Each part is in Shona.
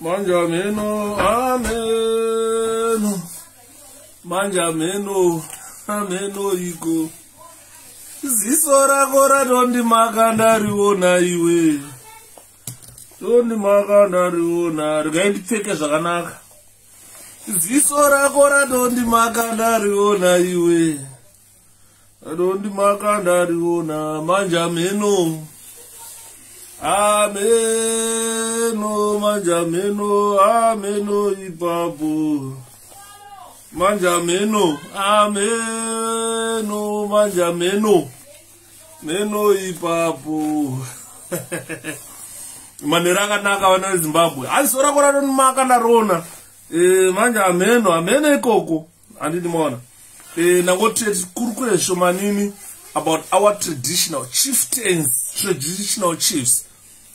manjameno ameno. Manjameno ameno iko. Ziso rako ratondimaka ndariona iwe. Tondimaka ndariona ringaindipfeke zvakanaka. Ziso rako ratondimaka ndariona iwe. Ratondimaka ndariona manjameno ameno manjameno ameno ipapo. Manjameno ameno manjameno meno ipapo. Manhero akanaka vana vezimbabwe. Hanzi so rako ratonimaka ndarona e, manje ameno ameno ikoko. Handidi maona. E, nangotikurukure shomanini about our traditional chieftains traditional chiefs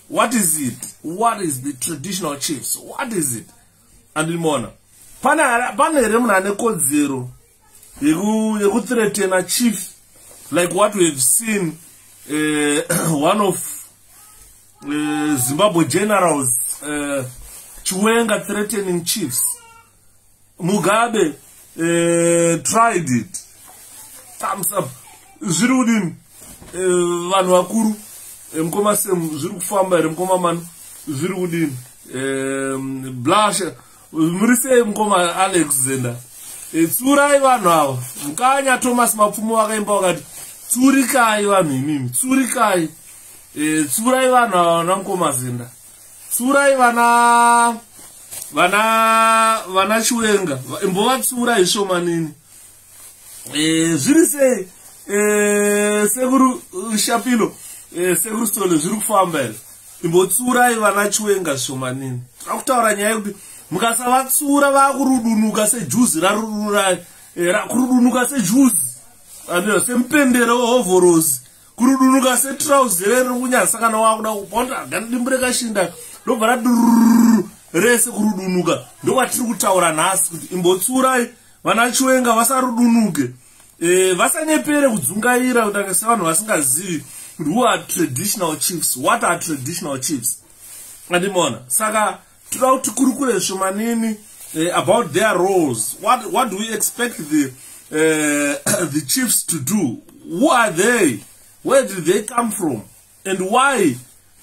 what is it? What is the traditional chiefs? What is it? Andimona pane here munhu ane kodzero yekuthreatena chief like what we have seen uh, one of uh, zimbabwe generals uh, chiwenga threatening chiefs. Mugabe uh, tried it. Thumbs up. Zviri kudini uh, vanhu vakuru? Eh, mukoma sem zviri kufamba here mukoma mano zviri kudini? Blush muri sei mukoma alexander tsurai vanhu ava mukanya thomas mapfumo vakaimba vakati tsurikai vanhu imimi tsurikai eh, tsurai vanhu ava vana mukoma zenda. Tsurai vana vana vana chiwenga imbovatsurai shomanini zviri sei sekuru shapilo. Eh, sekurusole zviri kufamba here? Imbotsurai vana chiwenga zvishomanini tora kutaura nyaya yekuti mukasavatsura vakurudunuka sejuzi rarudunurai eh, sejuzi. Semupendero wehovhorosi kurudunuka setrauzere riri kunyaza kana wakuda kuponda ganidimbu rekashinda ndobva radururu rese kurudunuka. Ndokwatiri kutaura nhasi kuti imbotsurai vana chiwenga vasarudunuke. Eh, vasanyepere kudzungaira kutange sevanhu vasingazivi who are traditional chiefs? What are traditional chiefs? Andimona. Saka toda kuti kurukure zvomanini uh, about their roles. What, what do we expect the, uh, the chiefs to do? Who are they? Where did they come from? And why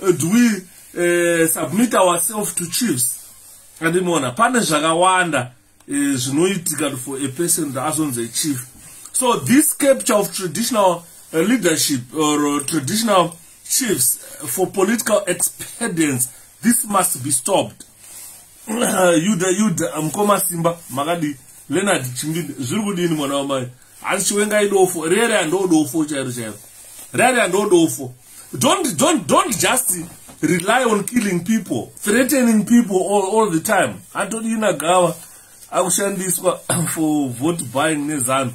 uh, do we uh, submit ourselves to chiefs? Andimona. Pane zvakawanda zvinoitika for a person that azonzi a chief. So this capture of traditional uh, leadership or uh, traditional chiefs for political expedience this must be stopped. Yuda yuda mukoma simba makadi leonard chimbinde zviri kudini mwana wamai hanzi chiwenga idofo rere handodofo chairo chairo. Rere handodofo don't, don't, don't just rely on killing people threatening people all, all the time. Antodi inagava akushandiswa for vote buying nezano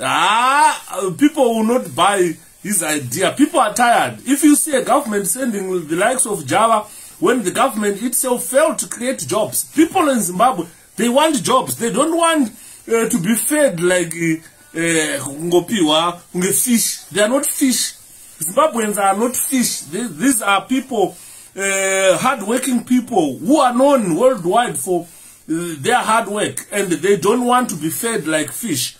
ah, people will not buy his idea. People are tired. If you see a government sending the likes of Java, when the government itself failed to create jobs, people in Zimbabwe, they want jobs. They don't want uh, to be fed like ngopiwa, uh, fish. They are not fish. Zimbabweans are not fish. They, these are people, uh, hard-working people who are known worldwide for uh, their hard work, and they don't want to be fed like fish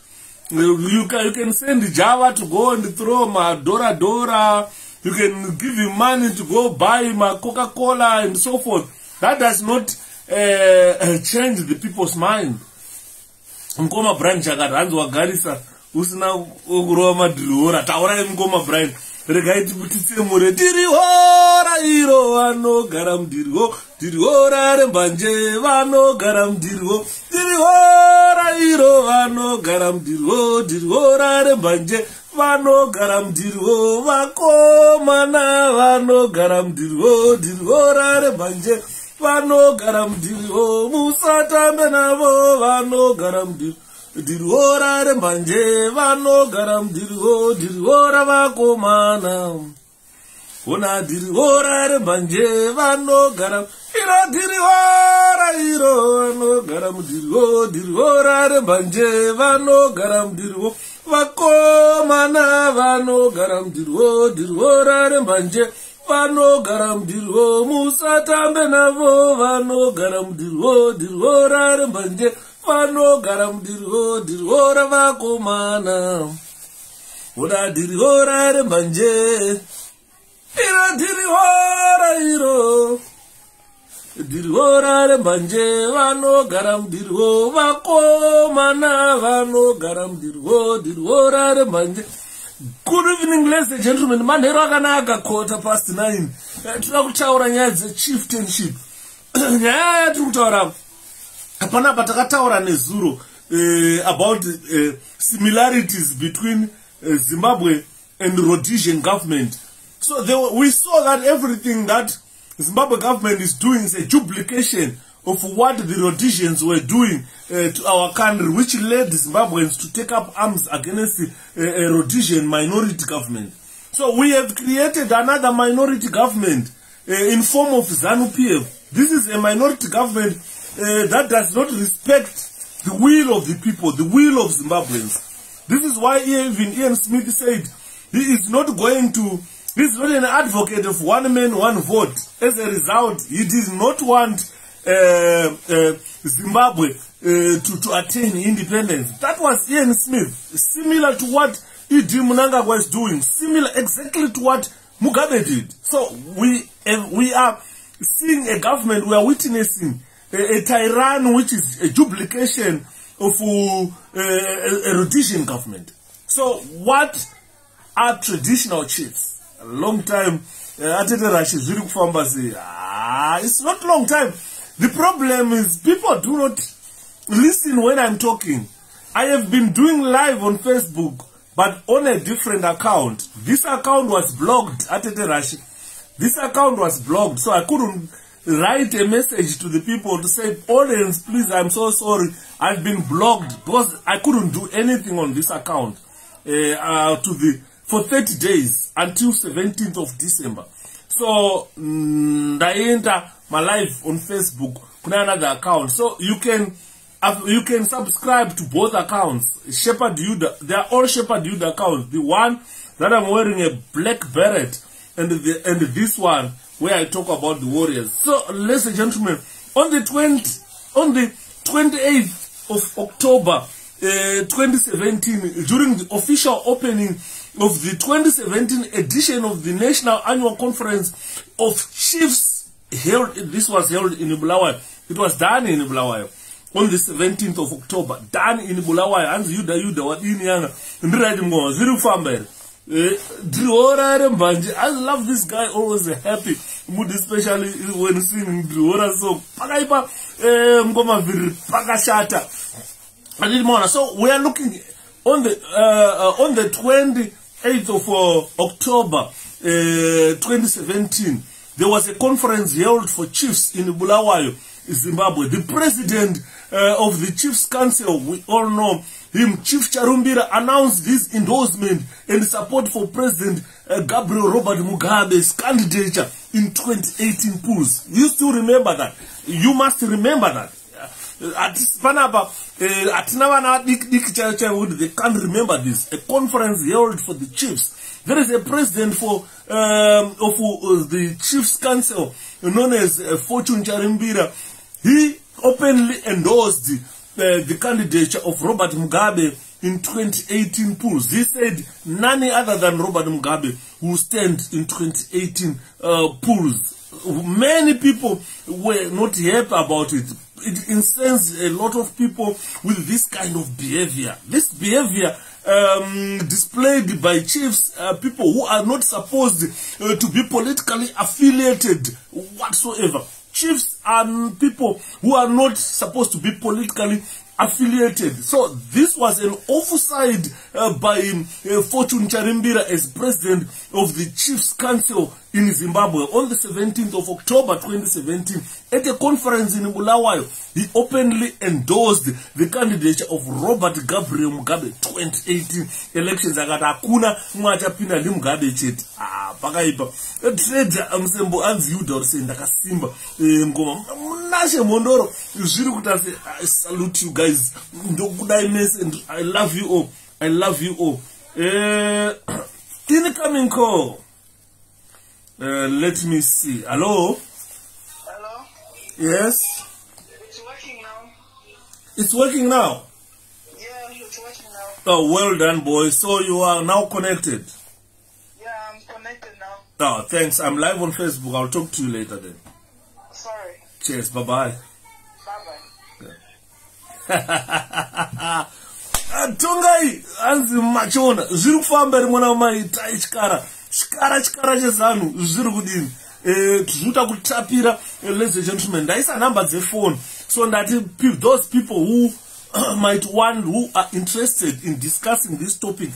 you can, you can send java to go and throw my dora dora you can give him money to go buy my coca cola and so forth that does not uh, change the people's mind mukoma brian chakati hanzi wagarisa usina kurova madhirihora taurai mukoma brian regai titsemure dirihora iro vanogara mudirwo. Dirihora rembanje vanogara mudirwo. Dirihora iro vanogara mudirwo. Dirihora rembanje vanogara mudirwo. Vakomana vanogara mudirwo. Dirihora rembanje vanogara mudirwo. Musatambe navo vanogara mudirwo dirihora rembanje vanogara mudirwo dirihora vakomana ona dirihora rembanje vanogara iro dirihora iro vanogara mudirwo dirihora rembanje vanogara mudirwo vakomana vanogara mudirwo dirihora rembanje vanogara mudirwo musatambe navo vanogara mudirwo dirwo rarembanje vanogara mudirwo dirwo ravakomana. Oda dirwo rarembanje iro dirwo rairo. Dirwo rarembanje vanogara mudirwo vakomana vanogara mudirwo dirwo rarembanje good evening ladies and gentlemen. Manhero akanaka kota past 9 eh, toda kutaura nyaya dzechieftainship nyaya yatiri kutaura panapa takataura nezuro uh, about uh, similarities between uh, zimbabwe and rhodesian government so there, we saw that everything that zimbabwe government is doing is a duplication of what the Rhodesians were doing uh, to our country, which led Zimbabweans to take up arms against uh, a Rhodesian minority government. So we have created another minority government uh, in form of ZANU-PF. This is a minority government uh, that does not respect the will of the people, the will of Zimbabweans. This is why even Ian Smith said he is not going to, he is not an advocate of one man, one vote. As a result, he did not want uh, uh, Zimbabwe uh, to, to attain independence. That was Ian Smith, similar to what E.D. Munanga was doing, similar exactly to what Mugabe did. So we, uh, we are seeing a government, we are witnessing a, a tyranny which is a duplication of uh, a, a Rhodesian government. So what are traditional chiefs? A long time, uh, atete rashi zviri kufamba sei ah, it's not long time The problem is people do not listen when I'm talking. I have been doing live on Facebook, but on a different account. This account was blocked at Rashi. This account was blocked, so I couldn't write a message to the people to say, audience, please, I'm so sorry. I've been blocked because I couldn't do anything on this account uh, uh, to the for 30 days until 17th of December. So, mm, ndaenda my live on facebook kuna another account so you can uh, you can subscribe to both accounts shepherd yuda they are all shepherd yuda accounts the one that i'm wearing a black beret and the and this one where i talk about the warriors so ladies and gentlemen on the 20 on the 28th of october uh, 2017 during the official opening of the 2017 edition of the national annual conference of chiefs held, this was held in Bulawayo. It was done in Bulawayo on the 17th of October. Done in Bulawayo. And Yuda Yuda, what in Yanga, Ndiradi Mwa, Ziru Famber. Driora Rembanje. I love this guy, always happy mood, especially when singing Driora song. Pakaipa, Mgoma Viri, Pakashata. So we are looking on the, uh, uh, on the 28th of uh, October uh, 2017 there was a conference held for chiefs in Bulawayo, Zimbabwe. The president uh, of the Chiefs Council, we all know him, Chief Charumbira, announced his endorsement and support for President uh, Gabriel Robert Mugabe's candidature in 2018 polls. You still remember that. You must remember that. panapa hatina vana vadiki chaivo chaivo they can't remember this a conference held for the chiefs there is a president for um, of uh, the chiefs council known as uh, fortune charimbira he openly endorsed uh, the candidature of robert mugabe in 2018 polls he said none other than robert mugabe will stand in 2018 uh, polls many people were not happy about it. It incensed a lot of people with this kind of behavior. This behavior um, displayed by chiefs, uh, people who are not supposed uh, to be politically affiliated whatsoever. Chiefs are people who are not supposed to be politically affiliated. So this was an oversight uh, by uh, Fortune Charimbira as president of the Chiefs Council in Zimbabwe on the 17th of October 2017 at a conference in Bulawayo. He openly endorsed the candidature of Robert Gabriel Mugabe 2018 elections. Akati hakuna mwe achapinda ndimugabe chete. Ah, pakaipa. Trader Msembo anziuda kuti ndakasimba eh, ngoma munashe mondoro zviri kuti ase I salute you guys. Ndokudai mese I love you all. I love you all. Uh, incoming call. Uh, let me see. Hello? Hello? Yes? It's working now. It's working now. Yeah, it's working now. Oh, well done, boy. So you are now connected. Yeah, I'm connected now. Oh, thanks. I'm live on Facebook. I'll talk to you later then. Sorry. Cheers. Bye-bye. Bye-bye. tongai hanzi machona zviri kufamba rimwe namai chikara chikara chezanhu zviri kudini? Zvinoita kutapira ladies and gentlemen ndaisa nhamba dzefoni. So ndati those people who might want who are interested in discussing this topic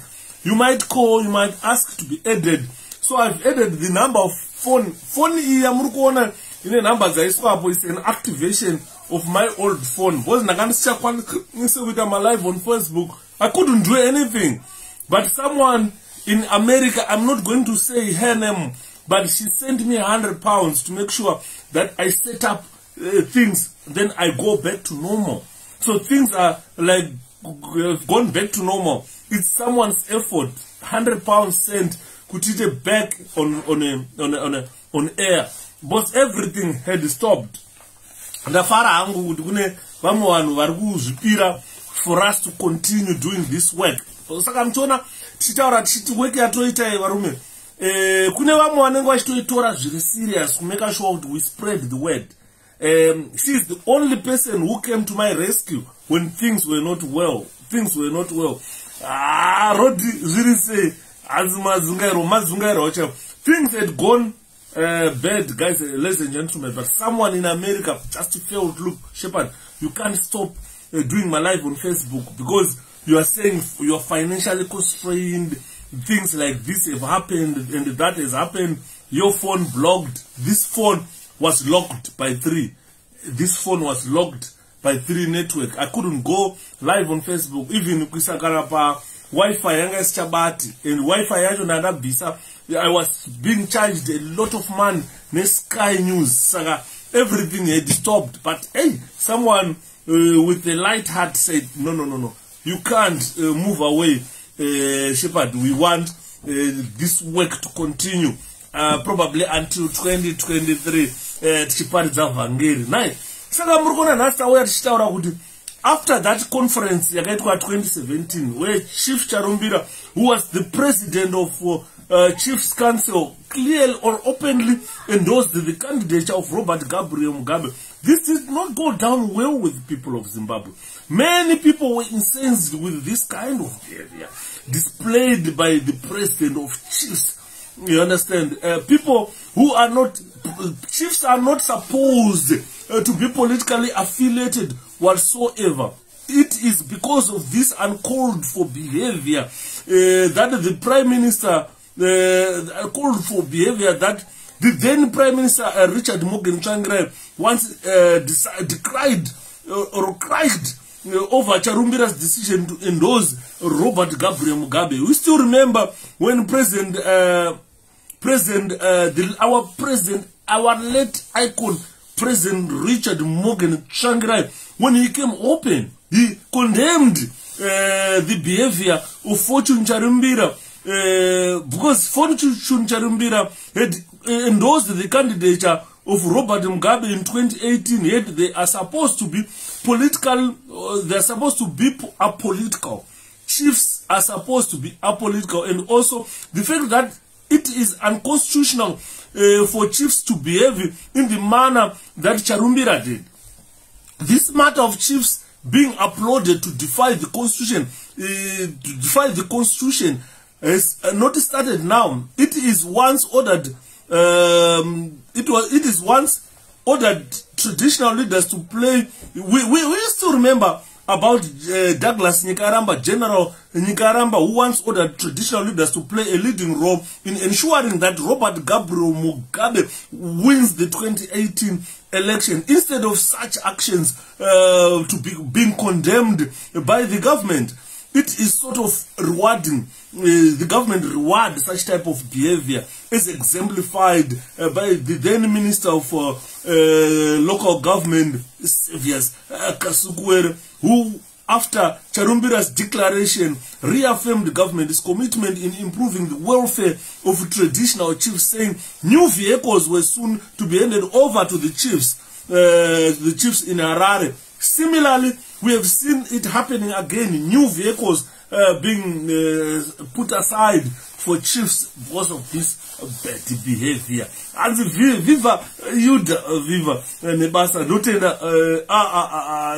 you might call you might ask to be added. So i've added the number of phone. Phone iyi yamuri kuona ine nhamba dzaiswapo is an activation of my old phone. Because ndakandisichakwanise kuita malive on facebook. I couldn't do anything. But someone in america i'm not going to say her name but she sent me 100 pounds to make sure that i set up uh, things. Then i go back to normal. So things are like gone back to normal. It's someone's effort. 100 pounds sent kuti ite back on, on, a, on, a, on, a, on air. But everything had stopped. Ndafara hangu kuti kune vamwe vanhu vari kuzvipira for us to continue doing this work. Saka muchiona tichitaura tichiti weki yatoitai varume? E, kune vamwe vanenge vachitoitora zviri serious kumake sure kuti we spread the word. Um, she is the only person who came to my rescue when things were not well. Things were not well. Ah, rodi zviri sei? Hanzi mazungairo mazungairo chaivo things had gone uh, bad guys uh, ladies and gentlemen but someone in america just failed. Look shepherd you can't stop uh, doing my life on facebook because you are saying you are financially constrained. Things like this have happened and that has happened. Your phone blocked. This phone was locked by three. This phone was locked by three network. I couldn't go live on facebook. Even kuisakara pa wifi yanga isichabati and wifi yacho ndandabvisa i was being charged a lot of money nesky news. Saka everything had stopped. But hey someone uh, with a light heart said no no no no you can't uh, move away uh, shepherd we want uh, this work to continue uh, probably until 2023 uh, tichiparidza vhangeri nai saka muri kuona nhasi tauya tichitaura kuti after that conference yakaitwa 2017 where chief charumbira who was the president of uh, uh, chiefs council clearly or openly endorsed the candidature of robert gabriel mugabe. This did not go down well with people of zimbabwe many people were incensed with this kind of behavior displayed by the president of chiefs. You understand? Uh, people who are not chiefs are not supposed uh, to be politically affiliated whatsoever. It is because of this uncalled for behavior uh, that the prime minister uh, called for behavior that the then prime minister uh, richard morgan changirai once uh, decried uh, or cried uh, over charumbira's decision to endorse robert gabriel mugabe. We still remember when president uh, president uh, the, our president our late icon president richard morgan changirai when he came open he condemned uh, the behavior of fortune charumbira uh, because fortune charumbira had endorsed the candidature of robert mugabe in 2018 yet they are supposed to be political uh, they are supposed to be apolitical chiefs are supposed to be apolitical and also the fact that it is unconstitutional uh, for chiefs to behave in the manner that charumbira did. This matter of chiefs being uploaded to defy the constitution uh, to defy the constitution has not started now. It is once ordered um, it was it is once ordered traditional leaders to play. We, we, we still remember about uh, douglas nikaramba general nikaramba who once ordered traditional leaders to play a leading role in ensuring that robert gabriel mugabe wins the 2018 election. Instead of such actions uh, to be being condemned by the government it is sort of rewarding uh, the government reward such type of behavior as exemplified uh, by the then minister of uh, uh, local government Saviors uh, Kasukwere who after Charumbira's declaration reaffirmed government's commitment in improving the welfare of traditional chiefs, saying new vehicles were soon to be handed over to the chiefs, uh, the chiefs in Harare. Similarly, we have seen it happening again, new vehicles uh, being uh, put aside for chiefs because of this bad behavior. Hanzi viva yuda viva nebasa. Ndotenda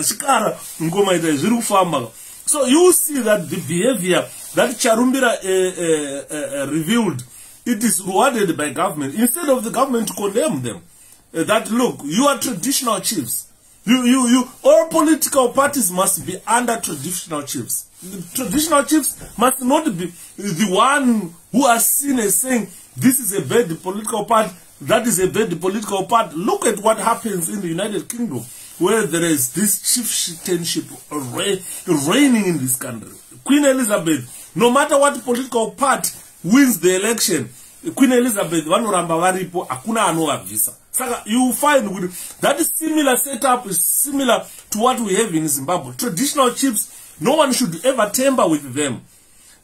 chikara ngoma ita zviri kufamba. So you see that the behavior that charumbira uh, uh, uh, revealed it is rewarded by government. Instead of the government to condemn them uh, that look you are traditional chiefs. You, you, you, all political parties must be under traditional chiefs traditional chiefs must not be the one who are seen as saying this is a bad political party, that is a bad political party. Look at what happens in the United Kingdom, where there is this chieftainship reigning in this country. Queen Elizabeth, no matter what political party wins the election, Queen Elizabeth vanoramba varipo hakuna anovabvisa saka you find kuti that similar setup is similar to what we have in zimbabwe traditional chiefs no one should ever tamper with them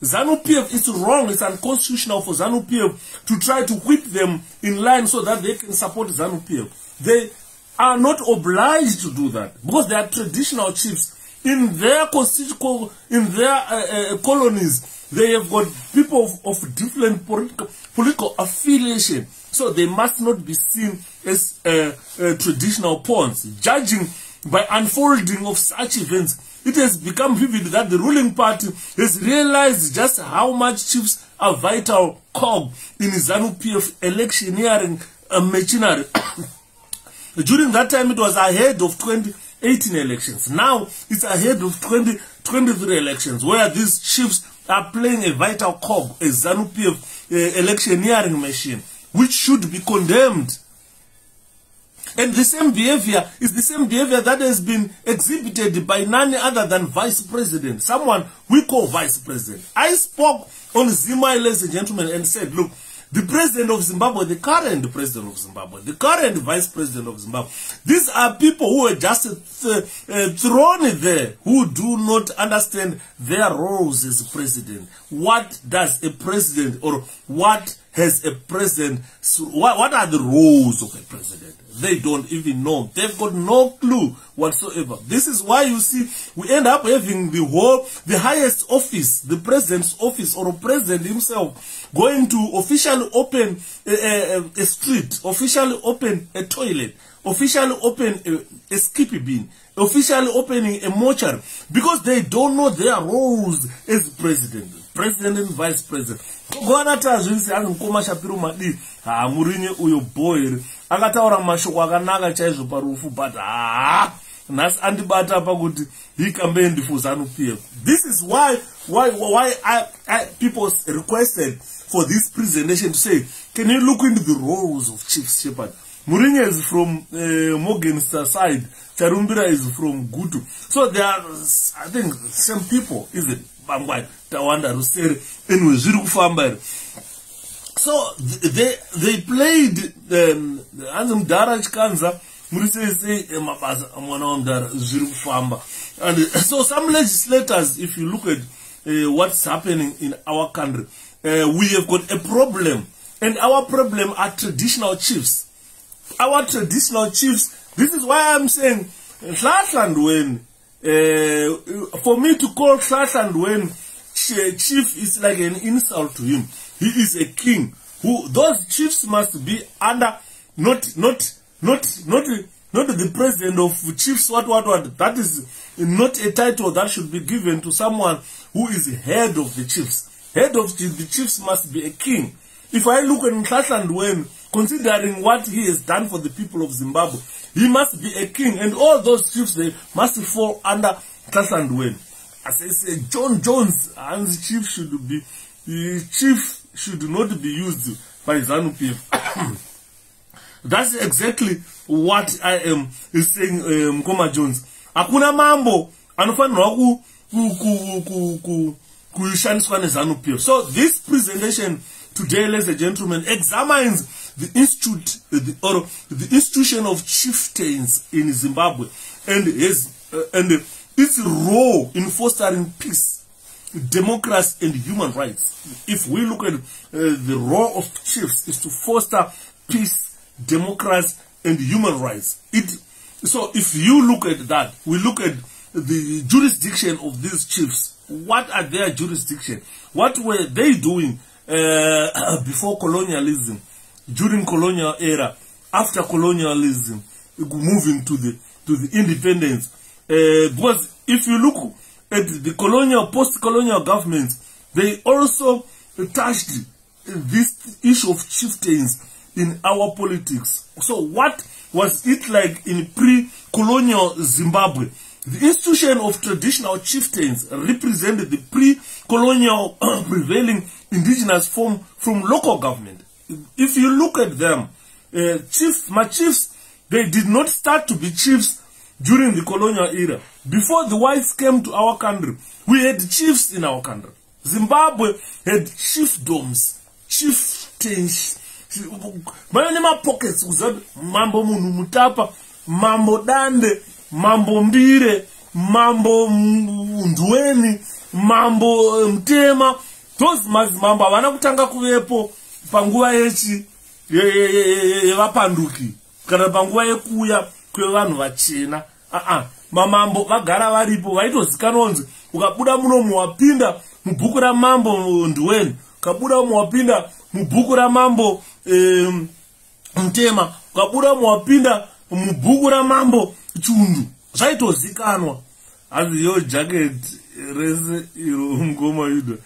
ZANU-PF, it's wrong, it's unconstitutional for ZANU-PF to try to whip them in line so that they can support ZANU-PF. They are not obliged to do that because they are traditional chiefs. In their constitutional, in their uh, uh, colonies, they have got people of, of different political, political affiliation. So they must not be seen as uh, uh traditional pawns. Judging by unfolding of such events, it has become vivid that the ruling party has realized just how much chiefs are vital cog in ZANU-PF electioneering uh, machinery. During that time, it was ahead of 2018 elections. Now, it's ahead of 2023 elections, where these chiefs are playing a vital cog, a ZANU-PF uh, electioneering machine, which should be condemned And the same behavior is the same behavior that has been exhibited by none other than Vice President, someone we call Vice President. I spoke on Zima, ladies and gentlemen, and said, look, the president of Zimbabwe, the current president of Zimbabwe, the current vice president of Zimbabwe, these are people who are just th uh, thrown there, who do not understand their roles as president. What does a president or what has a president, what, what are the roles of a president? They don't even know. They've got no clue whatsoever. This is why you see we end up having the whole, the highest office, the president's office or president himself going to officially open a, a, a street, officially open a toilet, officially open a, a skippy bin, officially opening a mortuary because they don't know their roles as president. president and vice president gogoana tazvisi hanzi mukoma shapiro madii haamurinye uyo boyere akataura mashoko akanaka chaizvo parufu but haa nhasi andibata pakuti he campaigned for zanu pf this is why why why I, I, people requested for this presentation to say can you look into the roles of chief shepherd? Murinye is from uh, morgan side. Charumbira is from gutu. So there are i think some people is it bangwai tawanda rusere anyway zviri kufamba here so they, they played um, hanzi mudhara chikanza muri sei sei eh, mabasa mwana wamudhara zviri kufamba. And so some legislators if you look at uh, what's happening in our country uh, we have got a problem. And our problem are traditional chiefs. Our traditional chiefs this is why i'm saying hlahlandweni uh, for me to call hlahlandweni chief is like an insult to him he is a king who those chiefs must be under not not not not not the president of chiefs what what what. That is not a title that should be given to someone who is head of the chiefs. Head of the chiefs must be a king. If i look at Nhlahland when considering what he has done for the people of zimbabwe he must be a king and all those chiefs they must fall under Nhlahland when as i say john jones and the chief should be the chief should not be used by ZANU PF. That's exactly what I am saying, Mkoma um, Jones. Hakuna mambo anofanirwa ku ku ku ku kushandiswa nezanu PF. So this presentation today, ladies and gentlemen, examines the institute the, or the institution of chieftains in Zimbabwe and his uh, and its role in fostering peace, democracy, and human rights. If we look at uh, the role of chiefs is to foster peace, democracy, and human rights. It so if you look at that, we look at the jurisdiction of these chiefs. What are their jurisdiction? What were they doing uh, before colonialism, during colonial era, after colonialism, moving to the to the independence? Uh, because if you look the colonial, post-colonial governments, they also touched this issue of chieftains in our politics. So what was it like in pre-colonial Zimbabwe? The institution of traditional chieftains represented the pre-colonial prevailing indigenous form from local government. If you look at them, uh, chief, my chiefs, they did not start to be chiefs during the colonial era. Before the whites came to our country, we had chiefs in our country. Zimbabwe had chiefdoms, chieftains, vana nemapockets kuziva kuti mambo munhu mutapa mambo dande mambo mbire mambo ndweni mambo mutema those madzimambo havana kutanga kuvepo panguva yechi yevapanduki kana panguva yekuuya kwevanhu vachena aa mamambo vagara varipo vaitozikanwa kunzi ukabuda munomu wapinda mubhuku ramambo ndweni ukabuda mu wapinda mubhuku ramambo mutema. Ukabuda mu wapinda mubhuku ramambo chundu zvaitozikanwa. Hanzi yo jaketi rese iro mugoma yuda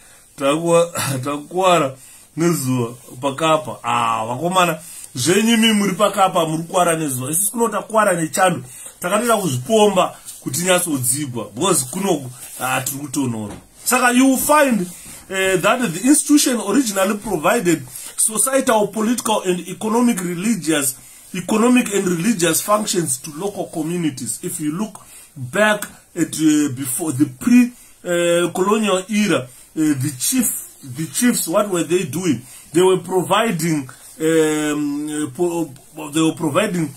takuwara nezuva pakapa. Ah, vakomana zvenyimi muri pakapa muri kuwara nezuva. Isi kuno takuwara nechando takatoda kuzvipomba kuti nyatsodzigwa because kunoku ah, tiri kutonora saka you find uh, that the institution originally provided societal political and economic religious economic and religious functions to local communities. If you look back at uh, before the pre uh, colonial era uh, the chief the chiefs what were they doing? They were providing um, po they were providing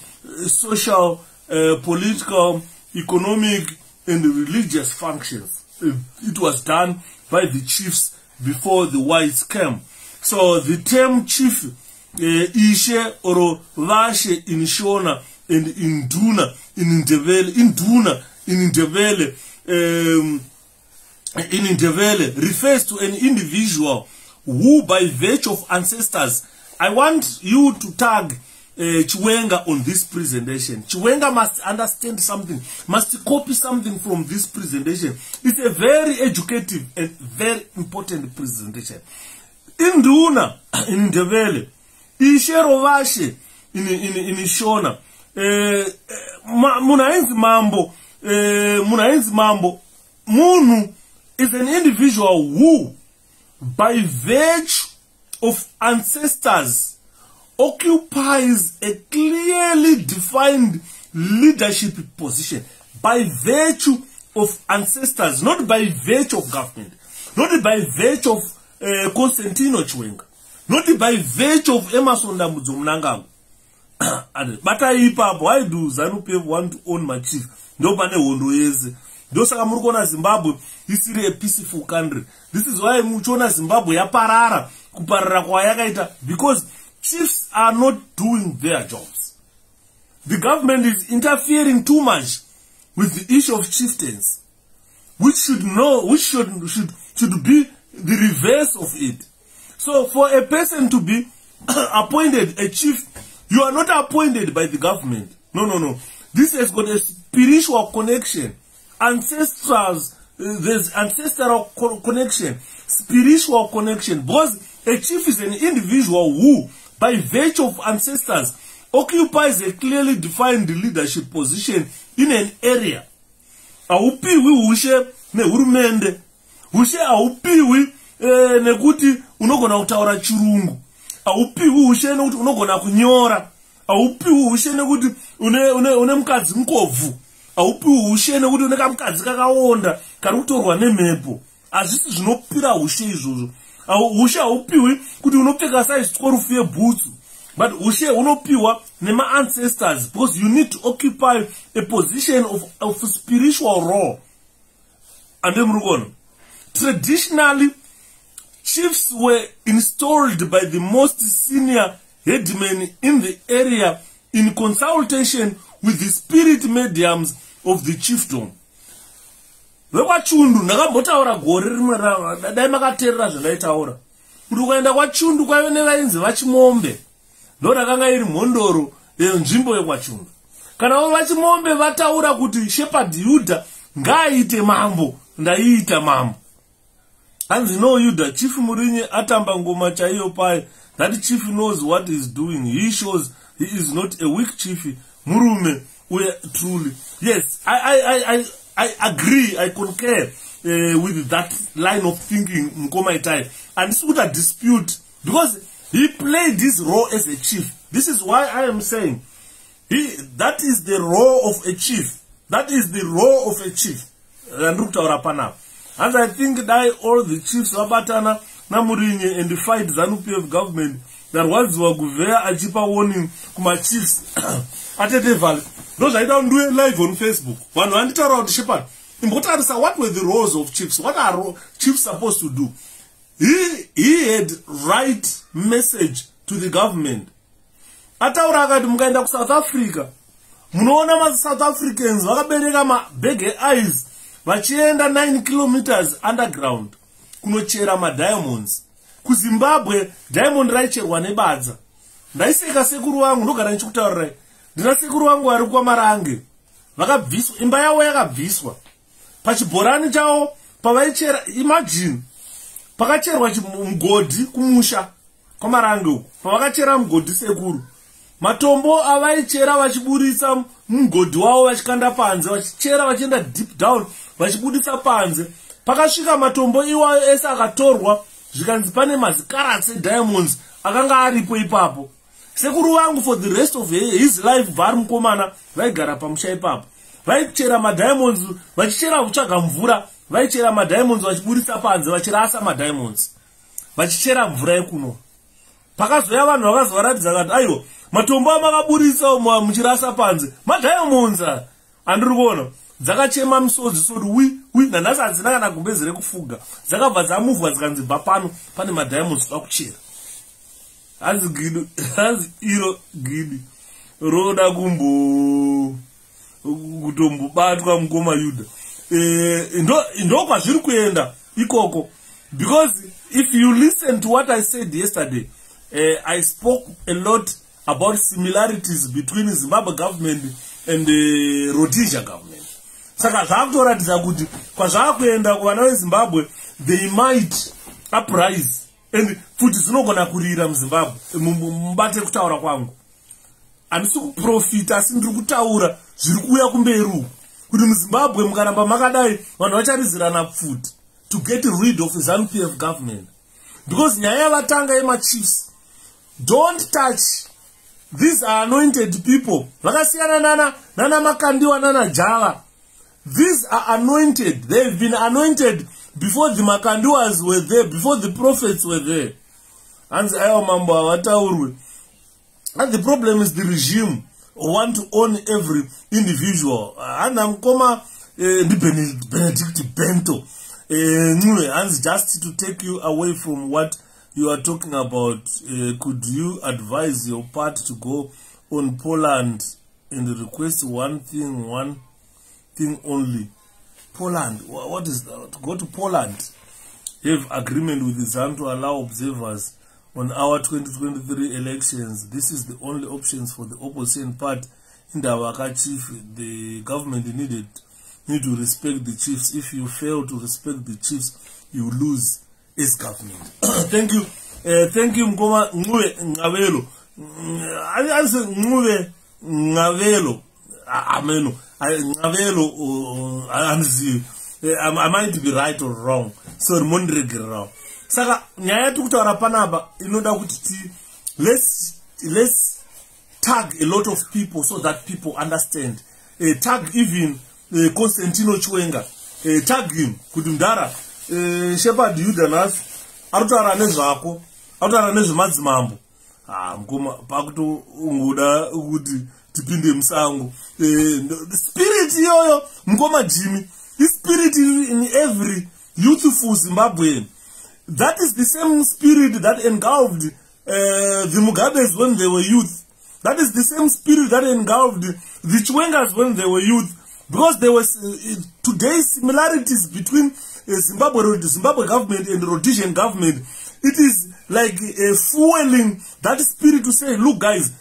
social uh, political economic and religious functions. Uh, it was done by the chiefs before the whites came so the term chief uh, ishe or vashe in shona and in duna in ndebele in duna in ndebele um, in ndebele refers to an individual who by virtue of ancestors i want you to tag uh, chiwenga on this presentation. Chiwenga must understand something must copy something from this presentation. It's a very educative and very important presentation. Induna in ndebele ishero vashe in, in, in shona eh, munhu ainzi mambo eh, munhu ainzi mambo munhu is an individual who by virtue of ancestors occupies a clearly defined leadership position by virtue of ancestors not by virtue of government not by virtue of uh, constantino chiwenga not by virtue of emerson dambudzo munangango batai ipapo why do zanupf want to own machief ndo pane hondo yese. Ndosaka muri kuona zimbabwe isiri a peaceful country. This is why muchiona zimbabwe yaparara. Kuparara kwayakaita because chiefs are not doing their jobs. The government is interfering too much with the issue of chieftains which should know which should, should, should be the reverse of it. So for a person to be appointed a chief you are not appointed by the government. No no no. This has got a spiritual connection ancestors uh, there's ancestral co connection spiritual connection. Because a chief is an individual who by virtue of ancestors occupies a clearly defined leadership position in an area. Haupiwi ushe nehurumende. Ushe haupiwi eh, nekuti unogona kutaura chirungu. Haupiwi ushe nekuti unogona kunyora. Haupiwi ushe nekuti une, une, une mukadzi mukobvu. Haupiwi ushe nekuti une kamukadzi kakaonda kari kutorwa nemhepo. Hazvisi zvinopira ushe izvozvo ushe haupiwi kuti unopfeka saisitworufu yebhutsu but ushe hunopiwa nemaancestors because you need to occupy a position of, of spiritual role ande muri kuona traditionally chiefs were installed by the most senior headmen in the area in consultation with the spirit mediums of the chiefdom vekwachundu ndakambotaura gore rimwe dai makateerera zvandaitaura kuti ukaenda kwachundu kwaive nevainzi vachimombe ndo rakanga iri mhondoro yenzvimbo yekwachundu kana vachimombe vataura kuti shepard yudha ngaaite mambo ndaiita mambo. Hanzi no yudha chief murinye atamba ngoma chaiyo paye. That chief knows what is doing. He shows he is not a weak chief murume uye truly. Yes I, I, I, I, I agree i concur uh, with that line of thinking mkoma itai. Andisi kuti adispute because he played his role as a chief. This is why i am saying he, that is the role of a chief. That is the role of a chief. Andiri kutaura panapa and i think dai all the chiefs vabatana namurinye and fight zanup f government ndarwadziwa guvheya achipa warning kumachiefs atete valley ndo zvaita ndiwe live on facebook. Vanhu vanditaura kuti shepard imbotarisa what were the roles of chiefs what are chiefs supposed to do? He, he had right message to the government. Ataura akati mukaenda kusouth africa. Munoona masouth africans vakabereka mabeg eyes vachienda 9 kilometers underground kunochera madiamonds. Kuzimbabwe diamond raicherwa nebadza. Ndaiseka sekuru vangu ndogara ndichikutaurirai ndina sekuru vangu vari kwamarange vakabviswa imba yavo yakabviswa. Pachibhorani chavo pavaichera imagine. Pakacherwa mugodhi kumusha kwamarange uku. Pavakachera mugodhi sekuru. Matombo avaichera vachiburisa mugodhi wavo vachikanda panze vachichera vachienda deep down vachibudisa panze. Pakasvika matombo iwayo ese akatorwa zvikanzi pane mazikaratsi ediamonds akanga aripo ipapo sekuru vangu for the rest of his life vari mukomana vaigara pamusha ipapo vaichera madiamonds vachichera kutsvaga mvura vaichera madiamonds vachibudisa panze vachirasa madiamonds. Vachichera mvura yekunwa pakazoya vanhu vakazovaratidza kati aiwa matombo amakaburisa muchirasa panze. Madiamonds andiri kuona. Dzakachema misodzi soti wi wi nanhasi hadzina kana gumbezi rekufuga. Dzakabva dzamuvhwa dzikanzibva pano pane madiamonds da kuchera hanzi gidi hanzi iro gidi. Roda kumbo kutombobatwa mukoma yudha e, ndo kwazviri kuenda ikoko. Because if you listen to what i said yesterday uh, i spoke a lot about similarities between zimbabwe government and the rhodesia government. Saka zvaakutoratidza kuti kwazvaakuenda kuvana vezimbabwe they might uprise and futi dzinogona kurira muzimbabwe. Mubate kutaura kwangu. Handisi kuprofita asi ndiri kutaura zviri kuuya kumberi uku. Kuti muzimbabwe mukaramba makadai vanhu vacharizirana pfuti to get rid of zanup f government. Because nyaya yavatanga yemachiefs don't touch these are anointed people. Vakasiyana nana nana makandiwa nana java these are anointed. They have been anointed before the makandiwas were there before the prophets were there hanzi aiwa mambo havataurwe and the problem is the regime want to own every individual. Handa mukoma eh, ndibenedict bento. Ncue uh, hanzi just to take you away from what you are talking about. Uh, could you advise your part to go on poland and request one thing one thing only poland. What is that? go to poland have agreement with the zan to allow observers on our 2023 elections. This is the only options for the opposition part. In the waka chief the government needed need to respect the chiefs. If you fail to respect the chiefs you lose as government. Thank you. Uh, thank you mkoma ncube ncabelo anise ncube ncabelo ameno. Ncabelo andizivi i might be right or wrong? So rimondiregere wrong saka nyaya yatiri kutaura panapa inoda kuti ti let's tag a lot of people so that people understand. Uh, tag even uh, constantino chwenga uh, tag him kuti mdhara uh, shepard yuda nhasi ari kutaura nezvako ari kutaura nezvemadzimambo. Ha mukoma pakutoungoda kuti tipinde musango. Uh, spirit iyoyo mukoma jimi ispirit in every youthful zimbabwean that is the same spirit that engulfed uh, the mugabes when they were youth. That is the same spirit that engulfed the chwengas when they were youth. Because there was uh, today similarities between uh, zimbabwe zimbabwe government and rhodesian government. It is like uh, fueling that spirit to say look guys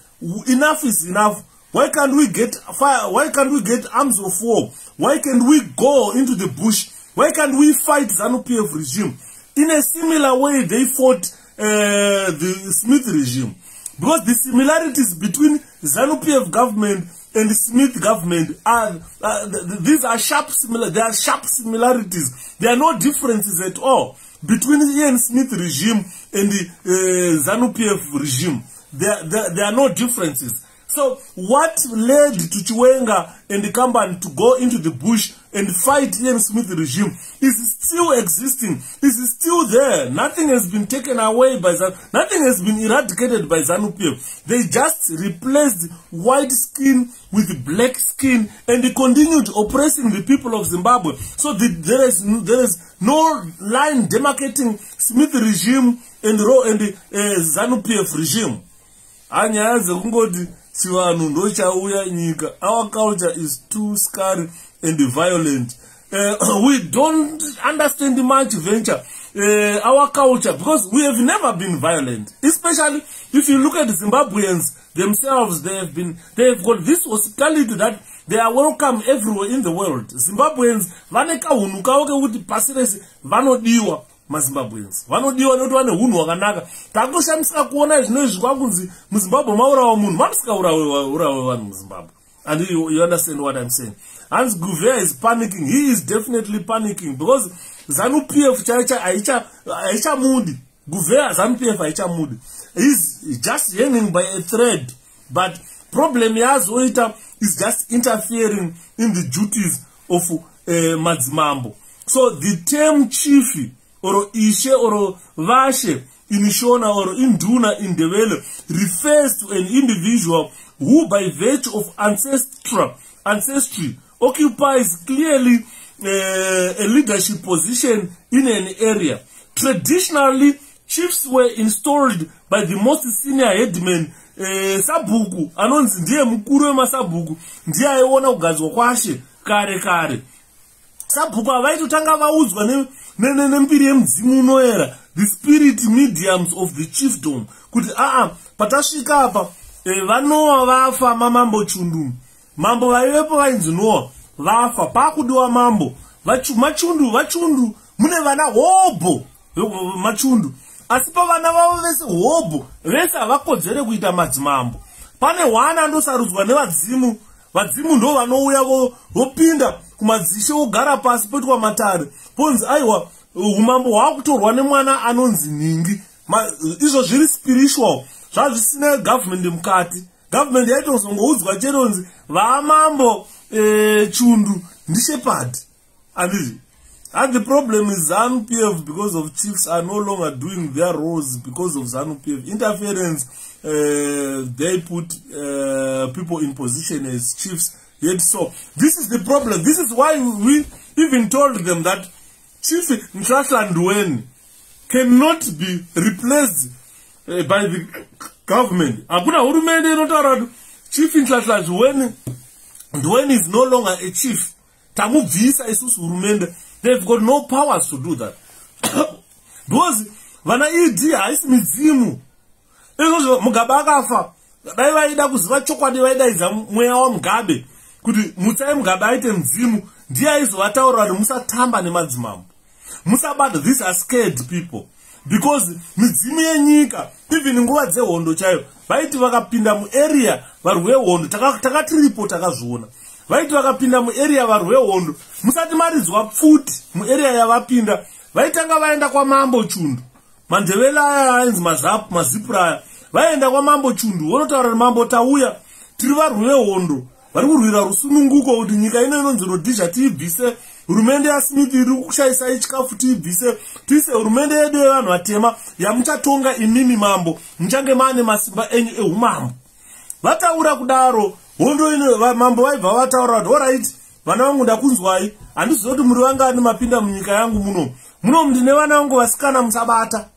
enough is enough why can't we get fire? Why can't we get arms of war? Why can't we go into the bush? Why can't we fight zanu pf regime? In a similar way they fought uh, the smith regime. Because the similarities between zanu pf government and the smith government are uh, th th these are sharp similar there are sharp similarities. There are no differences at all between ian smith regime and the uh, zanu pf regime. There, there, there are no differences So what led to Chiwenga and the company to go into the bush and fight Ian Smith regime is still existing, is still there. Nothing has been taken away by that. Nothing has been eradicated by ZANU-PF. They just replaced white skin with black skin and continued oppressing the people of Zimbabwe. So the, there, is, there is no line demarcating Smith regime and, and uh, ZANU-PF regime. Anyaya dzekungoti chivanhu ndochauya nyika. Our culture is too scary and violent. Uh, we don't understand much venture uh, our culture because we have never been violent. Especially if you look at zimbabweans themselves they have been they have got this hospitality that they are welcome everywhere in the world. Zimbabweans vane kahunu kavo kekuti pasi rese vanodiwa mazimbabweans. Vanodiwa nekuti vane unhu hwakanaka. Takushamisika kuona zvinoizvi kwakunzi muzimbabwe maurawa munhu vamusikaurawe vanhu muzimbabwe. And you, you understand what i'm saying. Hans guvea is panicking. He is definitely panicking because zanu p f chaicha haichamudi guvea zanu p f haichamudi heis just hanging by a thread. But problem yaazoita is just interfering in the duties of uh, madzimambo. So the term chiefi or ishe or vashe in shona or in duna in devele refers to an individual who by virtue of ancestral ancestry occupies clearly uh, a leadership position in an area. Traditionally chiefs were installed by the most senior headman uh, sabhuku anonzi ndiye mukuru wemasabhuku ndiye aiona kugadzwa kwashe kare kare sabhuku havaitotanga vaudzwa nembiri yemudzimu unoera the spirit mediums of the chiefdom. Kuti aa patasvika apa e, vanowa vafa mamambo chundu. Mambo vaivepo vainzi noa vafa. Paakudiwa mambo. Machundu vachundu. Mune vana hobho. Machundu. Asi pavana vavo vese hobho vese havakodzere kuita madzimambo. Pane hwana andosarudzwa nevadzimu vadzimu ndo vanouya vopinda kumadzishe vogara pasi petwa matare. Ponzi aiwa umambo hwakutorwa nemwana anonzi ningi. Izvo zviri spiritual zvazvisina gavhumendi mukati. Gavhumendi yaitozongoudzwa cheronzi vaamambo e, chundu ndishepadi andizvi and the problem is zanu p f because of chiefs are no longer doing their roles because of zanu p f. Interference uh, they put uh, people in position as chiefs. Yet so this is the problem. This is why we even told them that chief nhlahla ndweni cannot be replaced uh, by the government. Hakuna hurumende inotaura kuti chief nhlahla ndweni ndweni is no longer a chief. Tamubvisa isusu hurumende they've got no powers to do that. Because vana ed haisi midzimu. Izvozvo mugabe akafa dai vaida kuziva chokwadi vaidaidza mweya wamugabe kuti mutsai mugabe aite mudzimu. Ndiye aizovataura kuti musatamba nemadzimambo. Musabata. These are scared people. Because midzimu yenyika even nguva dzehondo chaiyo vaiti vakapinda muarea varwi vehondo takatiripo takazviona vaiti vakapinda muarea varwi vehondo. Musati maridzwa pfuti muarea yavapinda vaitanga vaenda kwamambo chundu. Mandevele aya ainzi mazipuraya vaenda kwamambo chundu vonotaura mambo tauya. Tiri varwi vehondo vari kurwira rusununguko kuti nyika ino inonzi rodhizha tiibvise hurumende yasmith iri kushayisai chikafu tiibvise tiise hurumende yedu yevanhu vatema yamuchatonga imimi mambo. Muchange maane masimba enyu eumambo vataura kudaro hondo mambo vaibva vataura kuti orit vana vangu ndakunzwai. Handizivi kuti muri vangani mapinda munyika yangu muno. Muno ndine vana vangu vasikana musabata.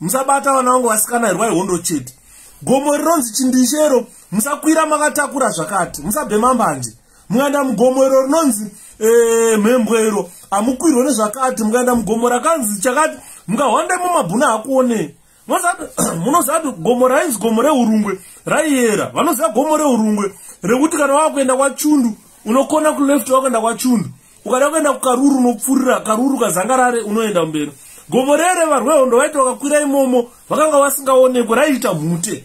Musabata vana vangu vasikana irwai hondo chete. Gomo rinonzi chindishero musakwira makatakura zvakati. Musabhema mbanje mukaenda mugomo iro rinonzi eh, mhembwero hamukwirwe nezvakati. Mukaenda mugomo rakanzi chakati mukahwande mumabhuna hakuonei munoziva kuti gomo rainzi gomo reurungwe raiyera. Vanoziva gomo reurungwe rekuti kana wakuenda kwachundu unokona kuleft wakuenda kwachundu. Ukada kuenda kukaruru unopfuurira karuru kazangarare unoenda mberi. Gomo rereva rwehondo vaiti vakakwira imomo vakanga vasingaonekwe raiita mhute.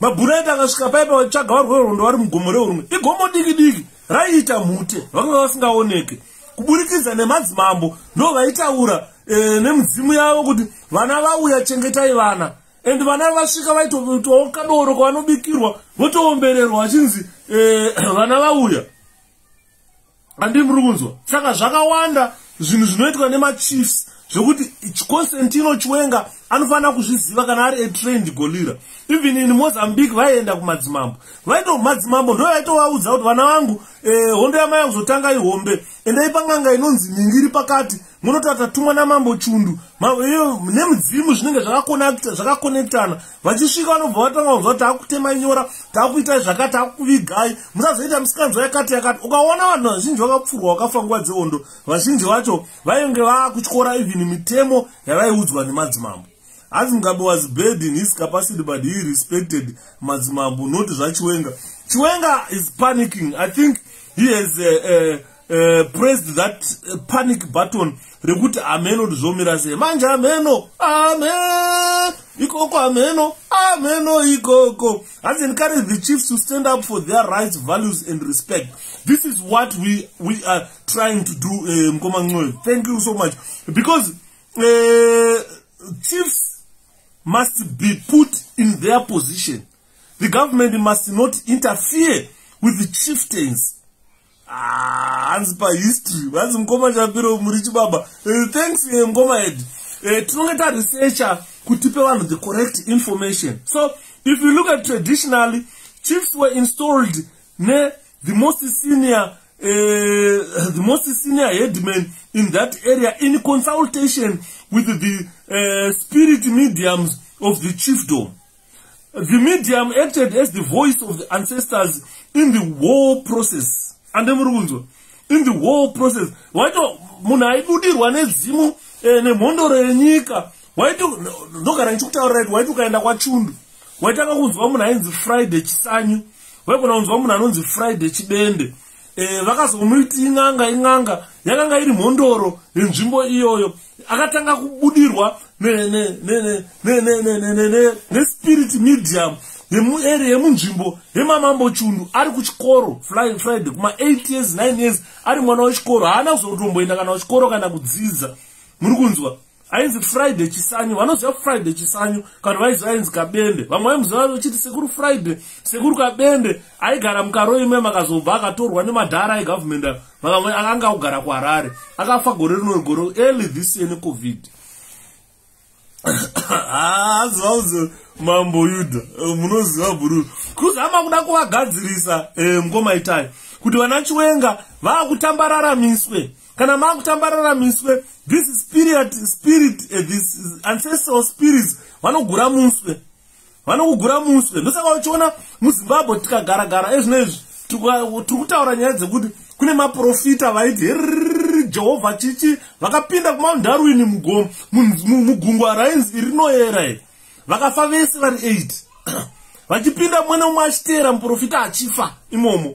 Mabhuna aiti akasvika paipa vatsvaga varwehondo vari mugomo reurungwe igomo diki diki raiita mhute vakanga vasingaoneke kuburikidza nemadzimambo ndo vaitaura e, nemudzimu yavo kuti vana vauya chengetai vana. And vana vasvika vaitoitawo kadoro kwavanobikirwa votoombererwa vachinzi e, vana vauya. Handi muri kunzwa saka zvakawanda zvinhu zvinoitwa nemachiefs zvokuti constantino chiwenga anofanira kuzviziva kana ari atrained golira. Even in mozambique vaienda kumadzimambo. Vaito kumadzimambo ndo vaitovaudza kuti vana vangu eh, hondo yamai yakuzotanga ihombe. Endai panganga inonzi mingiri pakati. Munotata tumwa namambo chundu. Nemudzimu zvinenge zvakakonektana vachisvika vanobva vatanga kunzwa kuti takutema nyora takuita zvakati takuvigai musazoita musikanzwa yakati yakati. Ukaona vanhu vazhinji vakapfurwa vakafa nguva dzehondo vazhinji vacho vainge vakutyora even mitemo yavaiudzwa nemadzimambo hanzi mugabe was bad in his capacity but he respected madzimambo noti zvachiwenga chiwenga is panicking. I think he has uh, uh, uh, pressed that uh, panic button. Rekuti ameno kuti zvomira sei. Manje ameno amen. Ikoko ameno ameno ikoko. Hanzi encourage the chiefs to stand up for their rights values and respect. This is what we, we are trying to do uh, mkoma ncoyo thank you so much. Because uh, chiefs must be put in their position. The government must not interfere with the chieftains hanzi pahistory vanzi mukoma chapiro muri chibaba uh, thanks uh, mukoma ed uh, tinonge taresearcha kutipe vanhu the correct information. So if you look at traditionally chiefs were installed ne the most senior uh, the most senior headman in that area in consultation with the uh, spirit mediums of the chiefdom. The medium acted as the voice of the ancestors in the war process. Ande muri kunzwa in the whole process. Waito munhu aibudirwa nedzimu e, nemhondoro yenyika. Waiti ndogara ndichikutaurira kuti waiti ukaenda kwachundu. Waitanga kunzwa munhu ainzi friday chisanyu. Waigona kunzwa munhu anonzi friday chibende e, vakazomuiti in'anga in'anga yakanga iri mhondoro yenzvimbo iyoyo akatanga kubudirwa nespirit medium yemuarea yemunzvimbo yemamambo chundu ari kuchikoro friday kuma8 years 9 years ari mwana wechikoro haana kuzotomboenda kana kuchikoro kana kudzidza muri kunzwa ainzi friday chisanyu vanoziva friday chisanyu kana vaiziva ainzi kabende vamwe vaimuziva vachiti sekuru friday sekuru kabende aigara mukaro ime makazobva akatorwa nemadhara egavhumendi vamwe akanga kugara kuharare akafa gore rino goro early this year necovid. Hazivauze mambo yudha eh, munoziva bhuru. Kuzama kuda kuvagadzirisa eh, mkomaitai kuti vana chiwenga vaakutambararamiswe kana maakutambararamiswe this spirit spirit uh, this ancestral spirits vanogura muswe vanokugura muswe ndosaka uchiona muzimbabwe tikagaragara ezvino izvi tiri kutaura nyaya dzekuti kune maprofita vaiti jehovha chichi vakapinda kumount darwin mugungwa rainzi rinoyera here vakafa vese vari 8 vachipinda mumwe nemumwe achiteera muprofita achifa imomo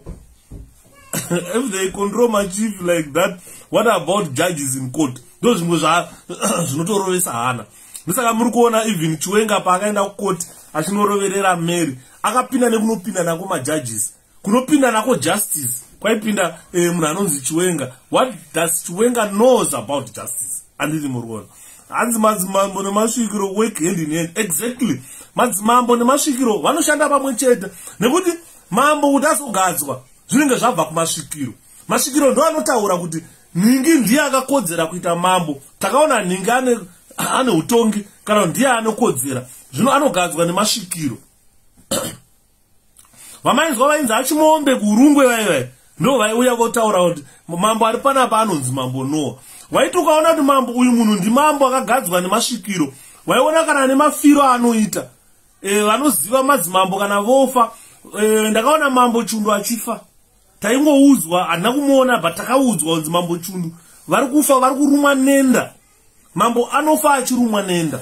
if they control machief like that what about judges in court? Ndo zvimwe zvinotorovesa hana. Ndosaka muri kuona even chiwenga paakaenda kukoti achinoroverera mary akapinda nekunopinda nako majudges. Kunopinda nako justice kwaipinda eh, munhu anonzi chiwenga. What does chiwenga knows about justice? Anditi muri kuona. Hanzi madzimambo nemasvikiro work hand in hand. Exactly. Madzimambo nemasvikiro vanoshanda pamwe chete. Nekuti mambo kuti azogadzwa zvinenge zvabva kumasvikiro masvikiro ndo anotaura kuti ningi ndiye akakodzera kuita mambo. Takaona ningi ane ane utongi kana ndiye anokodzera zvino anogadzwa nemasvikiro vamainzwa vainzi achimombe kurungwe vaivai ndo vaiuya votaura kuti mambo ari panapa anonzi mambo noa. Waiti ukaona kuti mambo uyu munhu ndimambo akagadzwa nemasvikiro waiona kana nemafiro anoita e, vanoziva madzimambo kana vofa e, ndakaona mambo chundu achifa taingoudzwa handina kumuona but takaudzwa kunzi mambo chundu vari kufa vari kurumwa nenda. Mambo anofa achirumwa nenda.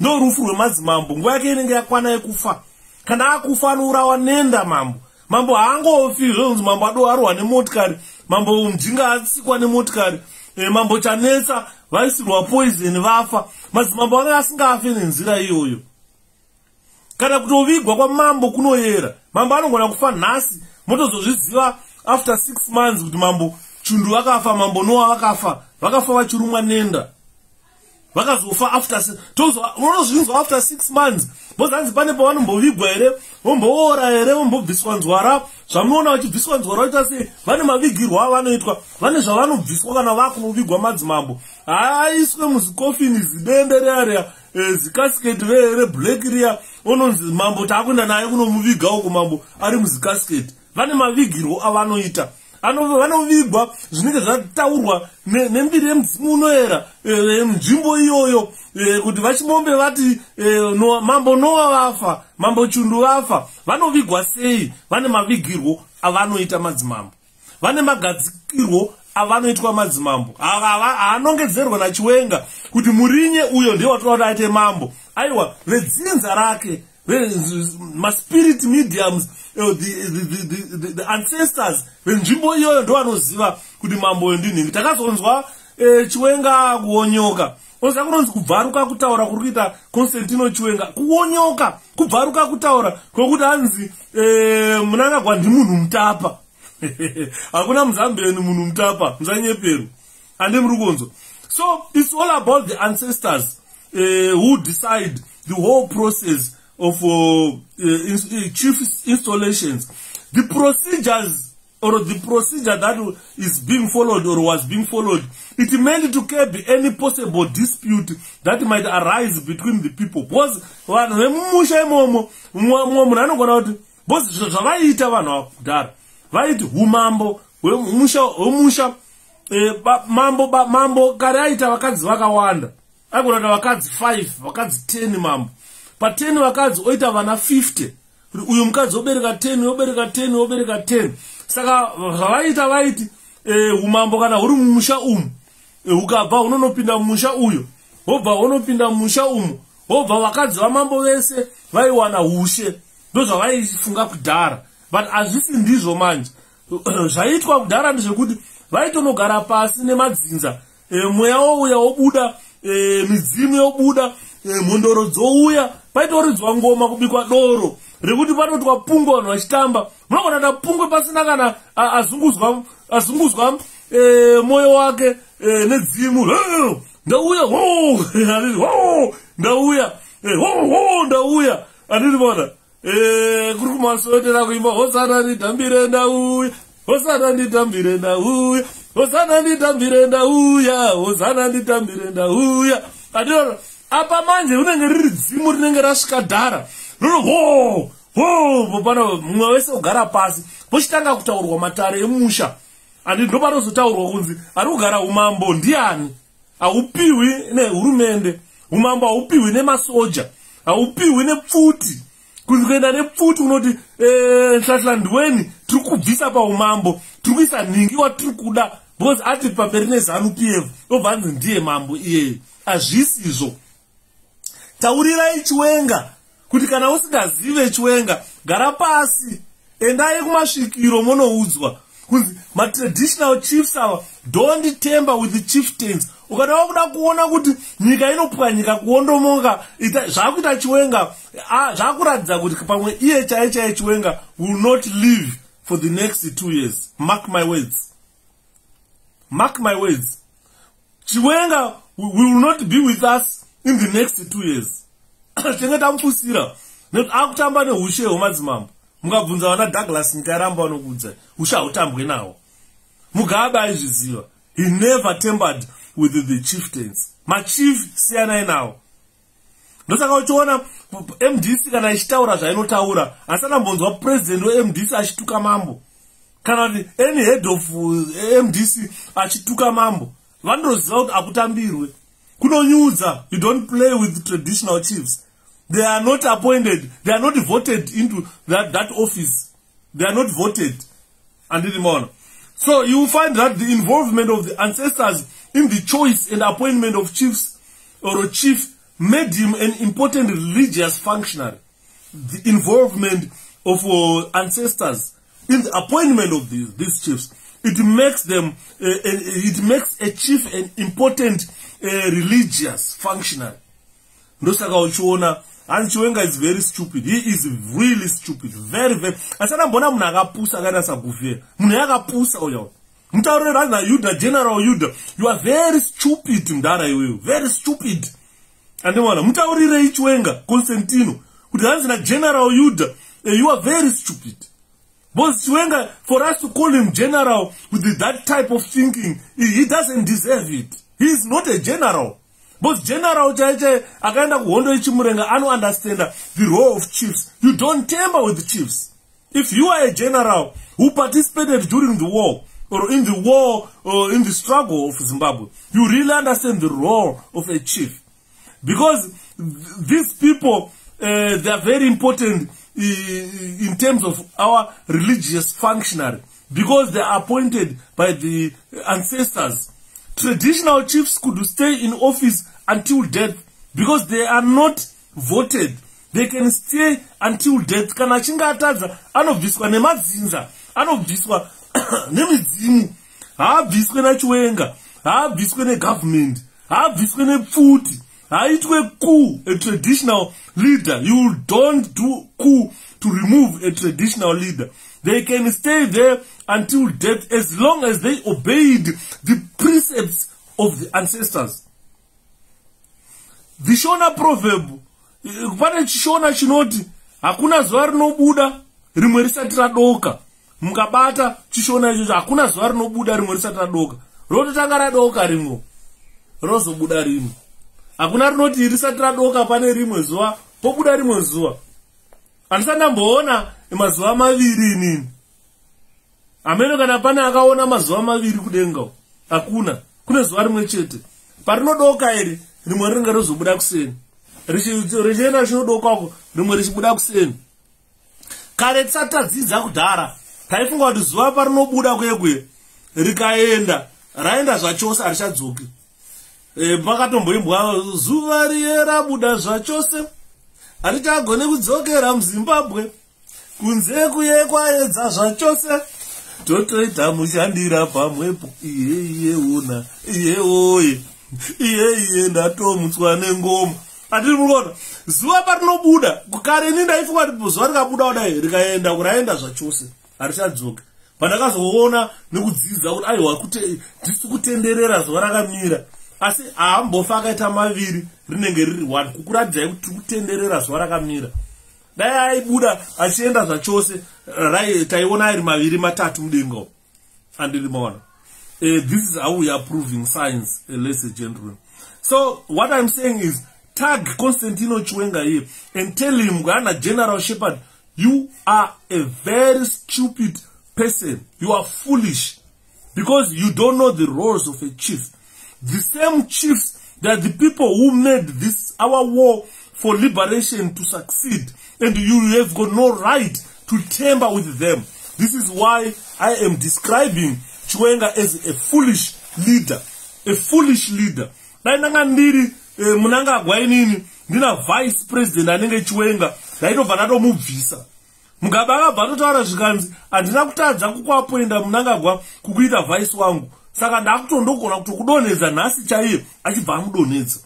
Ndo rufu rwemadzimambo. Nguva yake inenge yakwana yekufa. Kana akufa anourawa nenda mambo. Mambo haangofi zvonzi mambo ado arohwa nemotikari. Mambo mujinga atsikwa nemotikari. E, mambo chanetsa vaisirwa poison vafa. Madzimambo anga asingafe nenzira iyoyo. Kana kutovigwa kwamambo kunoyera mambo anogona kufa nhasi motozozviziva after six months kuti mambo chundu vakafa mambo noa vakafa vakafa vachirumwa nenda. Vakazofa after unozvinzwa after six months bozanzi pane pavanombovigwa here vomboora here vombobviswa nzwara. Zvamunoona vachibviswa nzwara vaita sei? Vane mavigirwo avanoitwa vane zvavanobviswa kana vakunovigwa madzimambo haaiswe muzikofini zidende reya reya e, zikasiketi reblack riya. Unonzi mambo taakuenda naye kunomuviga uko mambo ari muzikasiketi vane mavigirwo avanoita. Vanovigwa zvinenge zvataurwa nembiri yemudzimu unoyera e, nzvimbo iyoyo e, kuti vachimombe vati e, mambo noa vafa mambo chundu vafa. Vanovigwa sei? Vane mavigirwo avanoita madzimambo. Vane magadzikirwo avanoitwa madzimambo. Haanongedzerwa nachiwenga kuti murinye uyo ndewatoda kuti aite mambo. Aiwa vedzinza rake maspirit mediums the, the, the, the, ancestors venzvimbo iyoyo ndo vanoziva kuti mambo oyo ndinhingi. Takazonzwa eh, chiwenga kuonyoka. Oziva kunonzi kubvaruka kutaura kuri kuita constantino chiwenga. Kuonyoka kubvaruka kutaura kwokuti anzi eh, munangagwa ndimunhu mutapa. Hakuna muzambiani munhu mutapa muzanyeperu. Handi muri kunzwa so its all about the ancestors uh, who decide the whole process of uh, uh, chief installations. The procedures or the procedure that is being followed or was being followed it meant to curb any possible dispute that might arise between the people. Because vanhu vemumusha imomo mumwe munhu anogona kuti because zvavaiita vanhu ava kudhara vaiti umambo hwemusha eh, mambo mambo kare aita vakadzi vakawanda aigona kuita vakadzi 5 vakadzi 10 mambo pa10 vakadzi oita vana 50 kuti uyu mukadzi obereka 10 obereka 10 obereka 10 saka zvavaita vaiti e, umambo kana huri mumusha umu e, ukabva hunonopinda mumusha uyo hobva hunopinda mumusha umu hobva vakadzi vamambo vese vaiwana ushe ndo zvavaifunga kudhara. But hazvisi ndizvo manje. Zvaitwa kudhara ndezvekuti vaitonogara pasi nemadzinza e, mweya wouya wobuda midzimu yobuda mhondoro dzouya paitoridzwa ngoma kubikwa doro rekuti panotwa pungwe vanhu vachitamba. Munogona ta pungwe pasina kana azunguzwa azunguzwa e, mwoyo wake e, nedzimu. Ndauya ndauya ndauya. Anditi bona kuri kumasotera kuimba hosana nditambire ndauya hosana nditambire ndauya hosana nditambire ndauya hosana nditambire ndauya. Anditona apa manje unenge riri dzimu rinenge rasvika dhara. Rino ho ho pana mumwe wese kugara pasi. Pochitanga kutaurwa matare emusha. Handi ndo panozotaurwa kunzi ari kugara umambo ndiani? Haupiwi nehurumende. Umambo haupiwi nemasoja. Haupiwi nepfuti. Kunzi kuenda nepfuti kunoti nhlaslandiweni tiri kubvisa paumambo. Tiri kuisa nhingi watiri kuda because ati pamberi nezanu p f obva anzi ndiye mambo iyeye hazvisizvo taurirai chiwenga kuti kana usingazive chiwenga gara pasi. Endai kumasvikiro monoudzwa. Kunzi matraditional chiefs ava don't tember with the chieftains ukadava kuda kuona kuti nyika inopwanyika kuondomoka zvaakuita chiwenga zvaakuratidza kuti pamwe iye chai chai chiwenga will not live for the next two years. Mark my words. Mark my words. Chiwenga will not be with us in the next two years. Tinge tamufusira nekuti akutamba neushe hwemadzimambo mukabvunza vana douglas nyika yaramba vanokuudzai ushe hautambwe nawo mugabe aizviziva. He never tembered with the chieftains. Machief siyanai nawo ndosaka uchiona mdc kana ichitaura zvainotaura asi anambonzwa purezidendi wemdc achituka mambo. Kana kuti any head of uh, mdc achituka mambo. Vandoziva kuti akutambirwe kunonyudza. You don't play with traditional chiefs. They are not appointed. They are not voted into that, that office. They are not voted. Andiri maona so you find that the involvement of the ancestors in the choice and appointment of chiefs or a chief made him an important religious functionary. The involvement of uh, ancestors in the appointment of these, these chiefs it makes them uh, uh, it makes a chief an important uh, religious functionary. Ndosaka uchiona and chiwenga is very stupid. He is really stupid. Very very. Asana mbona munhu akapusa akaenda sagufera munhu yakapusa uya mutaurire rani nayudha general yuda you are very stupid mudara iweyo very stupid. Andimona mutaurirei chiwenga constantino kuti hanzi nageneral yuda uh, you are very stupid. Because chiwenga for us to call him general with that type of thinking he doesn't deserve it he is not a general. Because general chaiche akaenda kuhondo yechimurenga anounderstanda the role of chiefs. You don't tamber with chiefs. If you are a general who participated during the war or in the war or in the struggle of zimbabwe you really understand the role of a chief. Because these people uh, they are very important in terms of our religious functionary. Because they are appointed by the ancestors traditional chiefs could stay in office until death because they are not voted. They can stay until death. Kana achinge atadza anobviswa nemadzinza anobviswa nemidzimu haabviswe nachiwenga haabviswe negovernment haabviswe nepfuti. Haitwe coup a traditional leader. You don't do coup to remove a traditional leader they can stay there until death as long as they obeyed the precepts of the ancestors. The shona proverb pane chishona chinoti hakuna zuva rinobuda rimwe risati radoka. Mukabata chishona ichocho hakuna zuva rinobuda rimwe risati radoka. Rototanga radoka rimwe rozobuda rimwe. Hakuna rinoti risati radoka pane rimwe zuva pobuda rimwe zuva handisandamboona mazuva maviri inini. Hamene kana pane akaona mazuva maviri kudenga hakuna. Kune zuva rimwe chete. Parinodoka iri rimwe rinenge rizobuda kuseni. Richienda richinodokako rimwe richibuda kuseni. Kare tisati tadzidza kudhara. Taifunga kuti zuva parinobuda kwekwe rikaenda. Raenda zvachose harichadzoki. E, pakatomboimbwa zuva riye rabuda zvachose harichagone kudzokera muzimbabwe kunze kuye kwaedza zvachose. Totoita mushandira pamwepo. Iye iye una iye oye iye iye ndatomutswa nengoma. Hatiri mukuona zuva parinobuda kare ini ndaifunga kuti zuva rikabuda kudai rikaenda kuraenda zvachose. Harichadzoka pandakazoona nekudzidza kuti aiwa ndisi kutenderera zuva rakamira asi haambofa akaita maviri rinenge riri one. Kukuradzai kuti tiri kutenderera zuva rakamira. Dai aibuda achienda zvachose taiona ari maviri matatu mudenga andiri maona. Uh, this is how we are proving science uh, ladies and gentlemen. So what i'm saying is tag constantino chiwenga here and tell him gana general shepherd you are a very stupid person. You are foolish because you don't know the roles of a chief the same chiefs that the people who made this our war for liberation to succeed. And you have got no right to tamper with them. This is why i am describing chiwenga as a foolish leader. A foolish leader. Dai ndanga ndiri e, munangagwa inini ndina vice president anenge chiwenga ndaitobva ndatomubvisa. Mugabe akabva totaura zvikanzi handina kutadza kukwapoenda munangagwa kukuita vice wangu saka ndakutondogona kutokudonhedza nhasi chaiye achibva amudonhedza.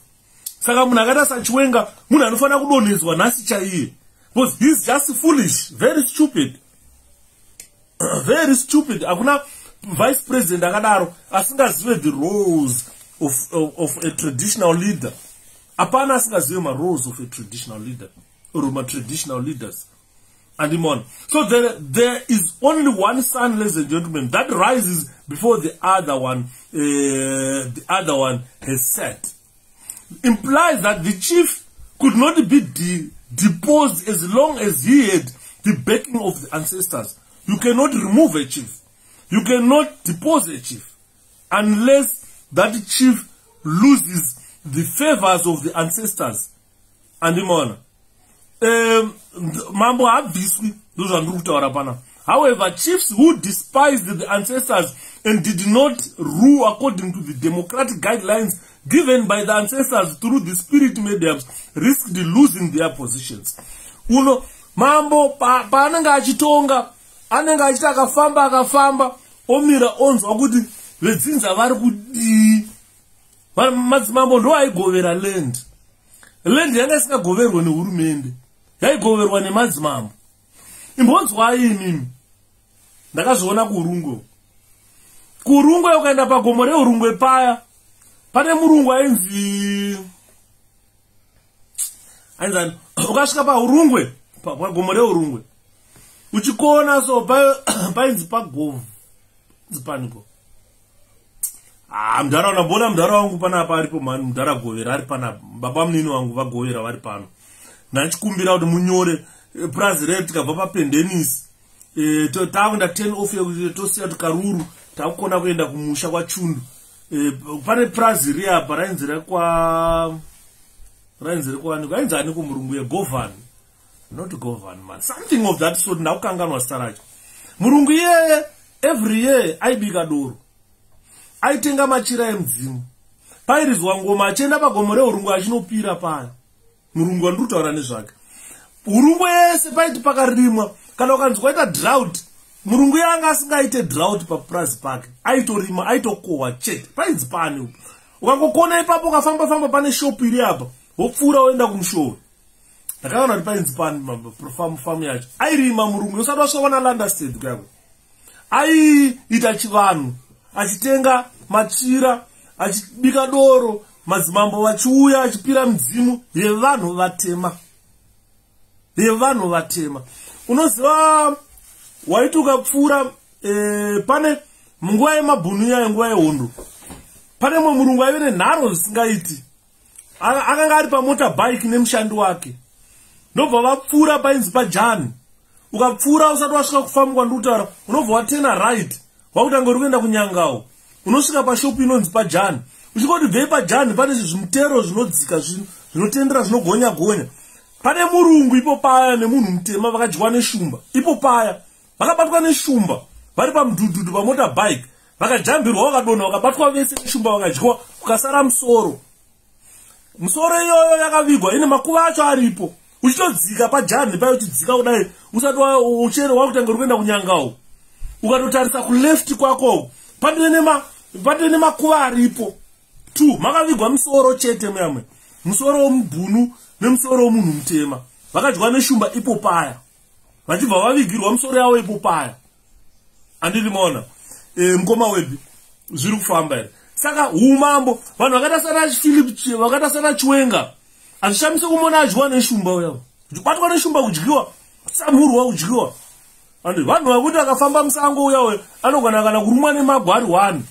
Saka munhu akaita sachiwenga munhu anofanira kudonhedzwa nhasi chaiye because heis just foolish very stupid. Very stupid. Hakuna vice president akadaro asingazive the roles of, of, of a traditional leader. Hapana asingazive maroles of a traditional leader or matraditional leaders andimona so there, there is only one sun ladies and gentlemen that rises before the other one uh, the other one has set implies that the chief could not be de deposed as long as he had the backing of the ancestors. You cannot remove a chief. You cannot depose a chief unless that chief loses the favors of the ancestors. Andimona um, mambo haabviswi ndo zvandiri kutaura panapa however chiefs who despised the ancestors and did not rule according to the democratic guidelines given by the ancestors through the spirit mediums risked losing their positions. Uno mambo paanenge pa achitonga anenge achiti akafamba akafamba omira onzwa kuti vedzinza vari kudii. Madzimambo ndo aigovera land. Land yanga isingagoverwa nehurumende. Yaigoverwa nemadzimambo imbonzwai imimi ndakazviona kurungo kurungwe ukaenda pagomo reurungwe paya pane murungu ainzi ainzani? Ukasvika paurungwe pagomo reurungwe uchikona so painzi pagov zipaniko mundaraunda mbona mudhara wangu panapa aripo mani mudhara govera ari panapa baba munini wangu vagovera vari pano ndachikumbira kuti munyore eh, prazi redu tikabva papendenisi. Eh, takuenda ten off yekuti tosiya tikaruru takukona kuenda kumusha kwachundu eh, pane prazi riapa rainzi rekwa rainzi rekwaniko ainzi ani kumurungu yegovan not govan man. Something of that sort ndakukanganwa zita racho murungu iyeye every year aibika doro. Aitenga machira emudzimu pairizwa ngoma achienda pagomo reurungu achinopira paya murungu wandiri kutaura nezvake. Urungu yese paiti pakarimwa kana ukanzi kwaita drought murungu yanga asingaite drought papurazi pake aitorima aitokohwa chete. Painzi pani ukangokona ipapo ukafamba famba pane shopu iri apa wopfuura woenda kumushowe. Ndakaona kuti painzi pani famu yacho. Airima murungu usati wasvikaona landasted kuyako aiita chivanhu achitenga machira achibika doro madzimambo vachiuya achipira mudzimu yevanhu vatema. Yevanhu vatema. Unoziva waiti ukapfuura e, pane munguva yemabhunu yayo nguva yehondo. Pane mwe murungu aive nenharo zvisingaiti. Akanga ari pamota bike nemushandi wake. Ndobva vapfuura painzi pajani. Ukapfuura usati wasvika kufamba kwandiri kutaura unobva watena right. Wakutanga uri kuenda kunyangawo unosvika pashopu inonzi pajani uchingoti bvei pajani pane zvimutero zvinodzika zvinotendera zvinogonya gonya. Pane murungu ipo paya nemunhu mutema vakadyiwa neshumba. Ipo paya vakabatwa neshumba vari pamudhudhudhu pamota bike. Vakajambirwa vakadonha vakabatwa vese neshumba vakadyiwa kukasara musoro. Musoro iyoyo yakavigwa ine makuva acho aripo. Uchitodzika pajani payo uchidzika kudai usati uchere wakutanga uri kuenda kunyangawo ukatotarisa kuleft kwako pandine nemakuva aripo two makavigwa musoro chete muyamwe. Musoro womubhunu nemusoro womunhu mutema. Vakadyiwa neshumba ipo paya vachibva vavigirwa musoro yavo ipo paya handiri maona e, mukoma webi zviri kufamba here? Saka umambo vanhu vakaita sana philip vakaita sana chiwenga hazvishamise kumona adyiwa neshumba uyavo kubatwa neshumba kudyiwa kusamurwa kudyiwa. Vanhu vakuti akafamba musango uyawe anogona kana kurumwa nemagwari one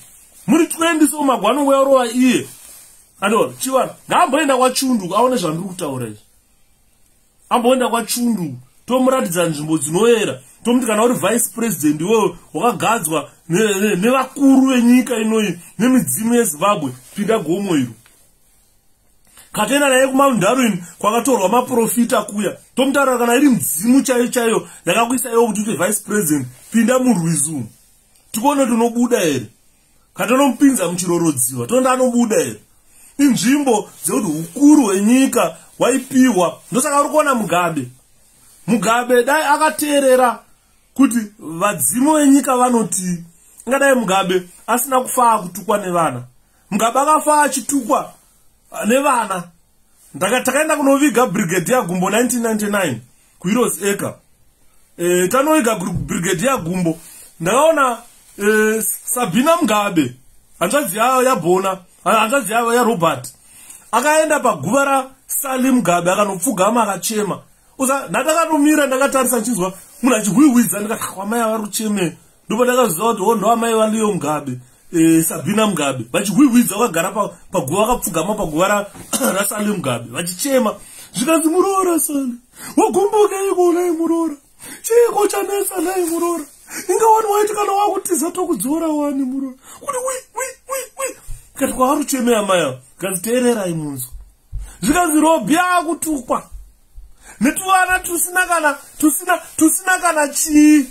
muri 20 so magwani uyarova iye? Andiona chivanhu ngaamboenda kwachundu aone zvandiri kutaura izvi. Amboenda kwachundu tomuratidza nzvimbo dzinoyera tomuti kana uri vice president iwewe wakagadzwa nevakuru venyika inoyi nemidzimu yezimbabwe pinda gomo iro katoenda naye kumaundarwini kwakatorwa maprofita kuya tomutaura kana iri mudzimu chaiyo chaiyo yakakuisa iwo kuti uite vice president pinda murwizi umu tikuone kuti unobuda here katonopinza muchirorodziwa tonda anobuda here? Inzvimbo dzekuti ukuru hwenyika hwaipiwa. Ndosaka uri kuona mugabe? Mugabe dai akateerera kuti vadzimu venyika vanoti ingadai mugabe asina kufa akutukwa nevana. Mugabe akafa achitukwa nevana. Takaenda kunoviga brigade yagumbo 1999 kuheros acre e, tanoviga brigade yagumbo. Ndakaona e, sabina mugabe hanzvadzi yayo yabhona hanzvadzi yayo yarobert akaenda paguva rasali mugabe akanopfugama akachema. Usa ndakakatomira ndakatarisa nchinzwa munhu achihwihwidza ndikati kwamai avari kucheme ndopa ndakaziva kuti hondo amai valiyo mugabe e, sabina mugabe vachihwihwidza vakagara paguva vakapfugama paguva rasali mugabe vachichema. Zvikanzi muroora sali wagumbuka iko nai muroora chiko chanesa nai muroora inga wani waiti kana wakutiza tokudzora wani muro. Kuti wi wi wi wi. Kati kwavari kuchemera maya kaziteererai munzwa zvikanzi robhi akutukwa netuvana tusina kana tusina tusina kana chii.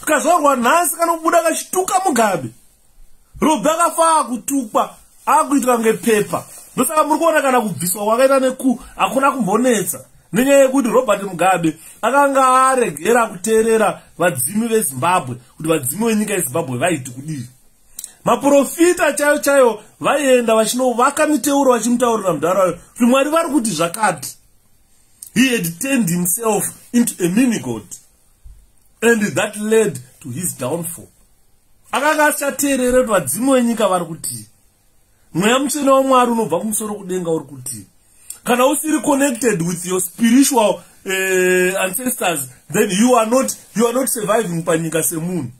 Tukazvarwa nhasi kana kubuda kachituka mugabe. Robhi akafa akutukwa akuitwa ngepepa. Ndosaka muri kuona kana kubviswa kwakaita neku hakuna kumbonetsa nenyaya yekuti robert mugabe akanga aregera kuteerera vadzimi vezimbabwe kuti vadzimi venyika yezimbabwe vaiti kudii. Maprofita chaiyo chaiyo vaienda vachinovaka miteuro vachimutaurira mudharayo kuti mwari vari kuti zvakati he had turned himself into a minigod and that led to his downfall. Akanga asichateerere kuti vadzimu venyika vari kutii mweya mutsvene wamwari unobva kumusoro kudenga uri kutii kana usiri connected with your spiritual uh, ancestors then you are not, you are not surviving panyika semunhu.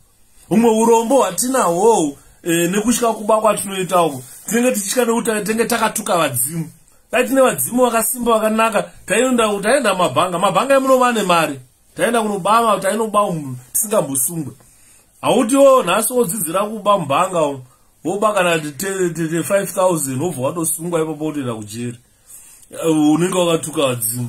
Humwe urombo hwatinahwo uh, nekutya kuba kwatinoitako tinenge tichitya nekuti tinenge takatuka vadzimu. Dai tine vadzimu vakasimba vakanaka taenda taenda mabhanga. Mabhanga emunova nemari taenda kunobama tainoba tisingambosungwe hautiwo nhasi wodzidzira kuba mubhanga woba kana 5000 wobva watosungwa ipapo wotoenda kujeri unenge wakatuka vadzimu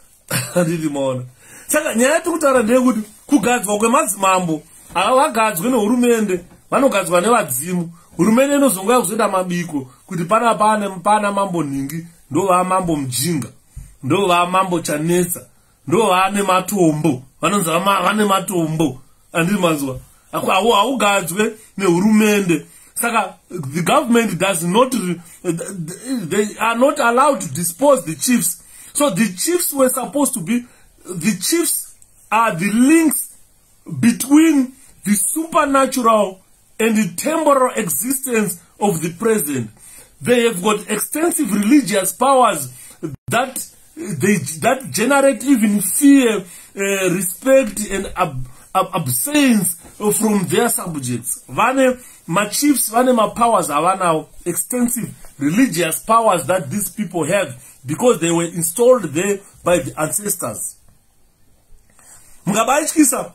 anditi maona saka nyaya yati kutaura ndeyekuti kugadzwa kwemadzimambo avagadzwe nehurumende vanogadzwa nevadzimu. Hurumende inozonga yakuzoita mabiko kuti pana pane pana mambo nhingi ndovaa mambo mujinga ndovaa mambo chanetsa ndovaa nematombo vanonzi vane matombo. Andiri manzwa haugadzwe nehurumende saka the government does not they are not allowed to dispose the chiefs. So the chiefs were supposed to be the chiefs are the links between the supernatural and the temporal existence of the present. They have got extensive religious powers that they that generate even fear uh, respect and ab, ab, absence from their subjects. Vane machiefs vane mapowers avanawo extensive religious powers that these people have because they were installed there by the ancestors. Mugabayityisa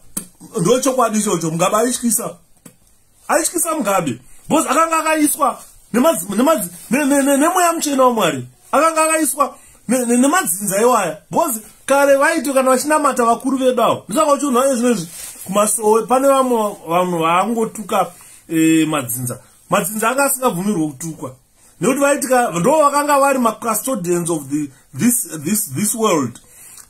ndochokwadi ichocho mugabayityisa aityisa mugabe because akanga akaiswa nemweya muchena wamwari akanga akaiswa nemadzinza iwaya because kare vaiti kana vachinamata vakuru vedu avo ndosaka uchionha iye zvinezvi kumasowe pane vamwe vanhu vaangotuka madzinza. Madzinza anga asingabvumirwe kutukwa. Nekuti vaitika ndo vakanga vari macustodians of the, this, this, this world.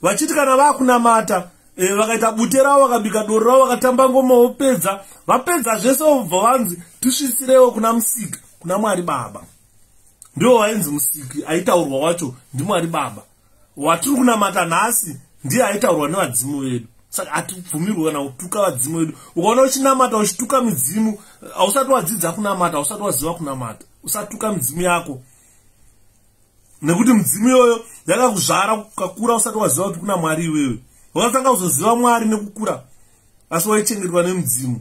Vachiti kana vaakunamata e, vakaita bute ravo vakabika doro ravo vakatamba ngoma vopedza vapedza zvese vobva vanzi tisvisirewo kuna musiki kuna mwari baba. Ndo vainzi musiki aitaurwa wacho ndimwari baba. Watiri kunamata nhasi ndiye aitaurwa nevadzimu vedu saka hatibvumirwi kana kutuka vadzimu vedu. Ukaona uchinamata uchituka midzimu hausati wadzidza kunamata hausati waziva kunamata. Usatuka midzimu yako. Nekuti midzimu iyoyo yakakuzvara kakura usati waziva kuti kuna mwari iwewe. Wakatanga kuzoziva mwari nekukura asi waichengetwa nemudzimu.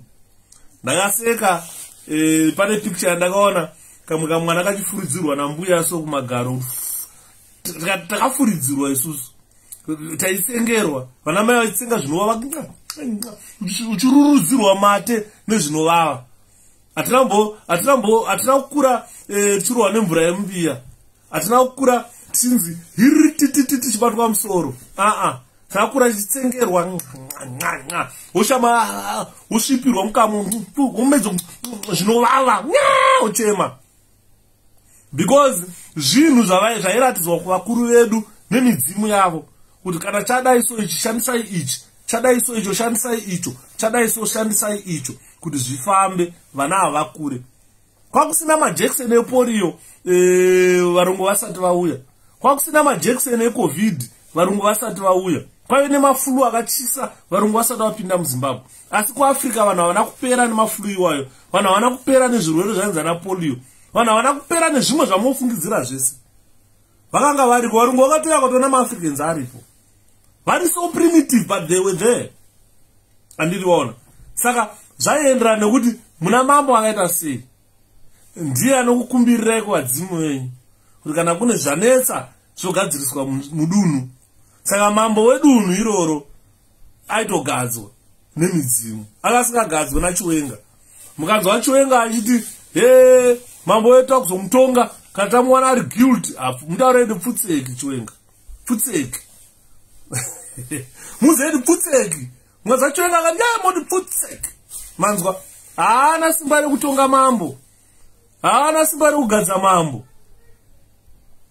Ndakaseka e, pane picture yandakaona kamwe kamwana kachifuridzirwa nambuya so kumagaro takafuridzirwa isusu taisengerwa. Vana mai vachitsenga zvinovava uchirurudzirwa mate nezvinovava. Hatina kukura tichirwa nemvura yemubiya hatina kukura tichinzi hiritititi tichibatwa musoro. Aa takakura tichitsengerwa woshama wosvipirwa mukamu womedzo zvinovava. Uchema because zvinhu zvairatidzwa kuvakuru vedu nemidzimu yavo kuti kana chadai so ichi shandisai ichi. Chadai so icho shandisai icho. Chadai so shandisai icho. Kuti zvifambe vana havakure kwakusina majeksoni epolio e, varungu vasati vauya. Kwakusina majeksoni ecovid varungu vasati vauya. Kwaive nemafulu akachisa varungu vasati vapinda muzimbabwe. Asi kuafrica vanhu havana kupera nemafulu iwayo. Vanhu havana kupera nezvirwere zvainza napolio vanhu havana kupera nezvimwe zvamofungidzira zvese. Vakanga variko varungu vakatoya kwatona maafricans aripo vari so primitive but they were there. Andiriona saka zvaienderana nekuti muna mambo akaita sei ndiye anokukumbirirai kuvadzimu venyu kuti kana kune zvanetsa zvogadziriswa mudunhu saka mambo wedunhu iroro aitogadzwa nemidzimu. Akasikagadzwa nachiwenga. Mukanzwa chiwenga achiti he mambo wetu akuzomutonga kana tamuwana ari guilt mutauredi pfutseki chiwenga. Pfutseki mwanzwa chiwenga akati yamodi pfutseki manzwa haana simba rekutonga mambo. Haana simba rekugadza mambo.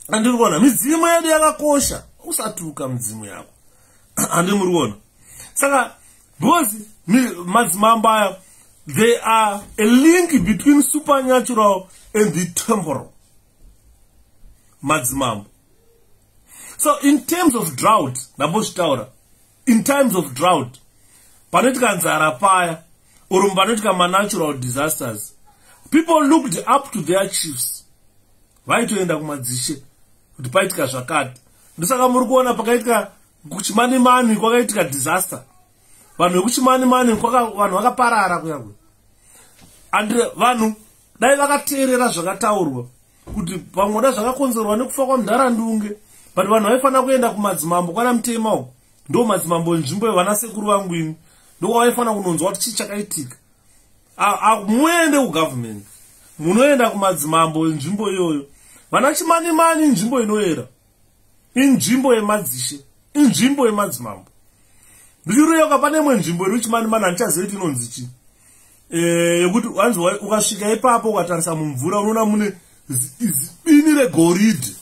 Andiri kuona midzimu yedu yakakosha. Usatuka midzimu yako. Handii muri kuona saka because madzimambo aya they are a link between supernatural and the temporal. Madzimambo so in terms of drought ndambozvitaura in times of drought panoitika nzara paya or panoitika manatural disasters people looked up to their chiefs. Vaitoenda kumadzishe kuti paitika zvakati. Ndosaka muri kuona pakaitika kuchimanimani kwakaitika disaster. Vanhu vekuchimanimani vanhu vakaparara kuyakwe and vanhu dai vakateerera zvakataurwa kuti pamwe da zvakakonzerwa nekufa kwanharandunge but vanhu vaifanira kuenda kumadzimambo kwana mutema uko ndo madzimambo nzvimbo yevanasekuru vangu imi ndokwavaifanira kunonzwa kuti chii chakaitika. Muende kugovernment. Munoenda kumadzimambo nzvimbo iyoyo. Vana chimanimani nzvimbo inoyera. Inzvimbo yemadzishe inzvimbo yemadzimambo. Ndichiroyoka pane imwe nzvimbo iri kuchimanimani handichazivi kuti inonzi chii. Eh, yekuti wanzi ukasvika ipapo ukatarisa mumvura unoona mune bini regoridhe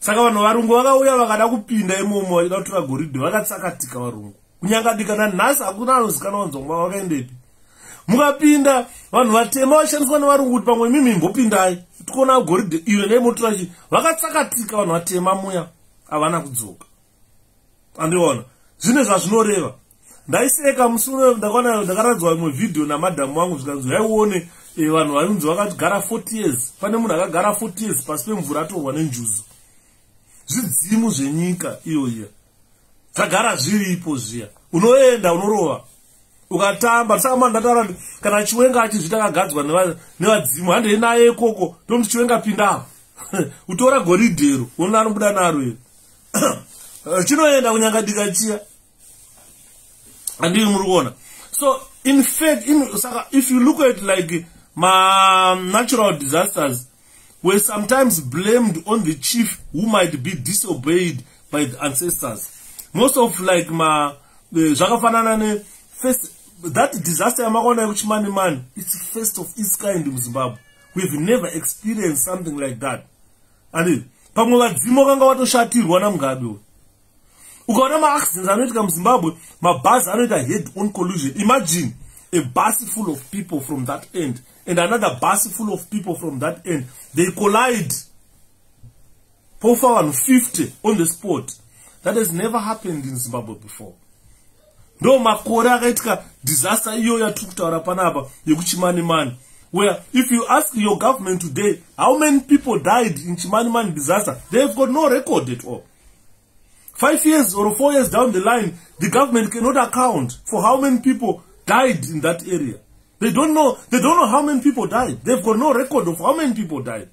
saka vanhu varungu vakauya vakada kupinda imomo vachida kutora goridhe vakatsakatika varungu. Kunyangadika nanhasi hakuna anozikana wanzongwa vakaendepi. Mukapinda vanhu vatema vashandiswa nevarungu kuti pamwe mimi mbopindai tikuona goridhe iyo ndaimotora chi vakatsakatika vanhu vatema muya havana kudzoka. Andiona. Zvine zvazvinoreva. Ndaiseka musure ndakaradzwa imwe vhidhiyo namadhamu wangu zvikanzi yaione eh, vanhu vainzi vakagara 40 years. Pane munhu akagara 40 years pasi pemvura atorwa nenjuzo zvidzimu zvenyika iyoiya zvagara zviripo zviya. Unoenda unorova. Ukatamba saka manu ndataura kuti kana chiwenga achizvita akagadzwa nevadzimu handei naye ikoko. Ndomuti chiwenga pindapo utora goridhero unoona anobuda naro iri chinoenda kunyangadika chiya andii muri kuona. So in fact in, saka if you look at like ma natural disasters were sometimes blamed on the chief who might be disobeyed by the ancestors. Most of like ma zvakafanana ne first that disaster yamakaona yekuchimanimani its first of its kind muzimbabwe we've never experienced something like that. Andi pamwe vadzimu vakanga vatoshatirwa namugabe ukaona maaccidents anoitika muzimbabwe mabhazi anoita head on collusion imagine a bus full of people from that end and another bus full of people from that end they collide. Pofa vanhu 50 on the spot. That has never happened in zimbabwe before. Ndo makore akaitika disaster iyo yatiri kutaura panapa yekuchimanimani where if you ask your government today how many people died in chimanimani disaster they have got no record at all. Five years or four years down the line the government cannot account for how many people died in that area they don't know they don't know how many people died. They've got no record of how many people died.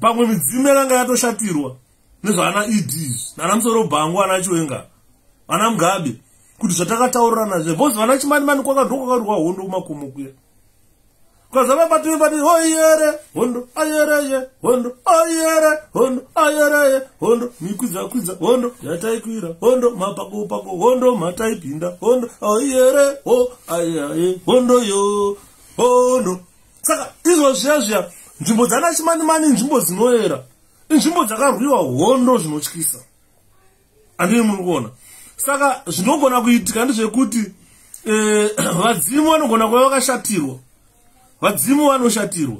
Pamwe midzimu yakanga yatoshatirwa nezvaana eds nana musoro bhangu ana chiwenga ana mugabe kuti zvatakataurirana zve. Bhozi vana chimanimani kwakadhokwakarirwa hondo kumakomo kuya ukazava pati pati oyere hondo ayereye hondo ayere hondo ayereye hondo mikwidza kwidza hondo yataikwira hondo mapako pako hondo mataipinda hondo ayere ho ayaye hondo yo hondo saka izvo zviya zviya nzvimbo dzana chimanimani nzvimbo dzinoyera inzvimbo dzakarwiwa hondo zvinotyisa. Andii muri kuona. Saka zvinogona kuitika ndezvekuti eh, vadzimu vanogona kuva vakashatirwa vadzimu vanoshatirwa.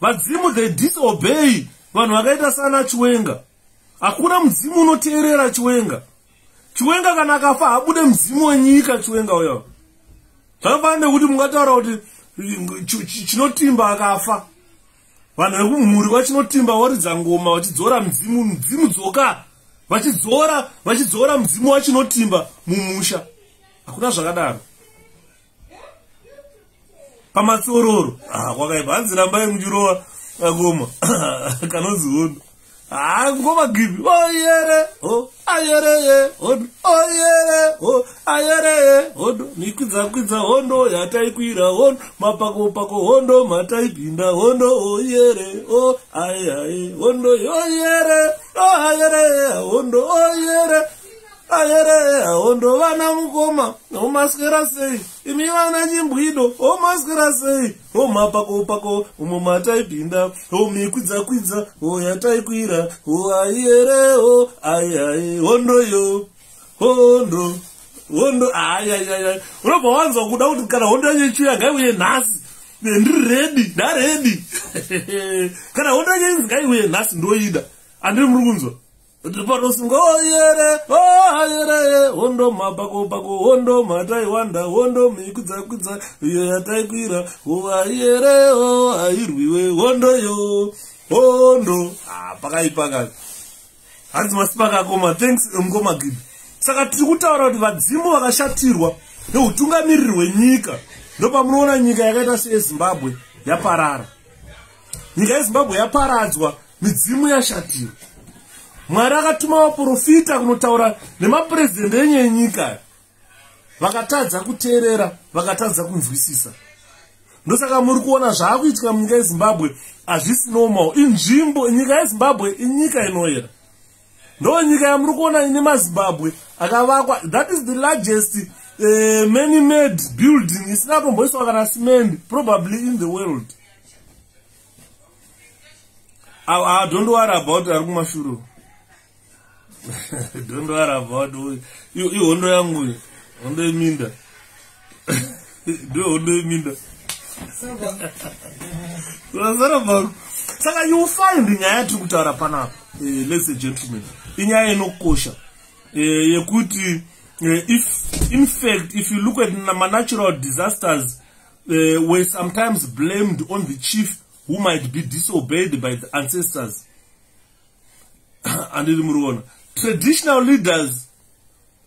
Vadzimu the disobey. Vanhu vakaita sana chiwenga. Hakuna mudzimu unoteerera chiwenga. Chiwenga kana akafa habude mudzimu wenyika chiwenga uya zvakafanira nekuti mungataura kuti chinotimba akafa. Vanhu vekumhuri kwachinotimba waridza ngoma vachidzora mudzimu mudzimu dzoka. Vachidzora vachidzora mudzimu wachinotimba mumusha. Hakuna zvakadaro pamatsororo ah, kwakaipa hanzi rambai muchirova akoma kanonzi hondo ha ngoma gibi oyere o ayereye hondo oyere! O ayereye hondo mikwidzakwidza hondo yataikwira hondo mapako pako hondo mataipinda hondo. Oyere o ayaye hondo. Oyere! O ayereye hondo oyere ayere hondo vana mukoma omaskera sei? Imi vana nyimbwido omaskera sei? Omapako pako umo mataipinda omikwidzakwidza oyataikwira oaiyere o aiai hondo yo hondo hondo ayayaya unobva wanzwa kuda kuti kana hondo yacho ichiuya ngaiuye nhasi. Ndiri redi ndaredi kana hondo yacho inzi ngaiuye nhasi ndoida. Andiri muri kunzwa ndipanosinga oyere oyere hondo mapako pako hondo mataiwanda hondo mikwidzakwidza iyo yataikwira oaiyere o airwiwe hondo. Yo hondo pakaipaka hanzi masipakakoma thanks mukoma gidi saka tiri kutaura kuti vadzimu vakashatirwa neutungamiriri hwenyika ndopamunoona nyika yakaita seyezimbabwe yaparara. Nyika yezimbabwe yaparadzwa midzimu yashatirwa mwari akatuma vaprofita kunotaura nemapurezidende enye yenyika vakatadza kuteerera vakatadza kunzwisisa. Ndosaka muri kuona zvaakuitika munyika yezimbabwe hazvisi normal. Inzvimbo nyika yezimbabwe inyika inoyera. Ndo nyika yamuri kuona ine mazimbabwe akavakwa. That is the largest uh, many made building. Isina tomboiswa kana cement probably in the world. I don't worry about ari kumashuro don't worry about ihondo yangu hondo yeminda ndo hondo yeminda saka you find nyaya yatiri kutaura panapa uh, lets a gentleman. Inyaya inokosha uh, yekuti uh, if in fact if you look at manatural disasters uh, were sometimes blamed on the chief who might be disobeyed by the ancestors. Andiri muriona traditional leaders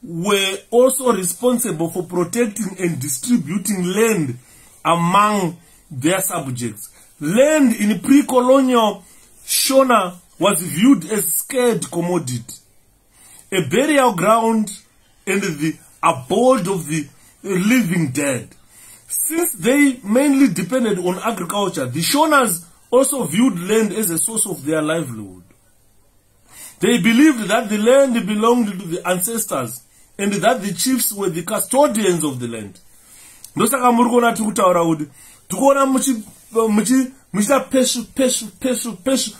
were also responsible for protecting and distributing land among their subjects. Land in pre-colonial Shona was viewed as scared commodity, a burial ground and the abode of the living dead. Since they mainly depended on agriculture, the Shonas also viewed land as a source of their livelihood. They believed that the land belonged to the ancestors and that the chiefs were the custodians of the land. ndosaka muri kuona tiri kutaura kuti tikuona muchita peshu peshu peshu peshu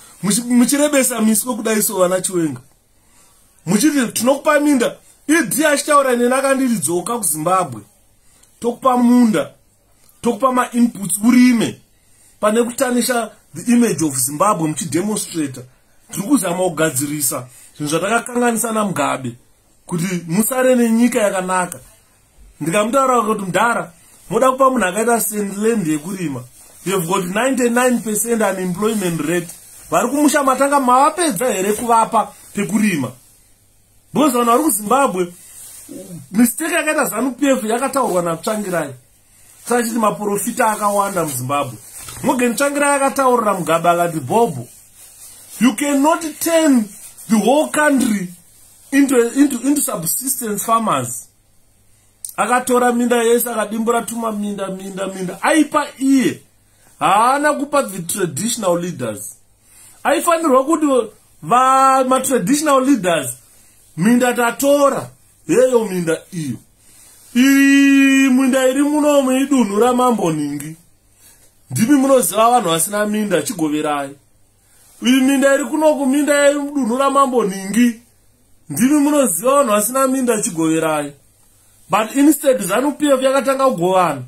muchirebesa miswe kudai so vana chiwenga. Muchiti tinokupa minda idi achitaura neni akandiri dzoka kuzimbabwe. Tokupa munda. Tokupa mainputs urime. Pane kutanisha the image of zimbabwe muchidemonstrata tiri kuzama kugadzirisa zvinhu zvatakakanganisa namugabe kuti musare nenyika yakanaka. Ndikamutaura kuti mudhara moda kupa munhu akaita sendland yekurima. You've got 99 percent unemployment rate. Vari kumusha matanga mavapedza here kuvapa pekurima? Because vanhu vari kuzimbabwe mistake yakaita zanup f yakataurwa natsvangirai. Saka chiti maprofita akawanda muzimbabwe. Mogeni tsvangirai akataurira mugabe akati bhobho you cannot turn the whole country into, into, into subsistence farmers. Akatora minda yese akadimbura tuma minda minda minda. Aipa iye. Haana kupa the traditional leaders. Aifanirwa kuti vamatraditional leaders minda tatora. Yeyo minda iyo. Iyi minda iri muno muidunhu ramamboningi ndimi munoziva vanhu vasina minda chigoverai iyi minda iri kunoku minda yedunhu ramamboningi ndimi munoziva vanhu vasina minda chigoverai. But instead zanup f yakatanga kugovana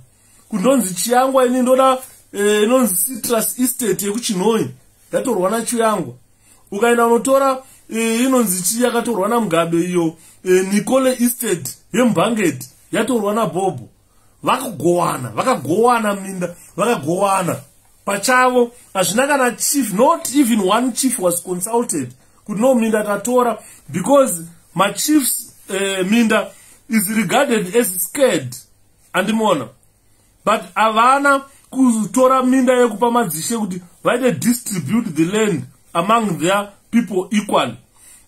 kundonzi chiyangwa ini ndoda eh, inonzi citrus estate yekuchinhoi yatorwa nachiyangwa. Ukaenda unotora eh, inonzi chii yakatorwa namugabe iyo eh, nicole estate yemubhangeti yatorwa nabhobho vakagowana vakagowana minda vakagowana pachavo. Hazvina kana chief not even one chief was consulted. Kuti no minda tatora because machiefs uh, minda is regarded as scared. Andimona. But havana kutora minda yekupa madzishe kuti vaite distribute the land among their people equally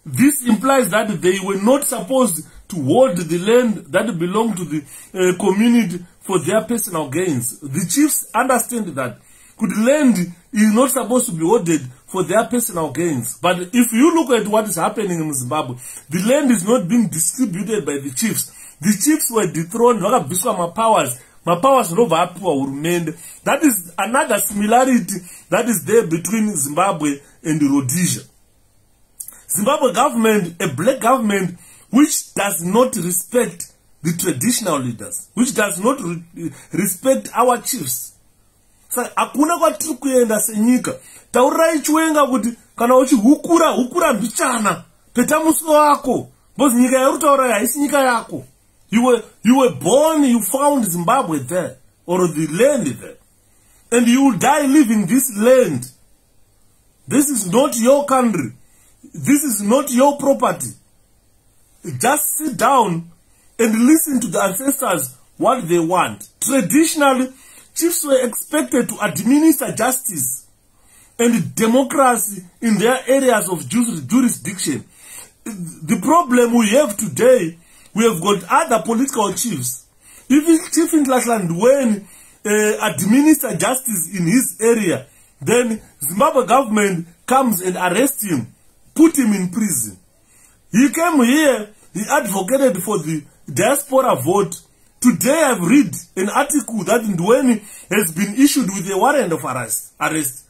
this implies that they were not supposed to hold the land that belonged to the uh, community for their personal gains. The chiefs understand that good land is not supposed to be hoarded for their personal gains. But if you look at what is happening in zimbabwe the land is not being distributed by the chiefs. The chiefs were dethroned vakabviswa mapowers. Mapowers ndobva apiwa hurumende. That is another similarity that is there between zimbabwe and rhodesia. Zimbabwe government a black government which does not respect the traditional leaders which does not re respect our chiefs saka hakuna kwatiri kuenda senyika. Taurirai chiwenga kuti kana uchihukura hukura mbichana. Peta muswe wako. Bcause nyika yauri taurirai haisi nyika yako. You were, you were born you found zimbabwe there or the land there. And you will die living this land. This is not your country. This is not your property. Just sit down and listen to the ancestors what they want. Traditionally chiefs were expected to administer justice and democracy in their areas of jurisdiction. The problem we have today we have got other political chiefs. If chief intlahland when uh, administer justice in his area then zimbabwe government comes and arrest him put him in prison. He came here he advocated for the diaspora vote today i've read an article that ndweni has been issued with a warrant of arrest, arrest.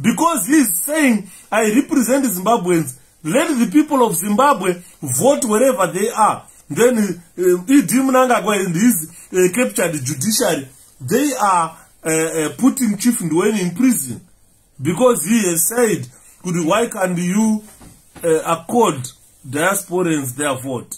Because he is saying i represent zimbabweans. Let the people of zimbabwe vote wherever they are. Then uh, ed mnangagwa and his uh, captured judiciary they are uh, uh, putting chief ndweni in prison. Because he has said why can't you uh, accord diasporans their vote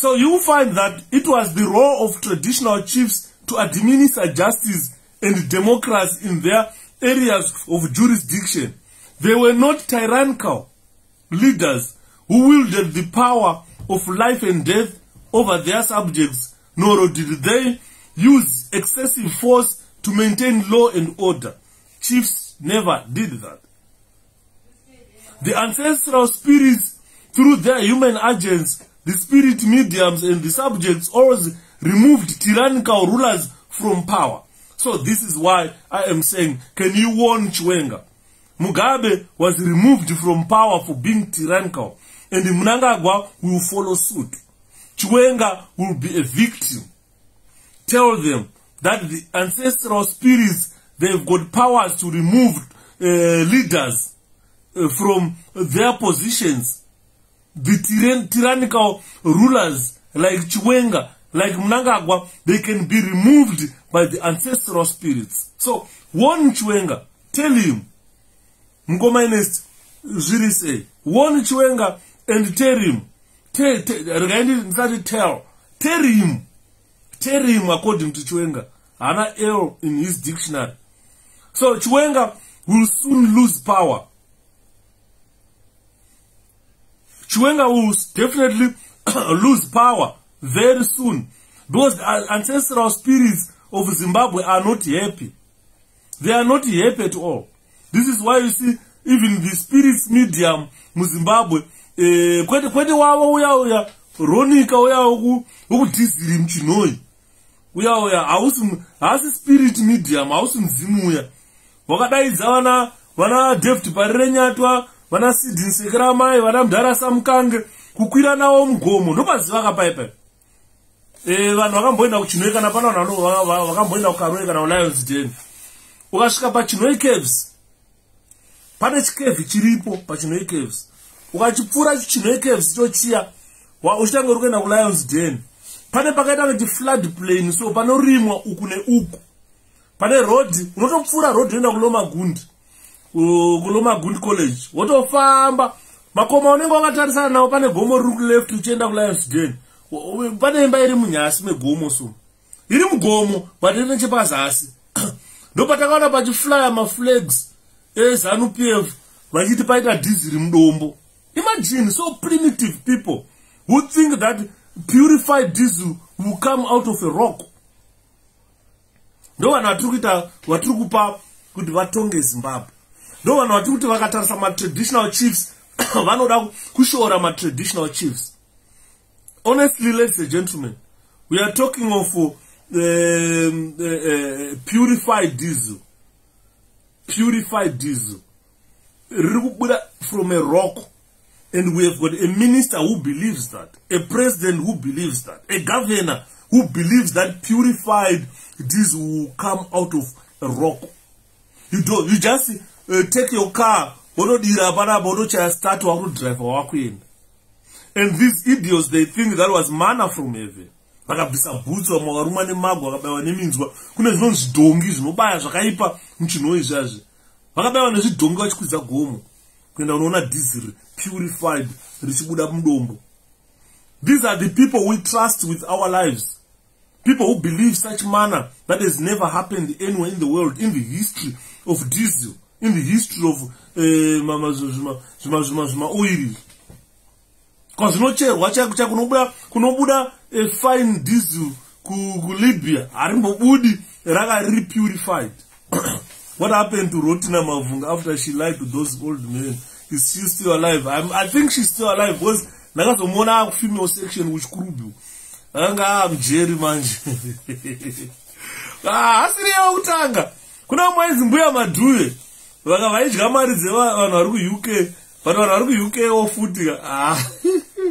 so you find that it was the role of traditional chiefs to administer justice and democracy in their areas of jurisdiction they were not tyrannical leaders who wielded the power of life and death over their subjects, nor did they use excessive force to maintain law and order. Chiefs never did that. The ancestral spirits, through their human agents, the spirit mediums and the subjects always removed tyrannical rulers from power. So this is why I am saying, can you warn Chwenga? Mugabe was removed from power for being tyrannical and Mnangagwa will follow suit. Chwenga will be a victim. Tell them that the ancestral spirits, they've got powers to remove uh, leaders uh, from their positions. The tyrann tyrannical rulers like Chwenga, like Mnangagwa, they can be removed by the ancestral spirits. So, warn Chwenga, tell him, Mkomainist, zviri say, warn Chwenga and tell him regaindi ndisati tell tell him tell him according to chiwenga hana l in his dictionary. So chiwenga will soon lose power chiwenga will definitely lose power very soon. Because the ancestral spirits of zimbabwe are not happy. They are not happy at all. This is why you see even the spirits medium muzimbabwe Eh, kwete kwete wavo uya uya ronika uya wokudhiziri muchinoi uya uya hausi haasi spirit medium hausi muzimu uya. Wakadaidza vana vana david parirenyatwa vana sidin sekeramai vana mudharasa mukange kukwira navo mugomo ndopaziva kapaipai. E, vanhu vakamboenda kuchinoi kana pana vanhu vakamboenda kukaroi kana kulions den. Ukasvika pachinoi caves pane chikevhi chiripo pachinoi caves. Ukachipfuura chinoi caves chochiya uchitanga uri kuenda kulions den. Pane pakaita kuti flood plane so panorimwa uku neuku. Pane rodhi unotopfuura rodhi unoenda kulomagundi kulomagundi college wotofamba. Makoma unenge wakatarisana nawo pane gomo riri kuleft uchienda kulions den pane imba iri munyasi megomo so iri mugomo but iri nechepazasi. Ndopatakaona pachiflya maflags ezanup f vachiti paita dhiziri mudombo. Imagine so primitive people who think that purified diesel will come out of a rock. ndo vanhu vatiri kuita vatiri kupa kuti vatonge zimbabwe ndo vanhu vati kuti vakatarisa matraditional chiefs vanoda kushora matraditional chiefs. Honestly ladies and gentlemen we are talking of um, uh, uh, purified diesel. Purified diesel. Riri kubuda from a rock and we have got a minister who believes that a president who believes that a governor who believes that purified diesel will come out of a rock. You you just uh, take your car wonodira panapa wonochaya start wakutodriva wakuenda and these idiots they think that was manna from heaven. Vakabvisa bhutsi vamwe vakarumwa nemago vakabayiwa neminzwa. Kune zvino zvidhongi zvinobaya zvakaipa muchinho izvazvi vakabayiwa nezvidhongi vachikwidza gomo. Kuenda unoona diesel purified richibuda mudombo. These are the people we trust with our lives. People who believe such manner that has never happened anywhere in the world in the history of diesel in the history of zvimaoiri kwazvinocherwa chaiko chaiko kunobuda fine diesel kulibya harimbobudi raka riri purified. What happened to rotina mavunga after she lied to those old men? Is she still alive? I'm, i think she's still alive because ndakazomuona akufemale section kuchikurubu anga amujeri manje. Asiri ah, yekutanga kuna mwainzi mbuya madhuye vaka vaidya mari dzevanhu vari kuuk vanhu vanhu vari kuuk ofuti ah.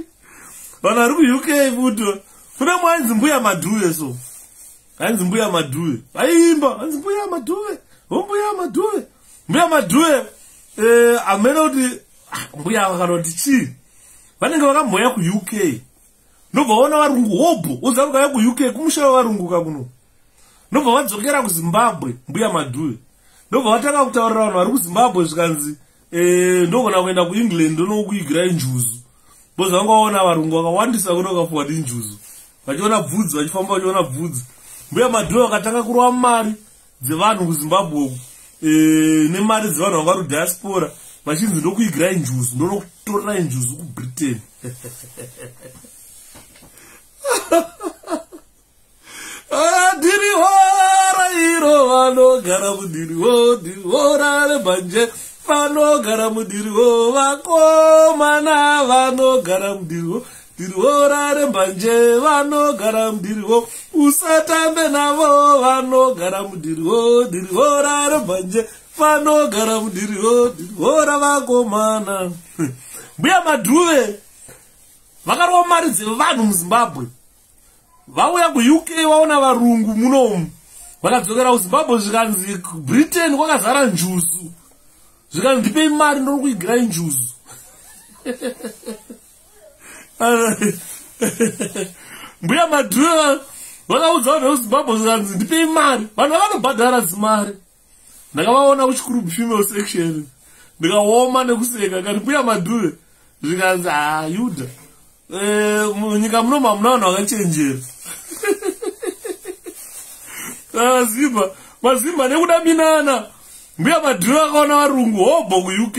vanhu vari kuuk futi kuna mwainzi mbuya madhuye so. Ainzi mbuya madhuye vaiimba anzi mbuya madhuye ombuya madhuye mbuya madhuye eh, amene kuti ah, mbuya vakanoti chii? Vanenge vakamboya kuuk ndobva vaona varungu hobho oziva kukaya kuuk kumusha wevarungu kakuno ndobva vadzokera kuzimbabwe mbuya madhuye ndobva vatanga kutaurira vanhu vari kuzimbabwe zvikanzi eh, ndogona kuenda kuengland ndonokuigirai njuzu bozi vanga vaona varungu vakawandisa kuno vakafuwa di njuzu vachiona bvudzi vachifamba vachiona bvudzi. Mbuya madhuye vakatanga kurova mari dzevanhu kuzimbabwe uku eh, nemari dzevanhu vanga vari kudiaspora vachinzi ndokuigirai njuzu ndonokutorirai njuzu kubritain. Diriwo rairo vanogara mudiriwo diriwo rarebanje vanogara mudiriwo vakomana vanogara mudiriwo diriwo rarembanje vanogara mudiriwo usatambe navo. Vanogara mudiriwo diriwo rarembanje vanogara mudiriwo diriwo ravakomana. Mbuya madhuve vakarova mari dzevanhu muzimbabwe. Vauya kuuk vaona varungu munomu vakadzokera kuzimbabwe zvikanzi britain kwakazara njuzu. Zvikanzi ndipei mari ndori kuigirai njuzu mbuya madhuya vakaudza vanhu vekuzimbabwe zvikanzi ndipei mari vanhu vakanobhadhara zimari ndakavaona kuchikurubu female section. Ndikaoma nekuseka kati mbuya madhuya zvikanzi ha ah, yuda eh, munyika munomu hamuna vanhu vakachenjera mazimba mazimba nekuda minana. Mbuya madhiro akaona varungu hobho kuuk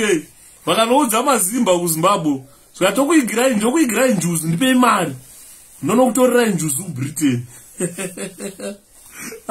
vakanoudza mazimba kuzimbabwe. Zvikatokuigirai ndokuigirai njuzi ndipei mari. Ndonokutorirai njuzi kubritain.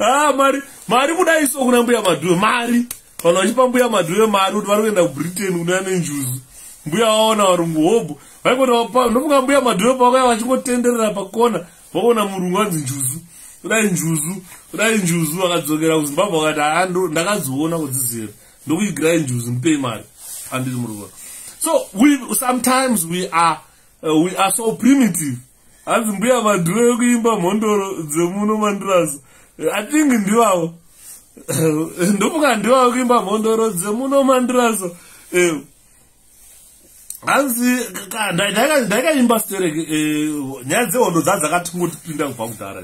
Ah, mari mari kudaiso kuna mbuya madhuyo mari. Vanhu vachipa mbuya madhuyo mari kuti vari kuenda kubritain kunaa nenjuzi mbuya vaona varungu hobho. Vaikoti ndofunga mbuya madhuyo pavakaya vachingotenderera pakona vaona murungu anzi njuzu kudai njuzu kudai njuzu akadzokera kuzimbabwe akati ando ndakadziona kudzizira ndokuigirai njuzu ndipei mari andiri murukona so we, sometimes we are, uh, we are so primitive hanzi mbuya madhuyo ekuimba mhondoro dzemuno mandirasa i think ndivavo ndofunga ndivavo kuimba mhondoro dzemuno mandirasa eh, hanzi ndaikaimba stereke eh, nyaya dzehondo dza dzakatingotipinda kubva kudhara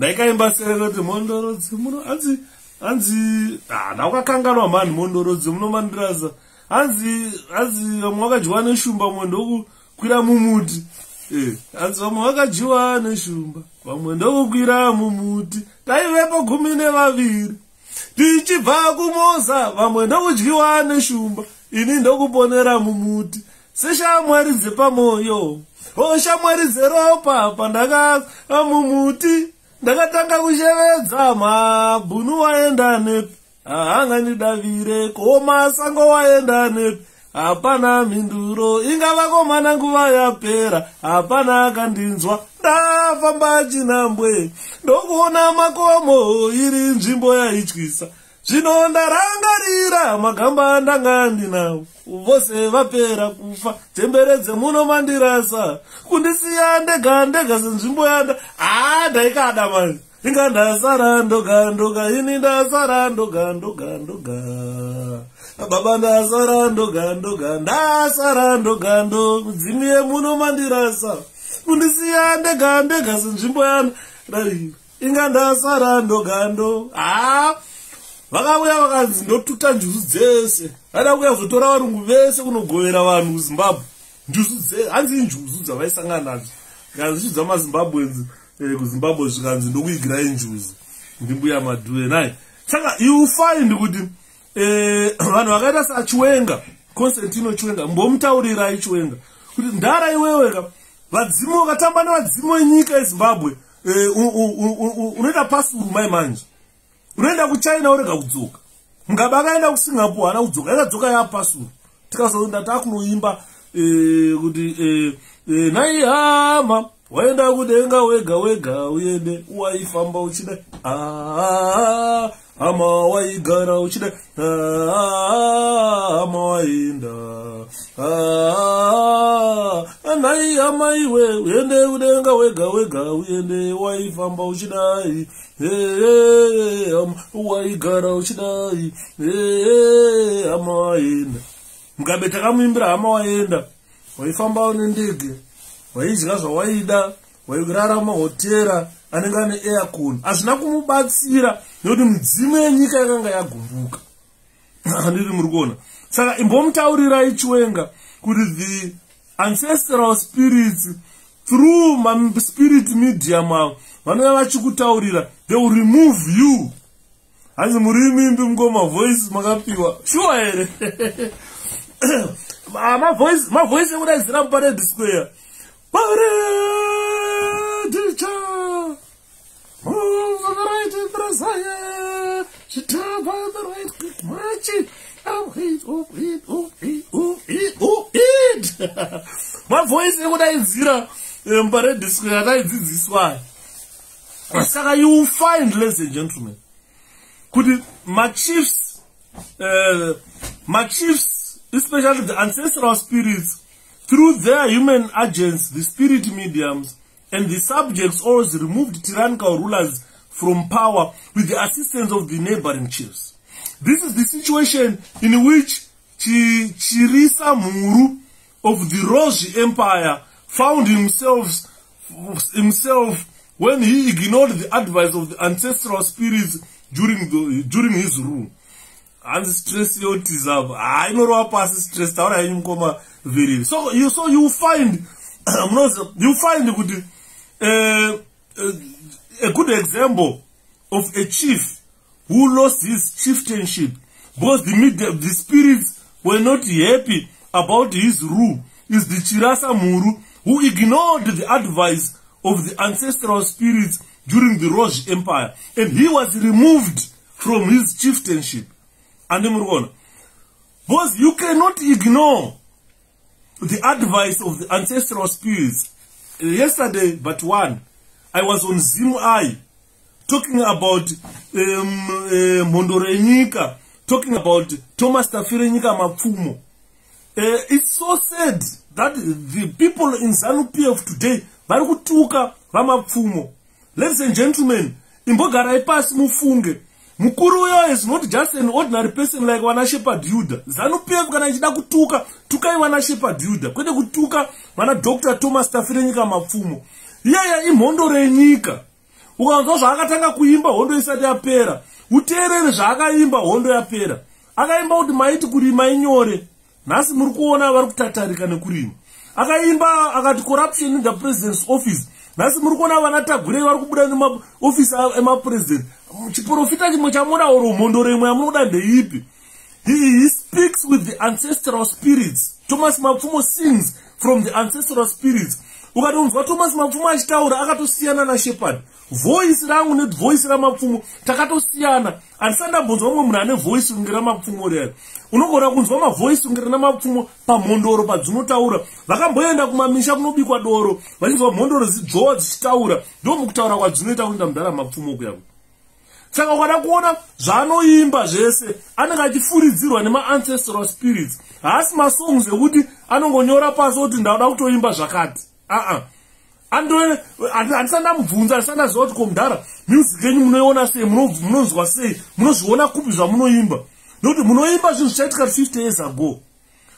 ndaikaimba stereke kuti mondoro dzemuno hanzi hanzi ndaukakanganwa mani mondoro dzemuno mandirasa hanzi hanzi vamwe vakadyiwa neshumba mwe ndokukwira mumuti. Eh, hanzi vamwe vakadyiwa neshumba vamwe ndokukwira mumuti. Taivepo gumi nevaviri. Tichibva kumoza vamwe ndokudyiwa neshumba. Ini ndokuponera mumuti. Seshamwari dzepamwoyo oshamwari dzeropa pandakava mumuti ndakatanga kushevedza mabhunu waenda nepi? Haangandidavire komasango waenda nepi? Hapana mhinduro ingavakomana nguva yapera hapana akandinzwa. Ndafamba chinambwe ndokuona makomo iri nzvimbo yaityisa zvino ndarangarira magamba ndanga ndinawo vose vapera kufa. Temberedze muno mandirasa. Kundisiya ndega ndega senzvimbo yanda. Haa ndaikada manje. Inga ndasara ndoga ndoga ini ndasara ndoga ndoga ndoga. Baba ndasara ndoga ndoga ndasara ndoga ndo mudzimiye muno mandirasa. Kundisiya ndega ndega senzvimbo yanda. Ndarira inga ndasara ndoga ndo. Haa vakauya vakanzi ndotuta njuzu dzese vada kuya kuzotora varungu vese kunogovera vanhu kuzimbabwe njuzu hanzi injuzu dzavaisangana nadzo? Kanzi zvi dzamazimbabwenzi eh, kuzimbabwe zvikanzi ndokuigirai njuzu ndimbuya madhuwe nai. Saka you find kuti eh, vanhu vakaita sachiwenga constantino chiwenga mbomutaurirai chiwenga kuti ndara iweweka vadzimu vakatamba nevadzimu venyika yezimbabwe eh, unoita pasuru mai manje? Unoenda kuchina urega kudzoka mungaba akaenda kusingapore haana kudzoka yakadzoka yapasuru tikazoenda takunoimba e, kuti e, e, nai hama waenda kudenga wega wega uende waifamba uchida hama waigara uchida hama waenda nai hama iwe uende kudenga wega wega uende waifamba uchidai. Waigara uchidai. Hama waenda mukabe takamuimbira hama waenda waifambawo nendege waidya zvawaida wairara mahotera anenge ane aircon. Hazvina kumubatsira nekuti midzimu yenyika yakanga yagumbuka handiri muri kuona. Saka imbomutaurirai chiwenga kuti the ancestral spirits through maspirit medium avo vanova vachikutaurira they will remove you. Hanzi muri mimbi mungoma voice makapiwa. Shuwa here. Mavoice ekudaidzira mupared square. Paredicha move the right in the Zion, she tap on the right quick march. Oh, it, oh, it, oh, it, oh, it, oh, it. mavoice ekudaidzira muparedisco yakaidzidziswa saka you find ladies and gentlemen kuti machiefs uh, machiefs especially the ancestral spirits through their human agents the spirit mediums and the subjects always removed tyrannical rulers from power with the assistance of the neighboring chiefs. This is the situation in which chirisa mhuru of the rosi empire found himself himself when he ignored the advice of the ancestral spirits during the during his rule. Hanzi stress yotizapa hainorova pasi stress taura yenyu mukoma vereri so you, so you find you find kuti uh, uh, a good example of a chief who lost his chieftainship because the, media, the spirits were not happy about his rule is the chirasa muru who ignored the advice of the ancestral spirits during the Rosh Empire. And he was removed from his chieftainship. And because you cannot ignore the advice of the ancestral spirits. Yesterday, but one, I was on Zim I talking about um, uh, Mondorenyika, talking about Thomas Tafirenyika Mapfumo. Uh, it's so sad that the people in ZANU-PF today vari kutuka vamapfumo ladies and gentlemen imbogarai pasi mufunge mukuru uyo is not just an ordinary person like vana shepard yuda. Zanupf kana ichida kutuka tukai vana shepard yuda. Kwete kutuka vana dr thomas tafirenyika mapfumo. Iyaya imhondo renyika ukanzwa zvaakatanga kuimba hondo isati yapera. Uteerere zvaakaimba hondo yapera. Akaimba kuti maiti kurima inyore. Nhasi muri kuona vari kutatarika nekurima. Akaimba akati corruption in the president's office nhasi muri kuona vana tagurei vari kubuda nemaofisi emapresident chiprofita chimwe chamudauro mhondo remwe yamunoda ndeipi? He, speaks with the ancestral spirits. Thomas mapfumo sings from the ancestral spirits. Ukatonzwa thomas mapfumo achitaura akatosiyana nashepard voisi rangu nevhoisi ramapfumo takatosiyana. Handisandambonzwa mumwe munhu ane voisi kunge ramapfumo riyari unogona kunzwa mavhoisi kunge rina mapfumo pamhondoro padzinotaura. Vakamboenda kumamisha kunobikwa doro vachinzwa mhondoro zidzvowa dzichitaura. Ndo mukutaura kwadzinoita kuenda mudhara mapfumo kuyako saka ukada kuona zvaanoimba zvese anenge achifuridzirwa nemaancestral spirits. Haasi masongs ekuti anongonyora pasi kuti ndauda kutoimba zvakati. Aa. Handisandamubvunza handisandaziva kuti komudhara music yenyu munoiona sei munonzwa sei munozviona kupi zvamunoimba nokuti munoimba zvinhu zvichaitika 50 years ago.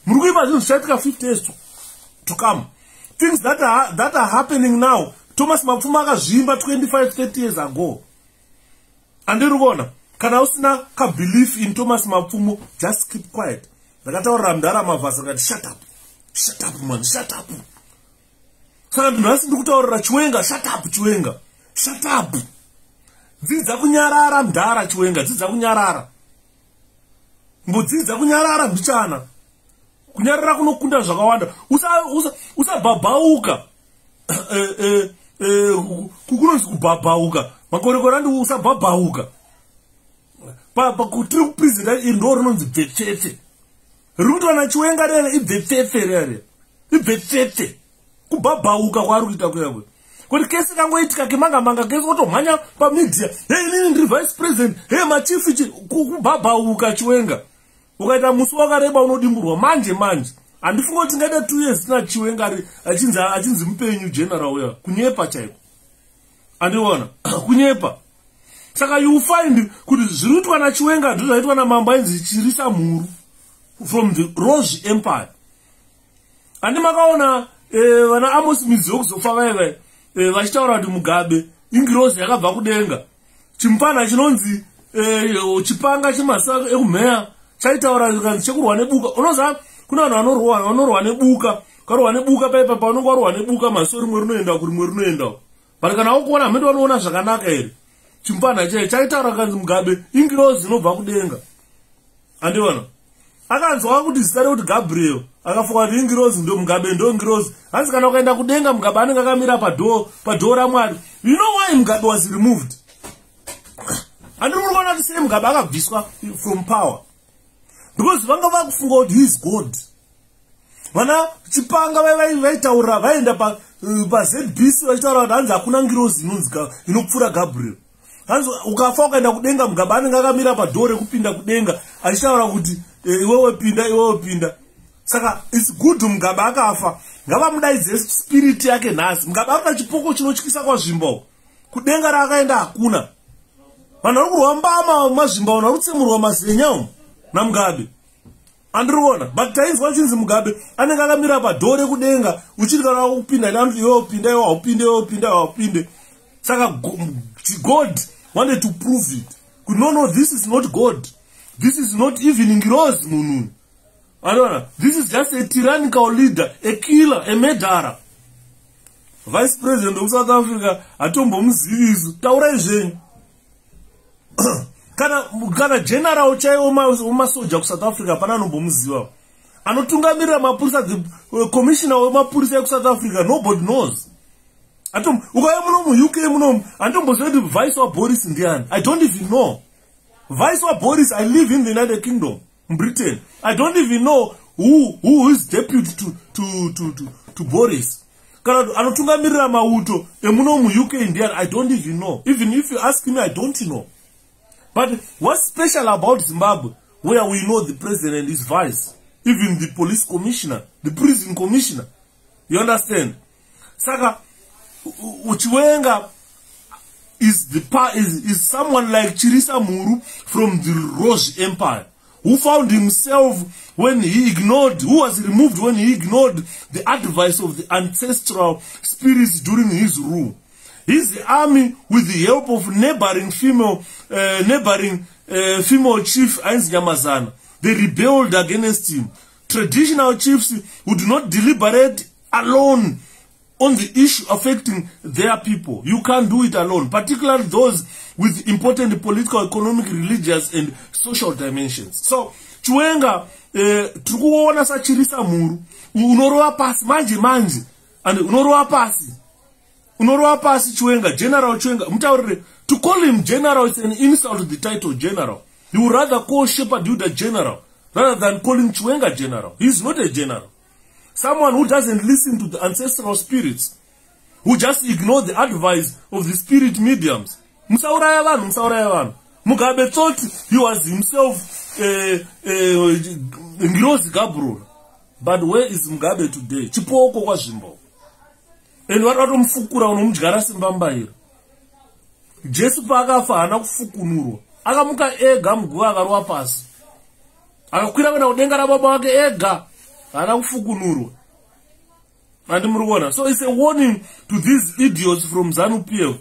Muri kuimba zvinhu zvichaitika 50 years to come. Things that are, that are happening now thomas mapfuma akazviimba 25 30 years ago. Andiri kuona kana usina kabelief in thomas mapfumo just keep quiet. Ndakataurira mudhara mavhasi akati shut up. Shut up man. Shut up. Saka ndinhasi ndi kutaurira chiwenga shut up chiwenga. Shut up. Dzidza kunyarara mudhara chiwenga dzidza kunyarara mbodzidza kunyarara mbichana. Kunyarara kunokunda zvakawanda. Usabhabhauka. Eh, eh, eh, kunonzi kubhabhauka. Makorekore andi usabhabhauka. Kutiri kuprizida iri ndo rinonzi bvetsvetse riri kutiwana chiwenga rere ibvetsvetse rere ibvetsvetse kubhabhauka kwaari kuita kuyakwe kuti kesi kangoitika kemanga manga kesi kotomhanya pamidhia hei inini ndiri vice president. Hei machifi kubhabhauka chiwenga ukaita musi wakareba unodimburwa. Manje manje. Handifunga kuti tingaita two years tina chiwengari achinzi mupenyu general uya. Kunyepa chaiko andiona kunyepa. Saka you find kuti zviri kuitwa nachiwenga ndo zvaitwa namambo ainzi chirisa mhuru from the rose empire. Handi makaona eh, vana amos midziyo kuzofa vaiva eh, vachitaura kuti mugabe ingirozi yakabva kudenga. Chimupana chinonzi eh, chipanga chemasa ekumheya chaitaura kanzi chekurwa nebuka. Unoziva kuna vanhu vanorwa nebuka. Ukarwa nebuka paipa paunenge warwa nebuka maso rimwe rinoenda kurimwe rinoenda but kana ukuona hamende vanoona zvakanaka here? Chimupana chai chaitaura kanzi mugabe ingirozi inobva kudenga. Handiona akanzwa kuti zita rekuti gabriel akafunga kuti ingirozi ndo mugabe ndo ngirozi hanzi kana ukaenda kudenga mugabe anenge akamira padhoo ramwari you know why mugabe was removed? Handiri muri kuona kuti sei mugabe akabviswa from power because vanga vakufunga kuti heis god. Vana chipanga vaitaurira vaenda pazbc vachitaura kuti hanzi hakuna ngirozi inopfuura gabriel. Hanzi ukafa ukaenda kudenga mugaba anenge akamira padhoo rekupinda kudenga achitaura kuti eh, iwewe pinda iwewe pinda saka its good mugaba akafa. Ngavamudaidze spiriti yake nhasi. Mugaba akuna chipoko chinotyisa kwazvimba kudenga raakaenda hakuna. Vanhu vari kurwa mbama mazvimba vanhu vari kutsemurwa mazenya umu namugabe andiriona but tainzwa chinzi mugabe anenge akamira padhoo rekudenga uchiti kana kupinda nanoti iwe upinda iwe haupinde iwe upinda iwe haupinde saka god wanted to prove it. Kuti no no this is not god. This is not even ngirozi munhu. Andiriona this is just a tyrannical leader a killer a medara vice president wekusouth africa hatombomuzivi isu taurai zvenyu kana kana general chaiwo wemasoja kusouth africa pana anombomuziva anotungamirira mapurisa uh, commissioner wemapurisa ekusouth africa nobody knows. Ukauya muno muuk muno handitomboziva kuti vice waboris ndiani? I don't even know. Vice waboris i live in the united kingdom britain. I don't even know who, who is deputy to, to, to, to, to boris. Kana anotungamirira mauto emuno muuk ndiani? I don't even know. Even if you ask me i don't know But what's special about Zimbabwe, where we know the president is vice, even the police commissioner, the prison commissioner, you understand? Saka, Uchiwenga is the is, is someone like Chirisa Muru from the Roj Empire, who found himself when he ignored, who was removed when he ignored the advice of the ancestral spirits during his rule his army with the help of neighboring female uh, neighboring uh, female chief ainzi nyamazana. They rebelled against him. Traditional chiefs would not deliberate alone on the issue affecting their people. You can't do it alone particularly those with important political economic religious and social dimensions. So chiwenga uh, tiri kuona sachirisa mhuru unorova pasi manje manje and unorova pasi unorova pasi chiwenga general chiwenga mutaurire to call him general is an insult to the title general. He would rather call shepherd juda general rather than calling chiwenga general. He is not a general. Someone who doesn't listen to the ancestral spirits who just ignore the advice of the spirit mediums. Musauraya vanhu musauraya vanhu. Mugabe thought he was himself uh, uh, ngirozi gabriel but where is mugabe today? Chipoko kwazvimbo and vari vatomufukura unomudyara simbambairo jesu paakafa haana kufukunurwa. Akamuka ega muguva akarova pasi. Akakwira kuenda kudenga rababa vake ega haana kufukunurwa. Handi muri kuona so its a warning to these idiots from zanu p f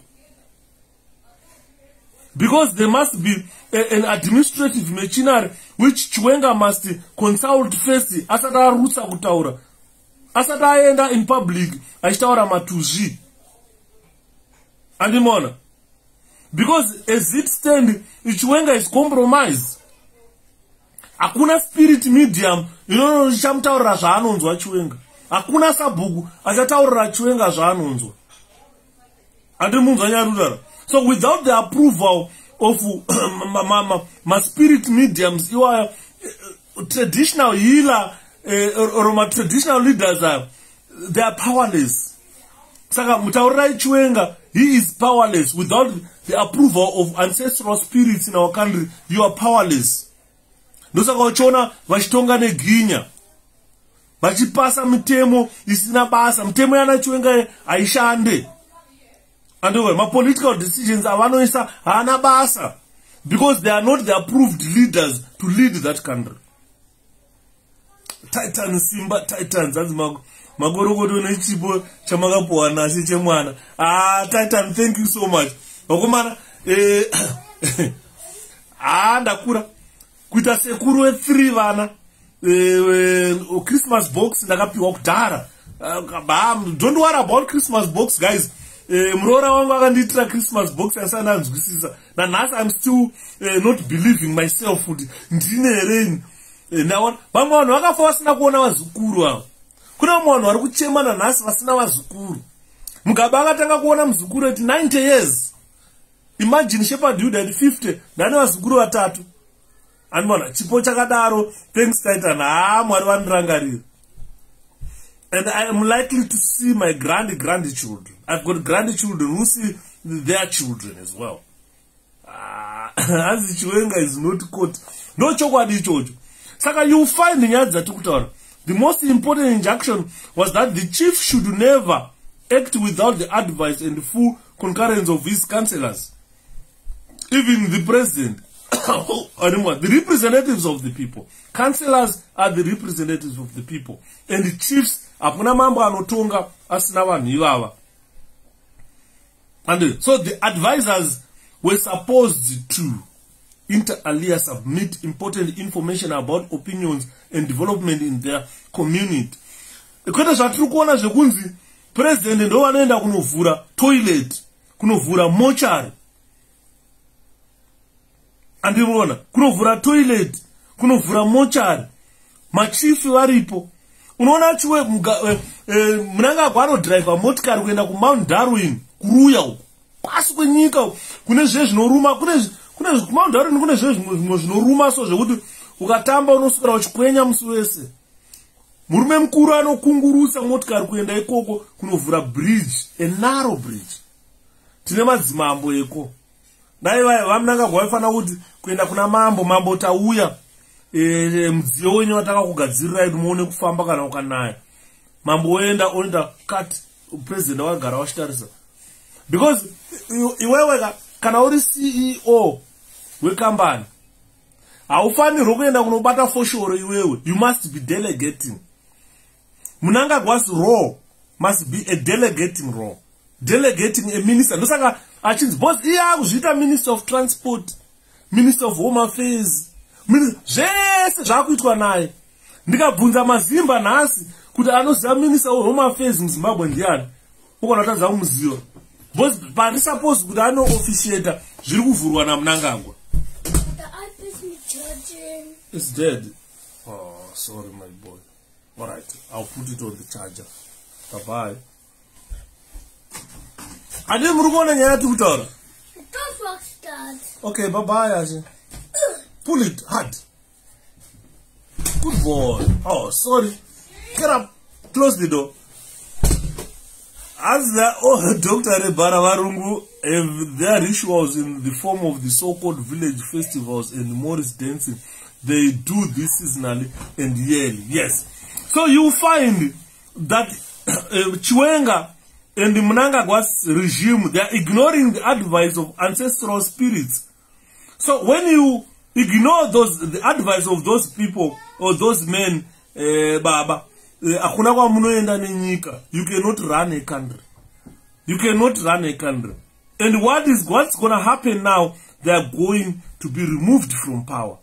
because there must be a, an administrative machinery which chwenga must consult first asati arutsa kutaura asati aenda in public achitaura matuzvi andimona? Because as it stand chwenga is compromise. Hakuna spirit medium inoichamutaurira zvaanonzwa chwenga hakuna sabhuku achataurira chwenga zvaanonzwa. Handimunzwa nyari kutaura so without the approval of maspirit mediums iwaya uh, traditional healer uh, or matraditional leaders are they are powerless. Saka mutaurirai chiwenga he is powerless. Without the approval of ancestral spirits in our country you are powerless. Ndosaka uchiona vachitonga neginya vachipasa mitemo isina basa. Mitemo yana chiwenga haishande. Andove mapolitical decisions avanoisa haana basa because they are not the approved leaders to lead that country titan simba titans anzi makorokoto nechipo chamakapuwa nasi chemwana. Ah titan thank you so much. Vakomana eh, ha ndakura. Kuita sekuru wethree vana eh, christmas box ndakapiwa kudhara. Ah, don't worry about christmas box guys. Eh, muroora wangu akandiitira christmas box asati anzwisisa nanhasi im still uh, not believing myself kuti ndine hereni naona vamwe vanhu vakafa vasina kuona vazukuru ava kune vamwe vanhu vari kuchema nanhasi vasina vazukuru mugaba akatanga kuona muzukuru eti 90 years imagine shepard yuda ati 50 ndane vazukuru vatatu andimona chipo chakadaro thanks titan haa mwari vandirangarira and I am likely to see my grand grandchildren. I've got grandchildren who see their children as well. As Chiwenga is not caught. No chokwadi ichocho. Saka you find nyaya dzati kutaura. The most important injunction was that the chief should never act without the advice and full concurrence of his councillors. Even the president. the representatives of the people. Councillors are the representatives of the people. And the chiefs hakuna mambo anotonga asina vanhu ivava and so the advisors were supposed to inter alia submit important information about opinions and development in their community. Kwete zvatiri kuona zvekunzi purezidendi ndo vanoenda kunovhura toilet kunovhura mochari andinoona kunovhura toilet kunovhura mochari machifi varipo unoona chiwe eh, eh, munanga agwa anodhiraivha motikari kuenda kumount darwin kuruya uku. Pasi kwenyika kune zve zvinoruma kumount darwin kune zve zvimwe zvinoruma so zvekuti ukatamba unoswera uchikwenya musi wese. Murume mukuru anokungurusa motikari kuenda ikoko kunovhura bridge enaro bridge. Tine madzimambo eko. Daivai vamunanga gwa vaifanira kuti kuenda kuna mambo mambo tauya e, mudziyo wenyu wataka kugadzirirai kuti muone kufamba kana ukanaya. Mambo oenda oenda kati purezidendi wakagara wachitarisa because iwewe kana uri ceo wekambani. Haufanirwo kuenda kunobata foshoro iwewe. You must be delegating. Munanga gwasi raw must be a delegating raw. Delegating a minister. Ndosaka achinzi bos iye akuzviita minister of transport minister of home affairs. Zvese zvaakuitwa naye. Ndikabvunza mazimba nhasi kuti anoziva minista wehome affairs muzimbabwe ndiani? Ukona kutadza kumuziva bcause parisaposi kuti anoofficiata zviri kuvhurwa namunangagwa It's dead. Oh, sorry, my boy. All right, I'll put it on the charger. Bye bye. handii muri kuona nyaya yati kutaura okay babai ashe pull it hard. Good boy. Oh sorry. Get up. Close the door. As the oh, dr rebara varungu have their rituals in the form of the so-called village festivals and morris dancing they do this seasonally and yearly yes. So you find that uh, chiwenga and the mnangagwa's regime they are ignoring the advice of ancestral spirits. So when you ignore those the advice of those people or those men eh, baba eh, hakuna kwamunoenda nenyika you cannot run a country. You cannot run a country. And what is what's to happen now they are going to be removed from power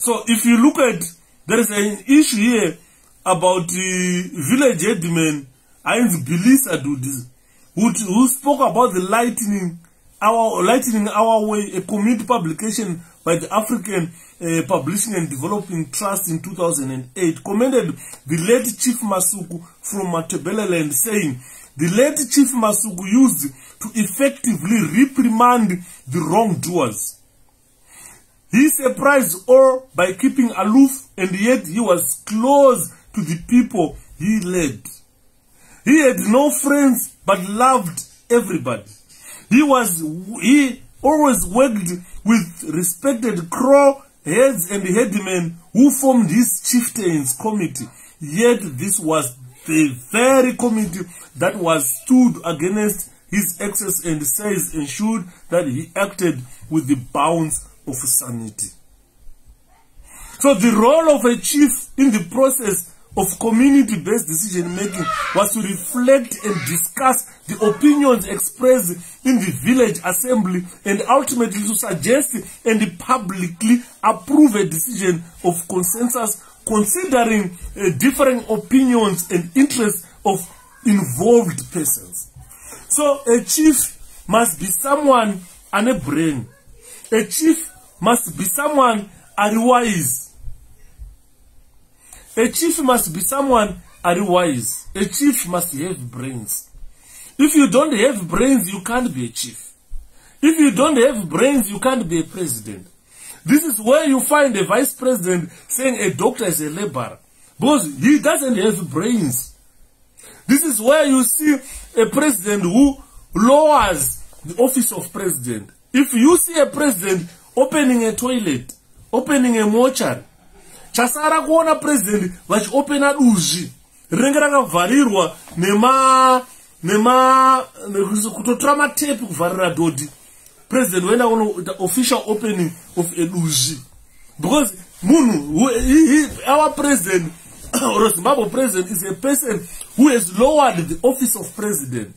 so if you look at there is an issue here about the village headman Heinz Bilisa Dudis, who, who spoke about the lightning our lightning our way a community publication by the African uh, Publishing and Developing Trust in 2008 commended the late Chief Masuku from Matebeleland saying the late Chief Masuku used to effectively reprimand the wrongdoers. He surprised all by keeping aloof and yet he was close to the people he led. He had no friends but loved everybody. He was he always worked with respected crow heads and headmen who formed his chieftains committee. Yet this was the very committee that was stood against his excess and says ensured that he acted with the bounds of sanity. So the role of a chief in the process of community-based decision making was to reflect and discuss the opinions expressed in the village assembly and ultimately to suggest and publicly approve a decision of consensus considering uh, differing opinions and interests of involved persons. So a chief must be someone and a brain. A chief must be someone and wise. A chief must be someone are wise. A chief must have brains. If you don't have brains, you can't be a chief. If you don't have brains, you can't be a president. This is where you find a vice president saying a doctor is a laborer. Because he doesn't have brains. This is where you see a president who lowers the office of president. If you see a president opening a toilet, opening a mortuary, chasara kuona purezidendi vachiopena duzvi. Rinenge rakavharirwa nema nema kutotora matepi kuvharira dhodhi. Purezidendi woenda kunoita official opening of eduzvi because munhu our president or zimbabwe president is a person who has lowered the office of president.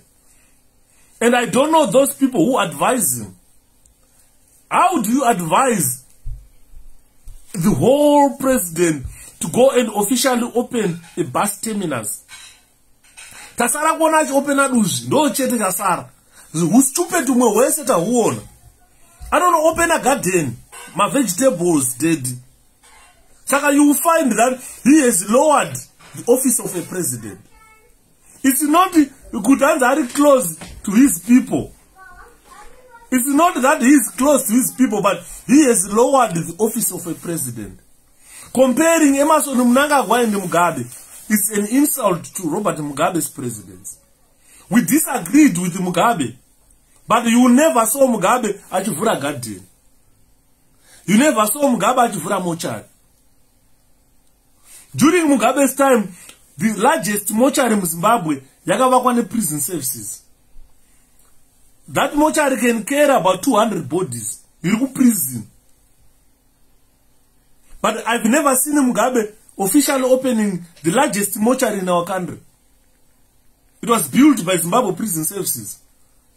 And i don't know those people who advise him how do you advise the whole president to go and officially open a bus terminus tasara kuona achiopena duzvi ndo chete chasara. Hustupid umwe hwese tahuona. Anonoopena garden mavegetables dead. Saka you find that he has lowered the office of a president. It's not kuti hanzi ari close to his people It's not that he is close to his people, but he has lowered the office of a president. Comparing Emerson Mnangagwa and Mugabe is an insult to Robert Mugabe's presidency. We disagreed with Mugabe, but you never saw Mugabe achivura garden. You never saw Mugabe achivura mochari. During Mugabe's time, the largest mochari in Zimbabwe yakavakwa neprison services that mortuary can carry about 200 bodies. Iri kuprison. But i've never seen mugabe officially opening the largest mortuary in our country. It was built by zimbabwe prison services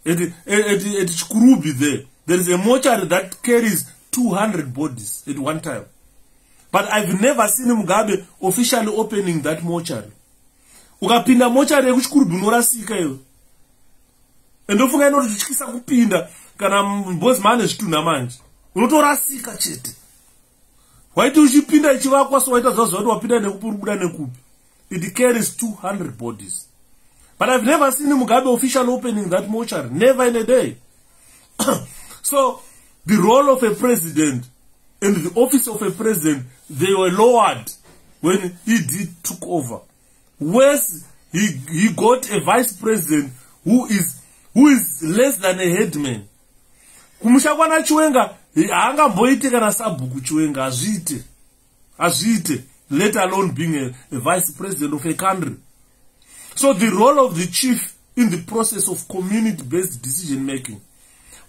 at, at, at, at chikurubi there. There is a mortuary that carries 200 bodies at one time. But i've never seen mugabe officially opening that mortuary. Ukapinda mortuary yekuchikurubi unorasika iwe endofunga inoti tityisa kupinda. Kana mbozi maane zvitunha manje unotorasika chete. Waiti uchipinda ichivakwa so waita zvazo kuti wapinda nekupi uri buda nekupi. It carries 200 bodies. But i've never seen mugabe official opening that mortuary. Never in a day. So the role of a president and the office of a president they were lowered when he did took over. Whereas he, he got a vice president who is who is less than a headman. Kumusha kwana chiwenga haangamboite kana sabhuku chiwenga hazviite hazviite let alone being a, a vice president of a country. So the role of the chief in the process of community based decision making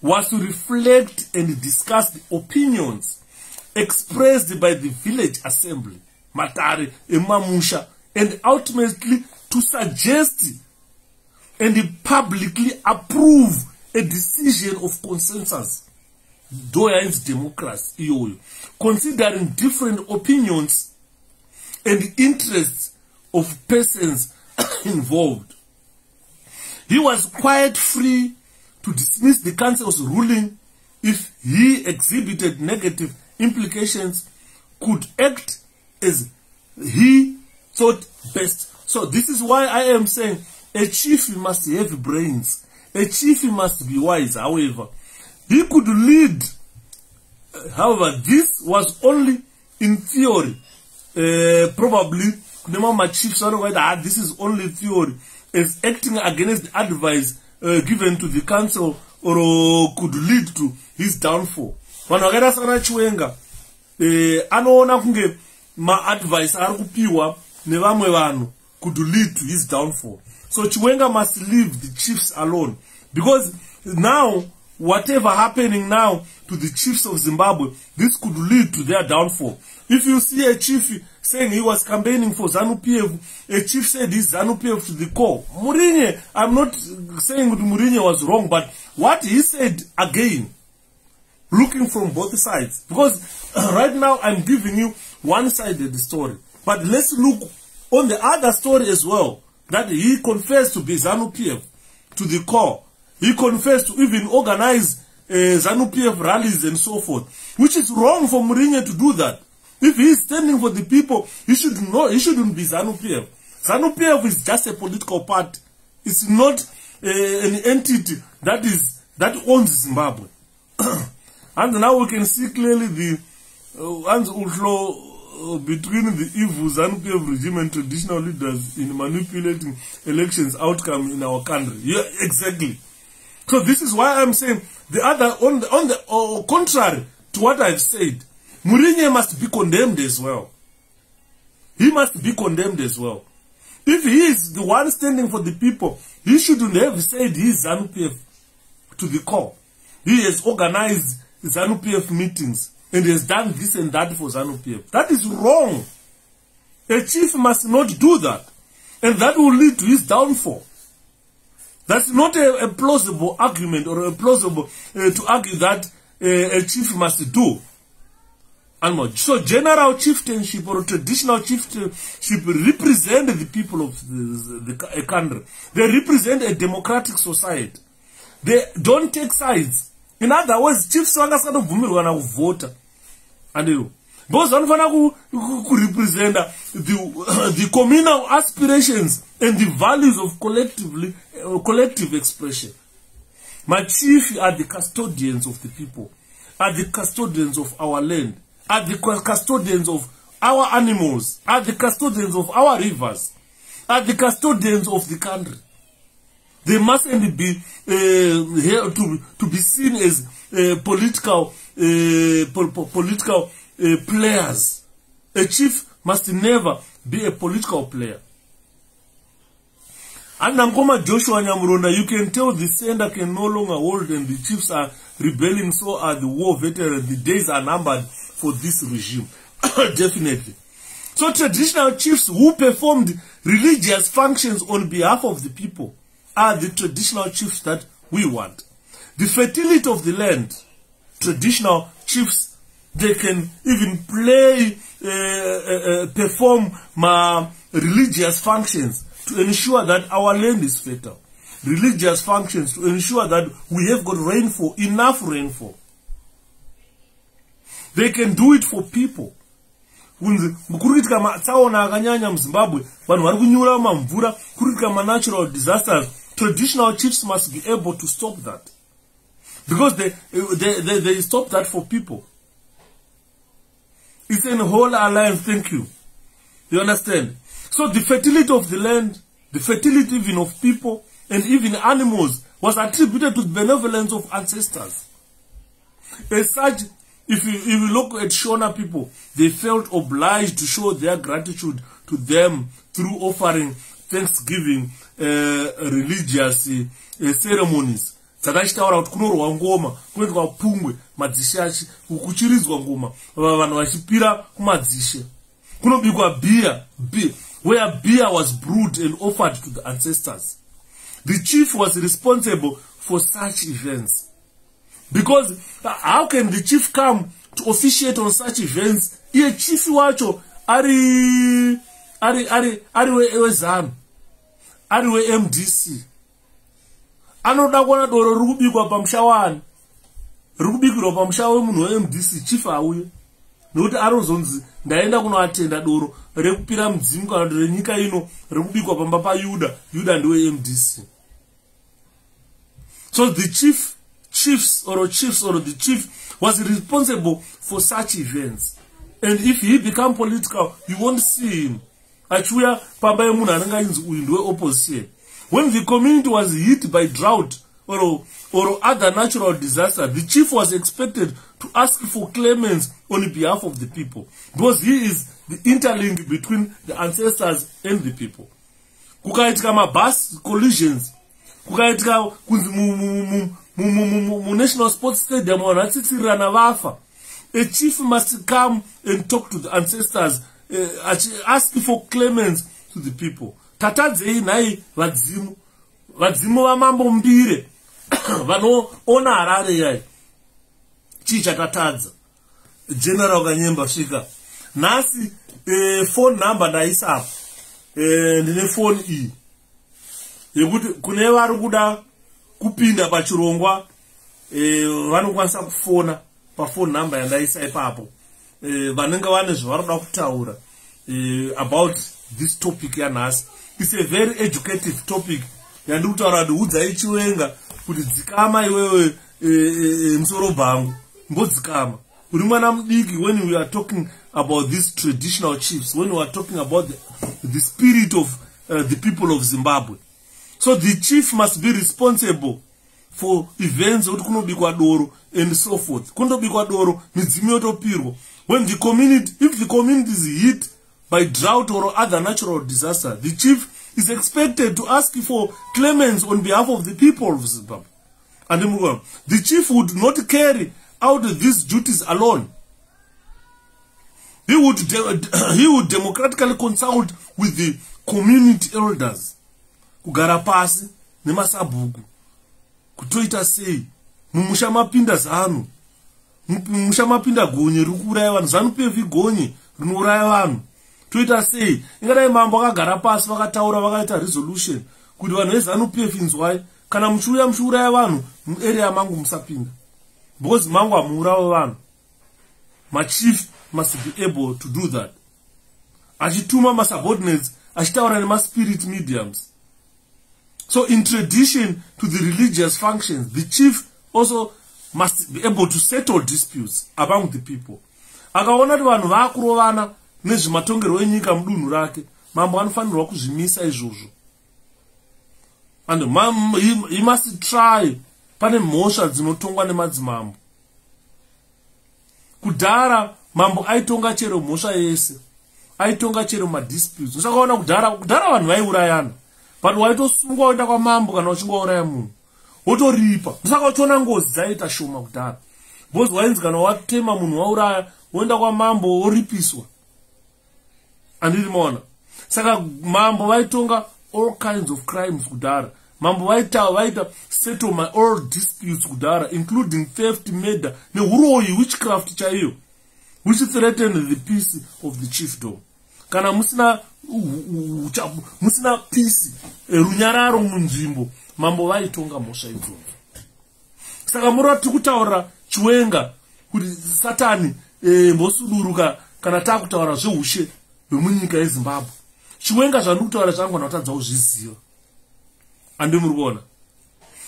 was to reflect and discuss the opinions expressed by the village assembly matare emamusha and ultimately to suggest and publicly approve a decision of consensus. Though yainzi democracy iyoyo considering different opinions and interests of persons involved. He was quite free to dismiss the council's ruling if he exhibited negative implications could act as he thought best. So this is why i am saying a chief must have brains. A chief must be wise. However he could lead. However this was only in theory. Uh, probably kune mamwe machiefs vanongoita ha this is only theory. As acting against the advice uh, given to the council or could lead to his downfall. Vanhu vakaita sakana chiwenga uh, anoona kunge maadvice ari kupiwa nevamwe vanhu could lead to his downfall so chiwenga must leave the chiefs alone. Because now whatever happening now to the chiefs of zimbabwe this could lead to their downfall. If you see a chief saying he was campaigning for ZANU-PF, a chief said he's ZANU-PF to the core. Mourinho, I'm not saying Mourinho was wrong, but what he said again, looking from both sides, because right now I'm giving you one side of the story, but let's look on the other story as well, that he confessed to be ZANU-PF to the core. He confessed to even organize uh, ZANU-PF rallies and so forth, which is wrong for Mourinho to do that. If he is standing for the people, he should know he shouldn't be ZANU PF. ZANU PF is just a political party. It's not uh, an entity that is that owns Zimbabwe. and now we can see clearly the uh, uh, between the evil ZANU PF regime and traditional leaders in manipulating elections outcome in our country. Yeah, exactly. So this is why I'm saying the other on the on the uh, contrary to what I've said Mourinho must be condemned as well. He must be condemned as well. If he is the one standing for the people, he shouldn't have said he is ZANU-PF to the core. He has organized ZANU-PF meetings and has done this and that for ZANU-PF. That is wrong. A chief must not do that. And that will lead to his downfall. That's not a, a plausible argument or a plausible uh, to argue that uh, a chief must do. animal. So general chieftainship or traditional chieftainship represent the people of the, the, a country. They represent a democratic society. They don't take sides. In other words, chiefs vangasati kubvumirwa kana kuvhota andiro because vanofanira kurepresenta the, the communal aspirations and the values of collectively, uh, collective expression machief are the custodians of the people are the custodians of our land are the custodians of our animals, are the custodians of our rivers, are the custodians of the country. They mustn't be uh, here to, to be seen as uh, political, uh, po po political uh, players. A chief must never be a political player. And Namkoma Joshua Nyamuronda, you can tell the sender can no longer hold and the chiefs are rebelling, so are the war veterans. The days are numbered for this regime. Definitely. So traditional chiefs who performed religious functions on behalf of the people are the traditional chiefs that we want. The fertility of the land, traditional chiefs, they can even play, uh, uh, uh, perform my religious functions to ensure that our land is fertile. Religious functions to ensure that we have got rainfall, enough rainfall. They can do it for people. kunzi kuri kuitika matsaona akanyanya muzimbabwe vanhu vari kunyura mamvura kuri kuitika manatural disasters traditional chiefs must be able to stop that. Because they, they, they, they stop that for people. It's an whole alliance thank you. You understand? So the fertility of the land the fertility even of people and even animals was attributed to the benevolence of ancestors. As such if you, if you look at shona people they felt obliged to show their gratitude to them through offering thanksgiving religious uh, ceremonies dzakachitaura kuti kunorwa ngoma kunoitwa pungwe madzishe kuchiridzwa ngoma. Vanhu vachipira kumadzishe. Kunobikwa beer, beer where beer was brewed and offered to the ancestors. The chief was responsible for such events. Because uh, how can the chief come to officiate on such events? Iye chief wacho ari ari ari ari wezanu ari wemdc anoda kuona doro riri kubikwa pamusha wani? Riri kubikirwa pamusha wemunhu wemdc chief auye. Nekuti anozonzi ndaenda kunoatenda doro rekupira mudzimu kana kuti renyika ino riri kubikwa pamba payuda yuda. Ndewemdc so the chief chiefs or chiefs or the chief was responsible for such events. And if he become political you won't see him achiuya pamba yemunhu anenge ainzi uyu ndeweopposition when the community was hit by drought or, or other natural disaster the chief was expected to ask for clemens on behalf of the people because he is the interlink between the ancestors and the people. Kukaitika mabus collisions kukaitika kunzi munational sports stadium vanhu vatsitsirirana vafa. A chief must come and talk to the ancestors uh, ask for clemens to the people. Tatadzei nhai vadzimu. Vadzimu vamambo mbire vanoona harare yai. Chii chatatadza general kanyemba svika. Nhasi e, phone number ndaisapo e, ndine foni iyi. Yekuti kune vari kuda kupinda pachirongwa e, vanokwanisa kufona pafoni number yandaisa ipapo vanenge vane zvavari kuda kutaura e, about this topic yanhasi. Its a very educative topic. Yandiri kutaura kuti hudzai chiwenga kuti dzikama iwewe e, e, e, musoro bhangu mbodzikama. Uri mwana mudiki when we are talking about these traditional chiefs when we are talking about the, the spirit of uh, the people of zimbabwe. So the chief must be responsible for events ekuti kunobikwa doro and so forth. Kunobikwa doro midzimu yotopirwa when the community if the community is hit by drought or other natural disaster the chief is expected to ask for clemens on behalf of the people of zimbabwe. And the chief would not carry out these duties alone. He would, he would democratically consult with the community elders. Kugara pasi nemasabhuku kutoita sei mumusha mapinda zanu mumusha mapinda gonye riri kuuraya vanhu. Zanu pevi gonye rinouraya vanhu. Toita sei? Ingadai mambo akagara pasi vakataura vakaita resolution kuti vanhu vezanu pefi nzwai kana muchiuya muchiuraya vanhu muarea mangu musapinda. Because mangu hamuurawo vanhu. Machief must be able to do that. Achituma masubordinates achitaura nemaspirit mediums. So in tradition to the religious functions the chief also must be able to settle disputes among the people. Akaona kuti vanhu vaakurovana nezvematongerwo enyika mudunhu rake mambo anofanirwa kuzvimisa izvozvo. And he, he must try pane mhosva dzinotongwa nemadzimambo. Kudhara mambo aitonga chero mhosva yese aitonga chero madisputes. Usakaona kudhara kudhara vanhu vaiurayana but waitosungwa woenda kwamambo kana uchinge wauraya munhu wotoripa. Ndosaka uchiona ngozi dzaiita shoma kudhara. Bcause wainzi kana watema munhu wauraya woenda kwamambo woripiswa. Andiri maona saka mambo vaitonga all kinds of crimes kudhara. Mambo vaita vaita settle my all disputes kudhara including theft murder neuroyi witchcraft chaiyo which threatened the peace of the chiefdom. Kana musina musina peace eh, runyararo munzvimbo mambo vaitonga mhosva idzodzo. Saka murova tiri kutaurira chiwenga kuti satani e, mbosuduruka kana taakutaura zveushe hwemunyika yezimbabwe. Chiwenga zvandiri kutaura zvangona kutadza kuzviziva. Handi muri kuona.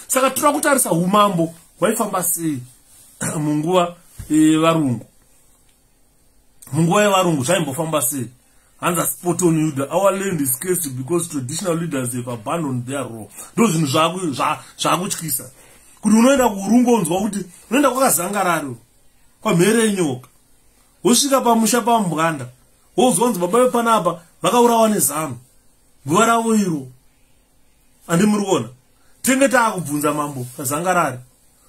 Saka toda kutarisa umambo hwaifamba sei? Munguva yevarungu munguva yevarungu zvaimbofamba sei hanza spot on yuda our land is cased because traditional leaders have abandoned their raw ndo zvinhu zvaakutyisa kuti unoenda kuurungu onzwa kuti unoenda kwakazangararo kwamhere yenyoka wosvika pamusha pambwanda wozwa kunzi baba vepanapa vakaurawa nezano guva ravo iro. Handi muri kuona? Tenge taakubvunza mambo kazangarari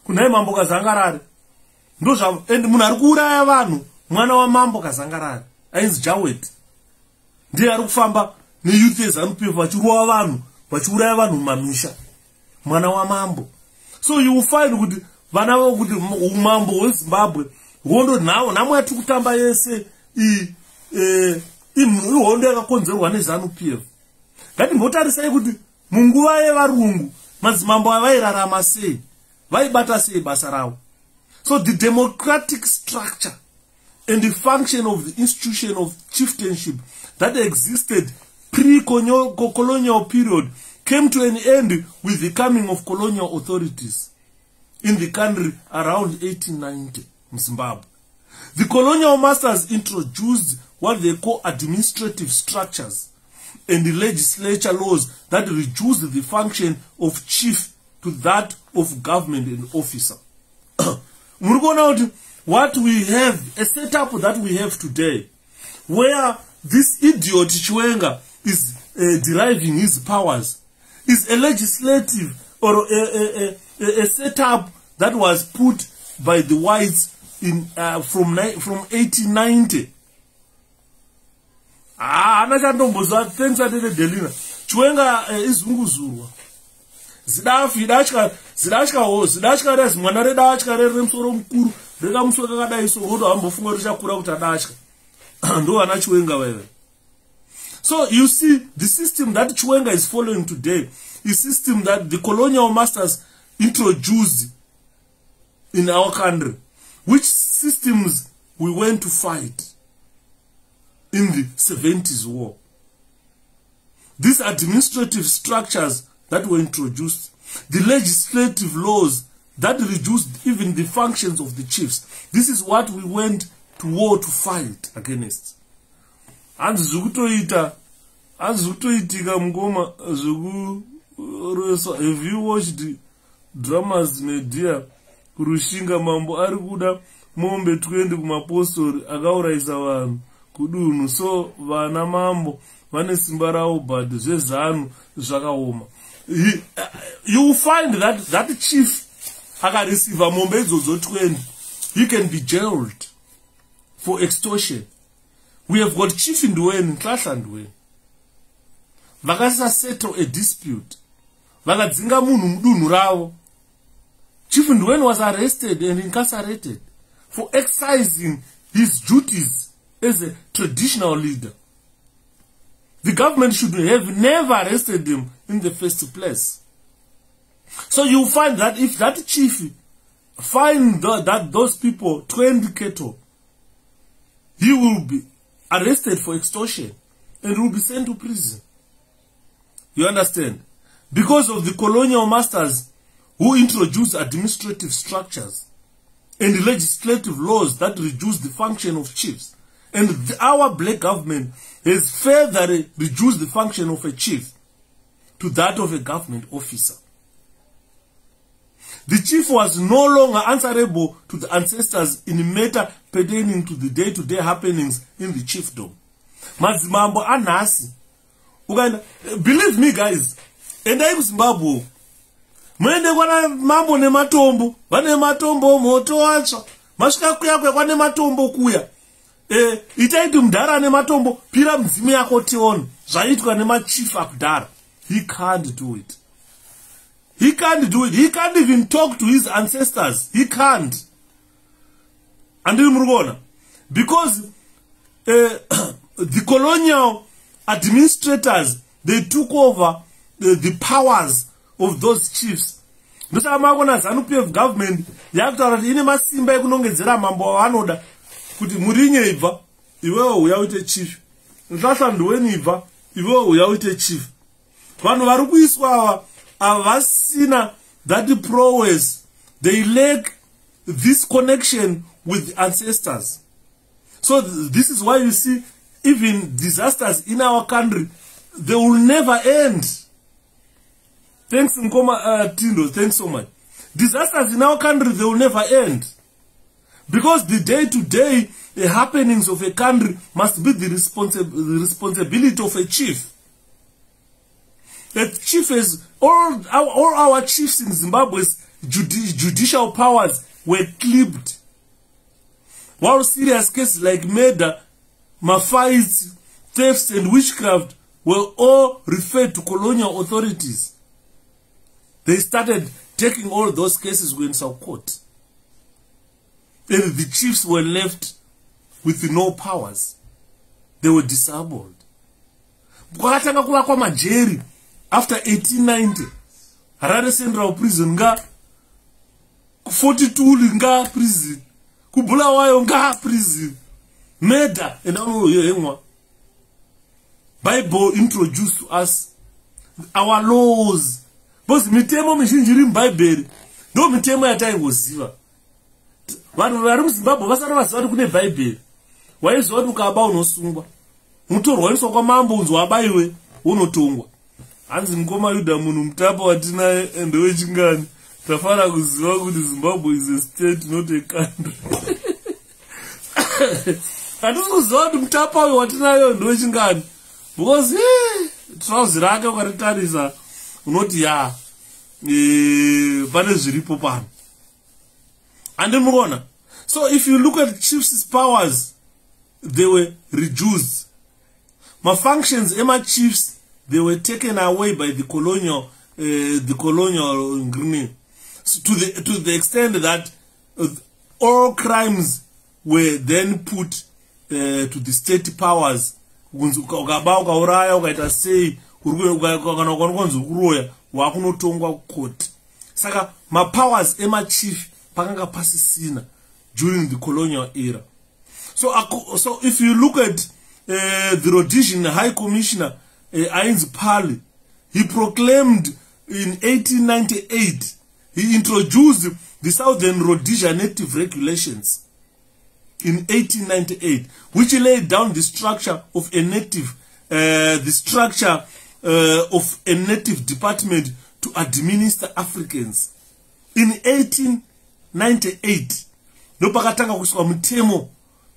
kunhai mambo kazangarari ndozvavo and munhu ari kuuraya vanhu mwana wamambo kazangarari ainzi jawet ndiye ari kufamba neyouth yezanup vachirova vanhu vachiuraya vanhu mumamisha mwana wamambo. So you find kuti vana vokuti umambo hwezimbabwe hondo nhavo nhamo yatiri kutamba yese e, ihondo yakakonzerwa nezanup f ngatimbotarisai kuti munguva yevarungu madzimambo avairarama sei vaibata sei basa ravo. So the democratic structure and the function of the institution of chieftainship that existed pre-colonial period came to an end with the coming of colonial authorities in the country around 1890 in Zimbabwe. The colonial masters introduced what they call administrative structures and the legislature laws that reduced the function of chief to that of government and officer. what we have, a setup that we have today, where this idiot Chwenga is uh, deriving his powers, is a legislative or a, a, a, a setup that was put by the whites in, uh, from, from 1890. haana chandombozva thanks atete delina. Chwenga uh, izunguzurwa zidafu idatya zidatyawo zidatya rezi mwana redatya reri remusoro mukuru rekamuswe kakadai so oto hambofunga richakura kuti adatya ndo vana chiwenga veve so you see the system that chiwenga is following today is system that the colonial masters introduced in our country which systems we went to fight in the 70s war. These administrative structures that were introduced the legislative laws that reduced even the functions of the chiefs this is what we went to war to fight against. Hanzi zvikutoita hanzi zvikutoitika mungoma zvekuresa have you watched dramas media? Rushinga mambo ari kuda mombe 20 kumapostori akaurayisa vanhu kudunhu. So vana mambo vane simba ravo but zvezanu zvakaoma. You find that, that chief akareceiva mombe idzodzo 20 he can be jailed. For extortion. We have got chief ndweni nhlahla ndweni vakasasettle a dispute. Vakadzinga munhu mudunhu ravo. Chief ndweni was arrested and incarcerated for exercising his duties as a traditional leader. The government should have never arrested him in the first place. So you find that if that chief find the, that those people trained cattle he will be arrested for extortion and will be sent to prison. You understand? Because of the colonial masters who introduced administrative structures and legislative laws that reduce the function of chiefs. And our black government has further reduced the function of a chief to that of a government officer. The chief was no longer answerable to the ancestors in matter pertaining to the day-to-day -day happenings in the chiefdom. Madzimambo anhasi. Ukaenda, believe me guys, endai kuZimbabwe. Muende kwana mambo nematombo, vane matombo moto watsva. Masvika kuya kuya kwane matombo kuya. Eh, itaiti mudhara nematombo, pira mudzimu yako tione. Zvaitwa nemachief akudhara. He can't do it. He can't do it. He can't even talk to his ancestors. He can't. Andiri murugona. Because uh, the colonial administrators, they took over the, the powers of those chiefs. ndosaka makona zanupf government yakutaura kuti ine masimba ekunongedzera mambo wavanoda kuti muri inyeibva iwewe uya uite chief nhlahla ndiwenibva iwewe uya uite chief vanhu vari kuiswa ava havasina that prowes they lack this connection with ancestors. So th this is why you see even disasters in our country they will never end. Thanks nkoma uh, tindo thanks so much. Disasters in our country they will never end. Because the day to day the happenings of a country must be the, responsi the responsibility of a chief the chief is all our, all our chiefs in zimbabwe's judi judicial powers were clipped. While serious cases like murder mafights thefts and witchcraft were all referred to colonial authorities. They started taking all those cases when some court. And the chiefs were left with no powers. They were disabled kwakatanga kuvakwa majeri after 1890 harare central prison nga 42 nga prison kubulawayo nga prison. Murder enanoyo hemwa bible introduced to us our laws. Because mitemo mizhinji iri mubhaibheri ndo mitemo yataingoziva. Vanhu vari muzimbabwe vasati vaziva kuti kune bhaibheri waiziva kuti ukaba unosungwa. Unotorwa uniswa kwamambo unzi wabaiwe unotongwa hanzi mukoma yuda munhu mutapa watinaye ende wechingani. Tafanira kuziva kuti zimbabwe is a state not a country. Hatisi kuziva kuti mutapa uyo watinayo ndowechingani because trauzi rake ukaritarisa unoti ya e, pane zviripo pano. Andimurona so if you look at chiefs powers they were reduced. Mafunctions emachiefs they were taken away by the colonial uh, the colonial ngrini so to the to the extent that uh, all crimes were then put uh, to the state powers. Ukaba ukauraya ukaita sei kana ukanonzi kuroya wakunotongwa kukoti saka mapowers emachief pakanga pasisina during the colonial era. So, so if you look at uh, the rhodesian high commissioner uh, ainz pali he proclaimed in 1898 he introduced the southern rhodesia native regulations in 1898 which laid down the structure of a native uh, the structure uh, of a native department to administer africans. In 1898 ndopakatanga kuswa mutemo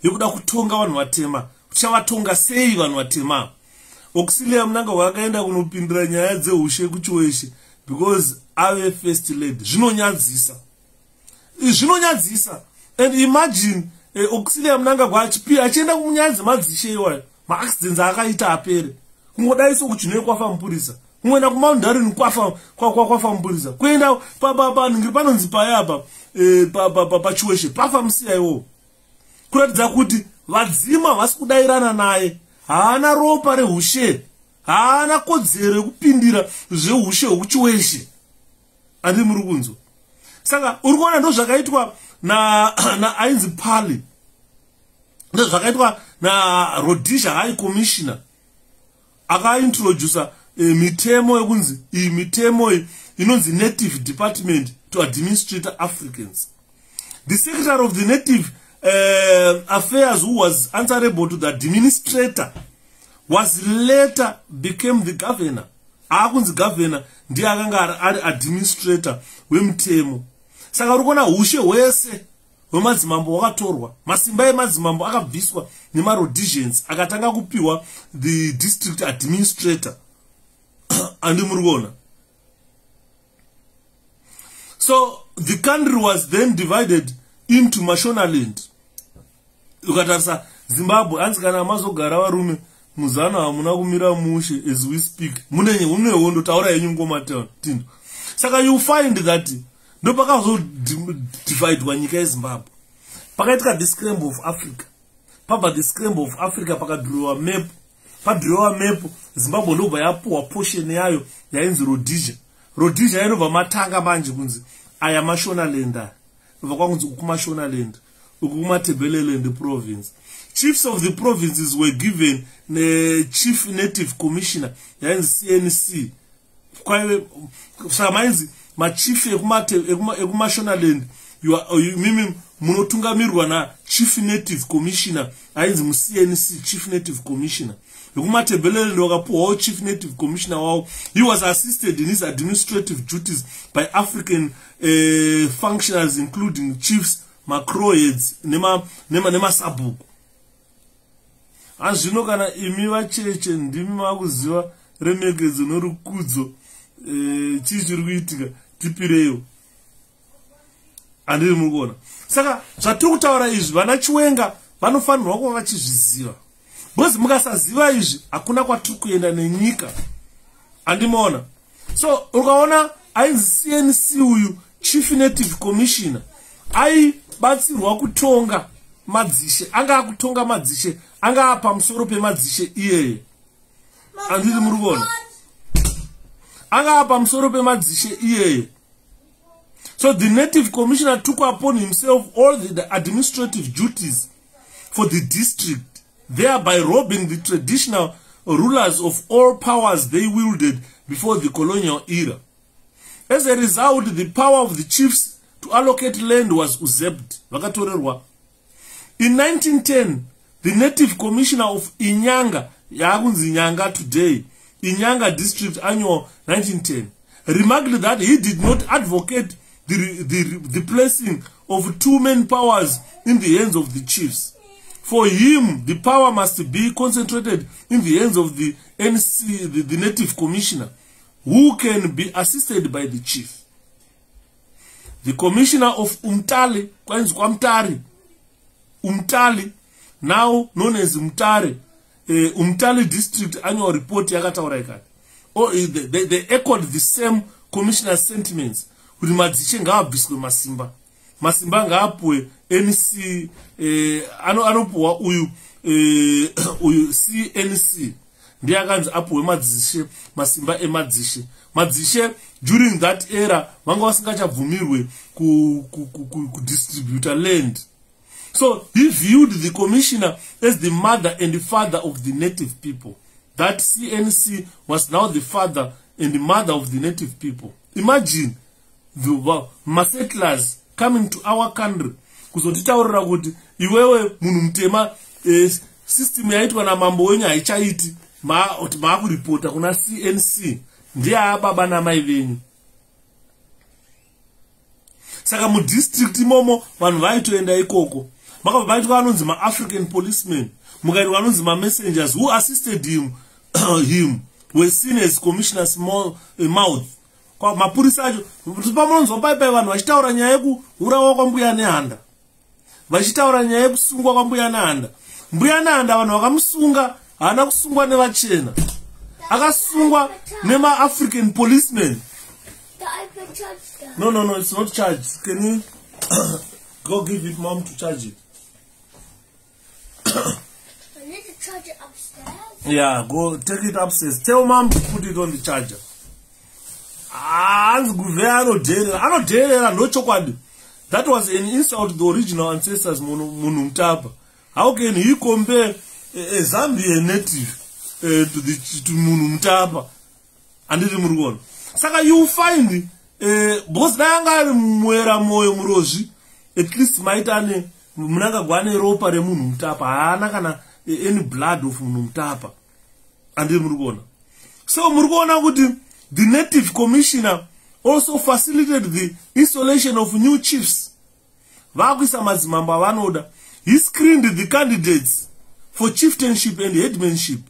yekuda kutonga vanhu vatema tichavatonga sei vanhu vatema okusilia munanga hwakaenda kunopindura nyaya dzeushe kuchiweshe because ave first lady. Zvinonyadzisa. Zvinonyadzisa. And imagine eh, okusilia munanga gwachipi achienda kumunyanzi madzishe iwayo maaccidents akaita apere. Kungodai sokuchinoi kwafa mupurisa. Kungoenda kumaundarini kwafa mupurisa. Kuenda paningiri panonzi payapa eh, pachiweshe pafa musiya iwowo. Kuratidza kuti vadzima vasi kudayirana naye haana ropa reushe haana kodzero yekupindira zveushe hwekuchiweshe handii muri kunzwa. Saka uri kuona ndo zvakaitwa naainzi na pali ndo zvakaitwa narhodisha high commissioner. Akaintrodusa e, mitemo yekunzi iyi mitemo iyi inonzi native department to administrator africans. The secretary of the native uh, affairs who was answerable to the administrator was later became the governor. Aakunzi governor ndiye akanga ari administrator wemutemo. Saka uri kuona ushe hwese hwemadzimambo hwakatorwa masimba emadzimambo akabviswa nemarhodesians akatanga kupiwa the district administrator. Andi muri kuona. So the country was then divided into mashonaland ukatarisa zimbabwe hanzi kana mazogara varume muzano hamuna kumira mushe as we speak. Munewo ndotaura yenyu ngomatatindo saka you find that ndo pakazodividwa nyika yezimbabwe. Pakaitika the scramble of africa. Pabva the scramble of africa pakadhirowa map padhirowa map zimbabwe ndobva yapuhwa portion yayo yainzi rhodesia. Rhodesia yainobva matanga manje kunzi aya mashonaland aya bva kwangunzi uku uku kumatebeleland province. Chiefs of the provinces were given nechief native commissioner yainzi cnc kwaive saka mainzi machief ekumashonaland mimi munotungamirirwa nachief native commissioner ainzi mucnc chief native commissioner. Vekumatebeleland vakapuhwawo chief native commissioner wavo he was assisted in his administrative duties by african uh, functionaries including chiefs macroheads nemasabhuku hazvino kana imi vacheche ndimi makuziva remekedzo norukudzo e, chii chiri kuitika tipireyo. Handiri muri kuona saka zvatiri kutaura izvi vana chiwenga vanofanirwa kuva vachizviziva. Bcause mukasaziva izvi hakuna kwatiri kuenda nenyika. Handimaona so ukaona ainzi cnc uyu chief native commissioner aibatsirwa kutonga madzishe anga akutonga madzishe anga apamusoro pemadzishe iyeye handiti muri kuona anga apamusoro pemadzishe iyeye so the native commissioner took upon himself all the administrative duties for the district thereby robbing the traditional rulers of all powers they wielded before the colonial era. As a result the power of the chiefs to allocate land was usurped vakatorerwa. In 1910 the native commissioner of inyanga yaakunzi nyanga today inyanga district annual 1910 remarked that he did not advocate the, the, the placing of two main powers in the hands of the chiefs. For him the power must be concentrated in the hands of the nc the, the native commissioner who can be assisted by the chief the commissioner of umtali kwainzi kwamtari umtali now known as mtare uh, umtali district annual report yakataura ikati. Oh, they, they, they echoed the same commissioner sentiments kuti madzishe ngaabviswe masimba. Masimba ngaapuwe nc eh, anopuhwa uyu eh, uyu cnc ndiye akanzi apuhwe madzishe masimba emadzishe. Madzishe during that era vanga vasingachabvumirwe kudistributa ku, ku, ku land. So he viewed the commissioner as the mother and the father of the native people. That cnc was now the father and the mother of the native people. Imagine the masettlers coming to our country kuzotitaurira kuti iwewe munhu mutema eh, system yaitwa namambo wenyu haichaiti maakuripota kuna cnc ndiye ababa namai venyu. Saka mudistrict imomo vanhu vaitoenda ikoko. Makabva vaitwa vanonzi maafrican policemen mukaitwa vanonzi mamessengers who assisted him, him were seen as commissioners eh, mouth. Mapurisa acho pamunonzwa paipai vanhu vachitaura nyaya yekuurawa kwambuya nehanda. Vachitaura nyaya yekusungwa kwambuya nehanda. Mbuya nehanda vanhu vakamusunga haana kusungwa nevachena akasungwa nemaafrican policemen. No no no it's not charged. Can you go give it mom to charge it? Yeah go take it upstairs. Tell mom to put it on the charger. Hanzi guve anodherera anodherera ndochokwadi that was an insult to the original ancestors munhu mutapa how can he compare a zambian native uh, to, the, to munhu mutapa handiti muri kuona. Saka you find uh, because dai anga ari mwera mwoyo murozvi at least maita ane munangagwa ane ropa remunhu mutapa haana kana uh, any blood of munhu mutapa handiti muri kuona. So muri kuona kuti the native commissioner also facilitated the installation of new chiefs. Vaakuisa madzimambo avanoda. He screened the candidates for chieftainship and headmanship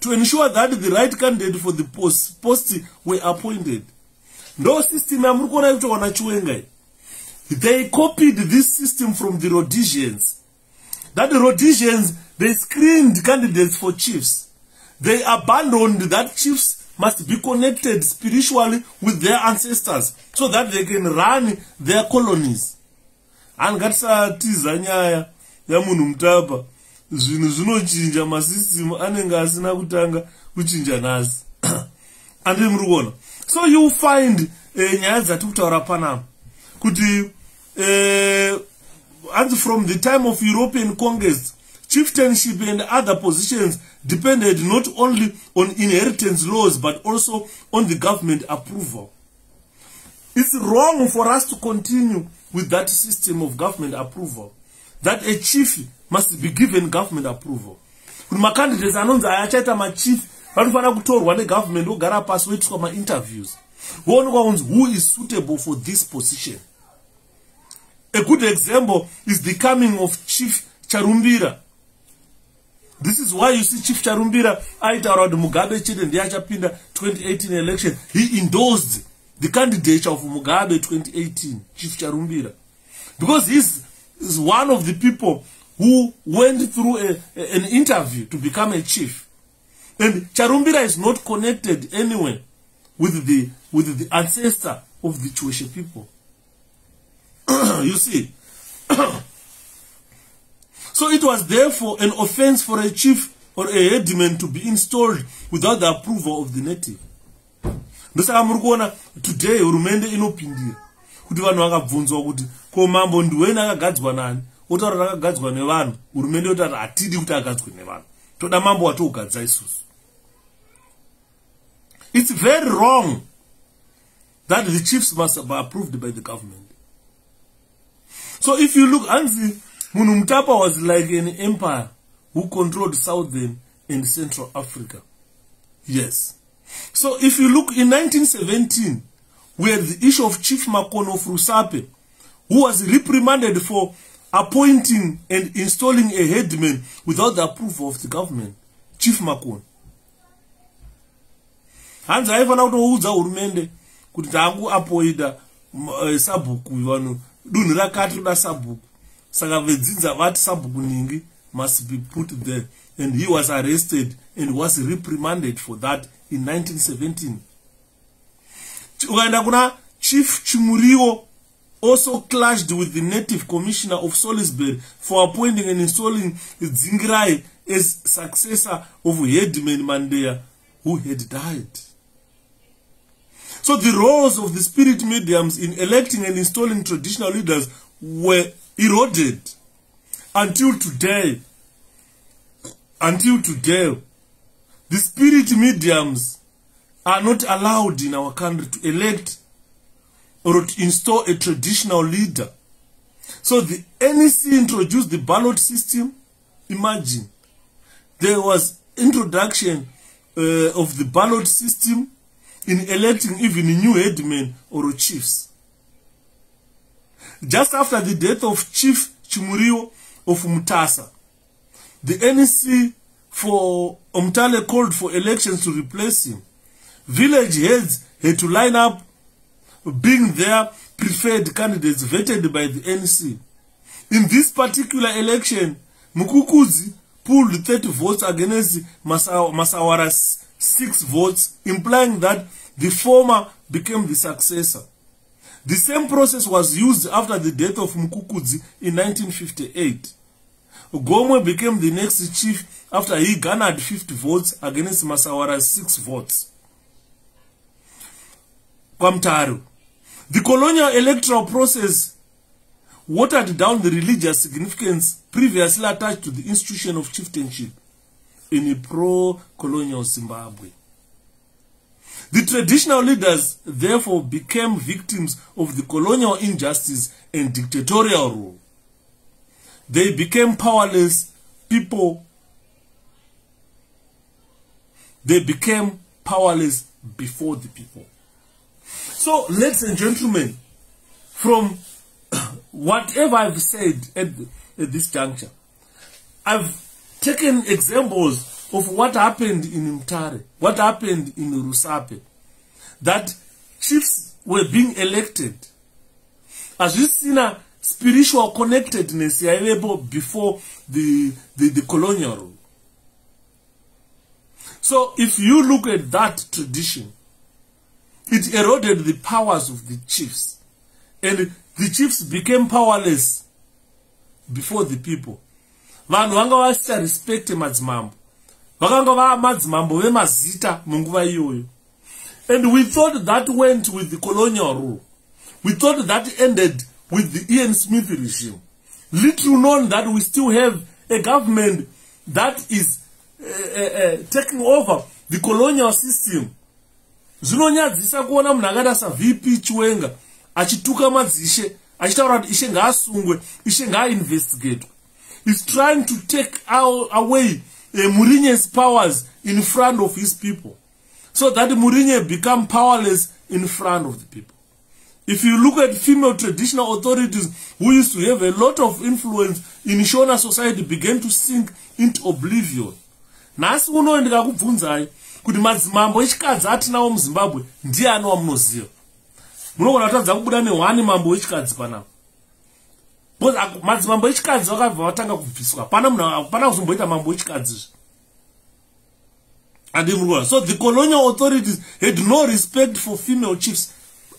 to ensure that the right candidate for the post, post were appointed. Ndo system yamuri kuona ikutoka nachiwenga they copied this system from the rhodesians. That the rhodesians they screened candidates for chiefs. They abandoned that chiefs must be connected spiritually with their ancestors so that they can run their colonies. Ani ngatisatiza nyaya yamunhu mutapa zvinhu zvinochinja masisitimu anenge asina kutanga kuchinja nhasi. Andii muri kuona so you find uh, nyaya dzati kutaura panapa kuti uh, anzi from the time of european congress chieftainship and other positions depended not only on inheritance laws but also on the government approval. It's wrong for us to continue with that system of government approval that a chief must be given government approval. Kuti macandidates anonzi aya achaita machief vanofanira kutorwa negovernment vogara pasi voitiswa mainterviews. Voonekwa kunzi who is suitable for this position? A good example is the coming of chief charumbira. This is why you see chief charumbira aitaura kuti mugabe chete ndiye achapinda 2018 election. He endorsed the candidature of mugabe 2018 chief charumbira. Because he's is one of the people who went through a, a, an interview to become a chief. And charumbira is not connected anywhere with the with the ancestor of the chweshe people. You see? So it was therefore an offense for a chief or a headman to be installed without the approval of the native. Ndosaka muri kuona today hurumende inopindira kuti vanhu vakabvunzwa kuti ko mambo ndiweni akagadzwa nani otaura kuti akagadzwa nevanhu hurumende yotaura hatidi kuti agadzwe nevanhu. Toda mambo watougadza isusu. It's very wrong that the chiefs must be approved by the government. So if you look hanzi munhu mutapa was like an empire who controlled southern and central africa. Yes. So if you look in 1917 we had the issue of chief makono of rusape who was reprimanded for appointing and installing a headman without the approval of the government chief makono hanzi aifanira kutoudza hurumende kuti taakuapoida uh, sabhuku vanhu dunhu rakati roda sabhuku. Saka vedzinza vati sabhuku ningi must be put there. And he was arrested and was reprimanded for that in 1917 ukaenda kuna chief chimuriwo also clashed with the native commissioner of salisbury for appointing and installing dzingirai as successor of headman mandeya who had died. So the roles of the spirit mediums in electing and installing traditional leaders were eroded until today. Until today the spirit mediums are not allowed in our country to elect or to install a traditional leader. So the nec introduced the ballot system imagine. There was introduction uh, of the ballot system in electing even new headmen or chiefs. Just after the death of chief chimurio of mutasa the nec for omtale called for elections to replace him. Village heads had to line up being their preferred candidates vetted by the nec in this particular election mukukudzi pulled 30 votes against masawara's 6 votes implying that the former became the successor. The same process was used after the death of mukukudzi in 1958 gomwe became the next chief after he garnered 50 votes against masawara's 6 votes. Kwamtaru the colonial electoral process watered down the religious significance previously attached to the institution of chieftainship in a pro-colonial zimbabwe. The traditional leaders therefore became victims of the colonial injustice and dictatorial rule. They became powerless people. They became powerless before the people so ladies and gentlemen from whatever i've said at, the, at this juncture i've taken examples of what happened in mtare what happened in rusape that chiefs were being elected. Hazvisina spiritual connectedness yaivepo before the, the, the colonial rule. So if you look at that tradition it eroded the powers of the chiefs. And the chiefs became powerless before the people. Vanhu vanga vasicharespecte madzimambo. Vakanga vaa madzimambo vemazita munguva iyoyo. And we thought that went with the colonial rule. We thought that ended with the ian smith regime. Little known that we still have a government that is uh, uh, uh, taking over the colonial system zvinonyadzisa kuona munhu akaita savp chiwenga achituka madzishe achitaura kuti ishe ngaasungwe ishe ngaainvestigatwe is trying to take away uh, murinye's powers in front of his people so that murinye become powerless in front of the people. If you look at female traditional authorities who used to have a lot of influence in shona society began to sink into oblivion. Nhasi unoyo ndikakubvunzai kuti madzimambo echikadzi atinawo muzimbabwe ndiani wamunoziva munogona kutadza kubuda nehwani mambo wechikadzi panapa. Madzimambo echikadzi vakabva vatanga kubviswa. Pana munhu hapana kuzomboita mambo wechikadzizve handii murikuona so the colonial authorities had no respect for female chiefs.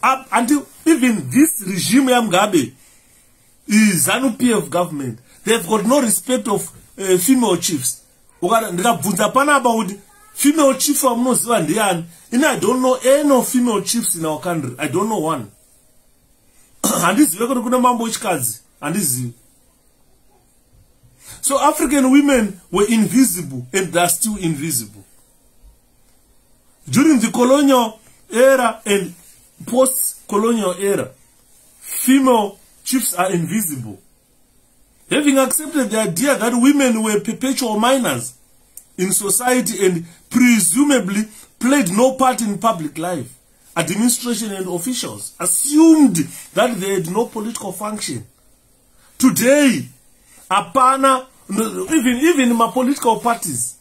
Up until even this regime yamugabe zanu p f government. They have got no respect of uh, female chiefs. Ndikabvunza panapa kuti female chief wamunoziva ndiani ini i don't know any female chiefs in our country. I don't know one. Handizive kuti kune mambo wechikadzi. Handizivi. So african women were invisible and theyare still invisible. During the colonial era and post colonial era female chiefs are invisible. Having accepted the idea that women were perpetual minors in society and presumably played no part in public life. Administration and officials assumed that they had no political function. Today hapana even even mapolitical parties.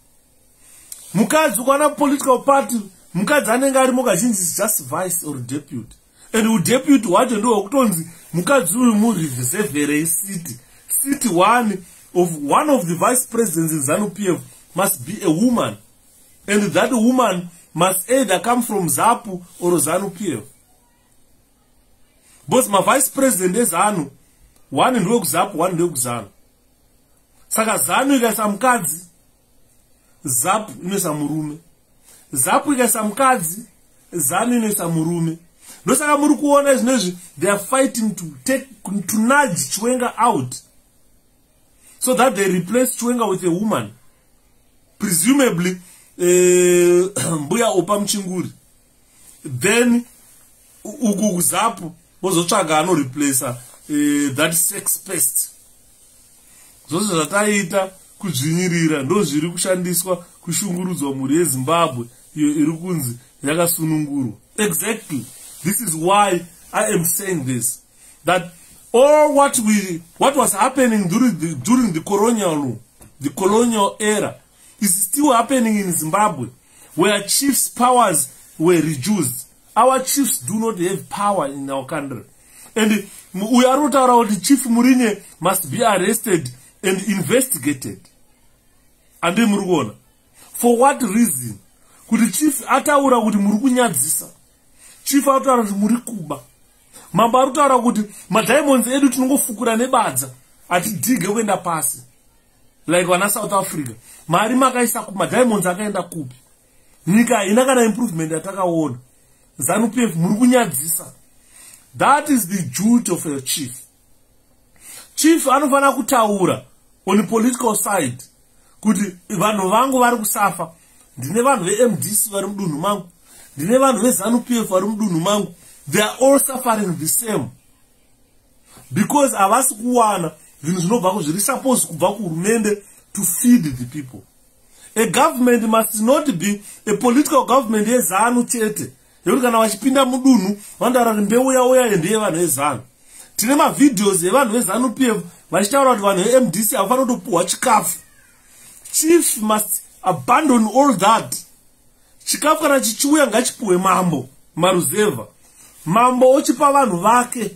Mukadzi ukwana political party mukadzi anenge arimo kazhinji just vice or deputy. And udepute wacho ndo hwekutonzi mukadzi uyu mureserverei city city one of one of the vice presidents in zanu p f must be a woman. And that woman must either come from zapu or zanu p f because mavice president ezanu one ndewekuzapu one ndewekuzanu saka zanu ikaisa mukadzi zapu inoisa murume. Zapu ikaisa mukadzi zanu inoisa murume. Ndosaka muri kuona zvinezvi they are fighting to take to nudge chwenga out. So that they replace chwenga with a woman presumably uh, mbuya opa muchinguri then uku kuzapu vozotsvaga anoreplaca uh, that sex pest. Zvose zvataita kudzvinyirira ndo zviri kushandiswa kushungurudzwa mhuri yezimbabwe iyo iri kunzi yakasunungurwa. Exactly. This is why i am saying this that all what we what was happening during the, during the colonial the colonial era is still happening in zimbabwe where chiefs powers were reduced. Our chiefs do not have power in our country. And uyo ari kutaura kuti chief murinye must be arrested and investigated. Handii muri kuona for what reason? Kuti chief ataura kuti muri kunyadzisa. Chief ari kutaura kuti muri kuba. Mambo ari kutaura kuti madiamonds edu tinongofukura nebadza atidhige kuenda pasi like vana south africa mari makaisa madiamonds akaenda kupi? Nyika haina kana improvement yatakaona. Zanup f muri kunyadzisa. That is the duty of a chief. Chief anofanira kutaura on political side kuti vanhu vangu vari kusafa ndine vanhu vemdc vari mudunhu mangu ndine vanhu vezanup f vari mudunhu mangu. They are all suffering the same. Because havasi kuwana zvinhu zvinobva kuzviri suppose kubva kuhurumende to feed the people. A government must not be a political government yezanu chete yekuti kana vachipinda mudunhu vanotaura kuti mbeu yauya ndeye vanhu vezanu. Tine mavhidhios evanhu vezanu p f vachitaura kuti vanhu vemdc havafanira kutopuhwa chikafu. Chief must abandon all that. Chikafu kana chichiuya ngachipuhwe mambo maruzevha. Mambo ochipa vanhu vake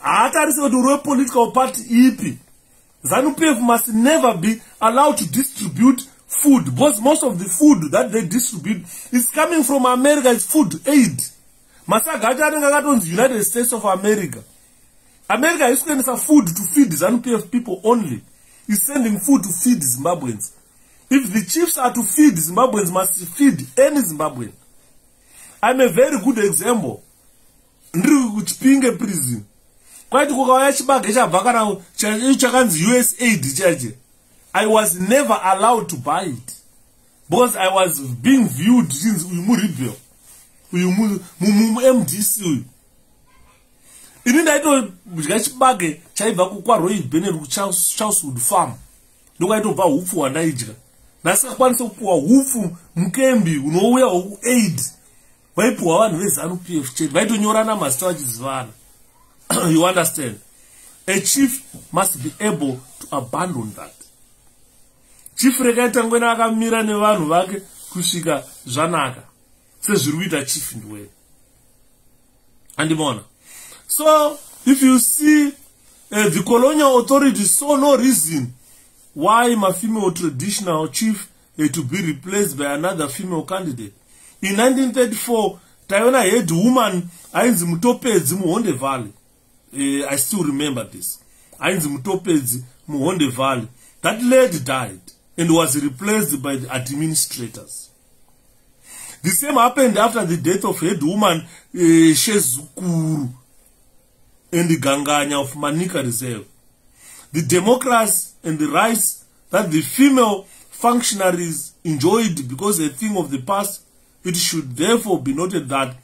haatarise kuti uri wepolitical party ipi? Zanup f must never be allowed to distribute food because most of the food that they distribute is coming from america is food aid. Masaga acho anenge akatonzi united states of america. America haisi kuendesa food to feed zanup f people only. Is sending food to feed zimbabweans. If the chiefs are to feed zimbabweans must feed any zimbabwean. I'm a very good example. Ndiri kuchipinge prison kwaiti kukauya chibage chabva kana chakanzi us aid chache i was never allowed to buy it. Because i was being viewed since uyu murebel uyu mumdc uyu. Ini ndaitodya chibage chaibva kwaroy benet kucharleswood farm. Ndokwaitobva hupfu hwandaidya ndasingakwanisa kupiwa hupfu mukembi unouya hwekuaid vaipiwa vanhu vezanup f chete vaitonyorana mazita vachizivana you understand? A chief must be able to abandon that. Chief rekaita ngwena akamira nevanhu vake kusvika zvanaka. Sezviri kuita chief ndiwene andimona? So if you see uh, the colonial authority saw no reason why my female traditional chief had to be replaced by another female candidate. In 1934 taiona head woman ainzi mutopedzi muhonde valley uh, i still remember this. Ainzi mutopedzi muhonde valley. That lady died and was replaced by the administrators. The same happened after the death of head woman uh, shezukuru and ganganya of manika reserve. The democracy and the rights that the female functionaries enjoyed because a thing of the past it should therefore be noted that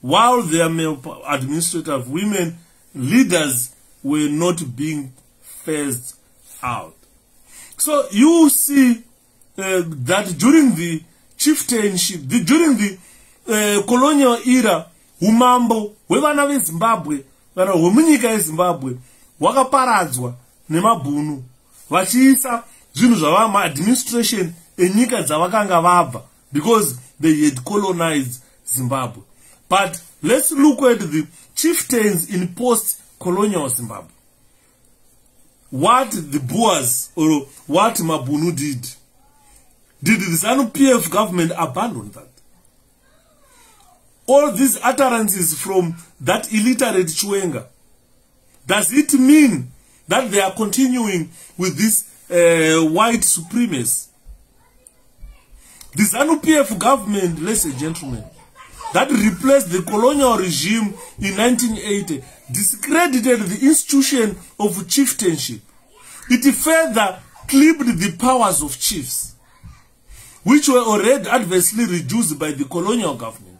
while their male administrative women leaders were not being phased out. So you see uh, that during the chieftainship the, during the uh, colonial era umambo hwevana vezimbabwe kana hwemunyika yezimbabwe hwakaparadzwa nemabhunu vachiisa zvinhu zvava maadministration enyika dzavakanga vabva because they had colonized zimbabwe. But let's look at the chieftains in post colonial zimbabwe. What the boers or what mabhunu did did the zanu pf government abandon that? All these utterances from that illiterate chwenga does it mean that they are continuing with this uh, white supremacy? The zanu pf government ladies and gentlemen that replaced the colonial regime in 1980 discredited the institution of chieftainship. It further clipped the powers of chiefs which were already adversely reduced by the colonial government.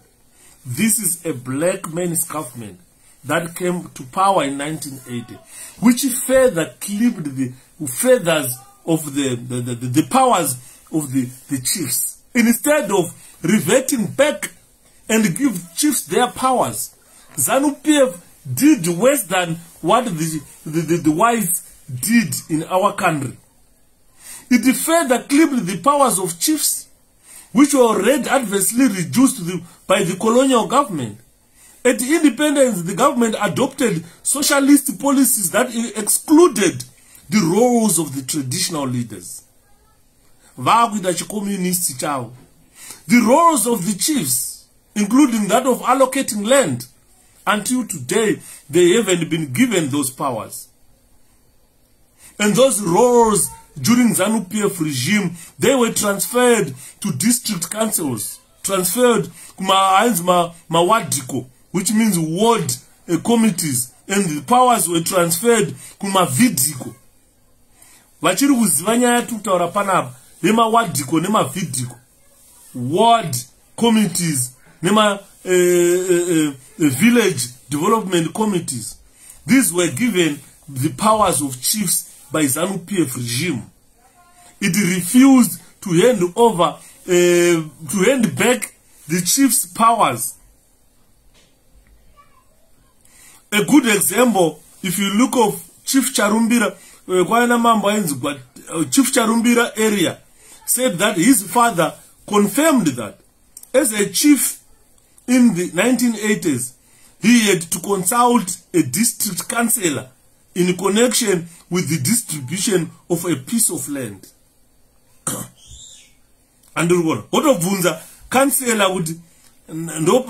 This is a black man's government that came to power in 1980 which further clipped the feathers of the, the, the, the, powers of the, the chiefs. Instead of reverting back and give chiefs their powers. Zanu pf did worse than what the, the, the, the whites did in our country. It further clipped the powers of chiefs which were already adversely reduced the, by the colonial government. At independence the government adopted socialist policies that excluded the roles of the traditional leaders. Vaakuita chicommunisti chavo the roles of the chiefs including that of allocating land until today they haven't been given those powers. And those roles during zanu pf regime they were transferred to district councils transferred kumahanzi mawadiko ma which means ward uh, committees and the powers were transferred kumavidhiko vachiri kuziva nyaya tikutaura panapa nemawadhiko nemavidhiko ward committees nema uh, uh, uh, village development committees. These were given the powers of chiefs by zanu pf regime. It refused to hand over uh, to hand back the chiefs powers. A good example if you look of chief charumbira kwaina mambo ainzi uh, chief charumbira area said that his father confirmed that as a chief in the 1980s he had to consult a district councillor in connection with the distribution of a piece of land. Andiri kuona wotobvunza kansela kuti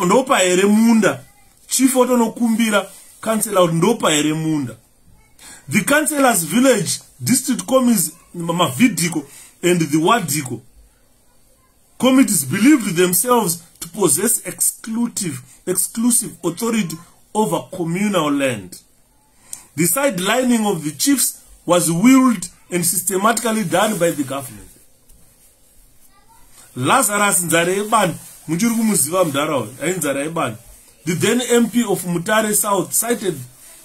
ndopa here munda chief otonokumbira kansela kuti ndopa here munda the councellors village district committees mavidhiko and the wadiko committees believed themselves to possess exclusive, exclusive authority over communal land. The sidelining of the chiefs was willed and systematically done by the government. Lazarus nzara yebani muchiri kumuziva munharaunda ai nzara yebani the then mp of mutare south cited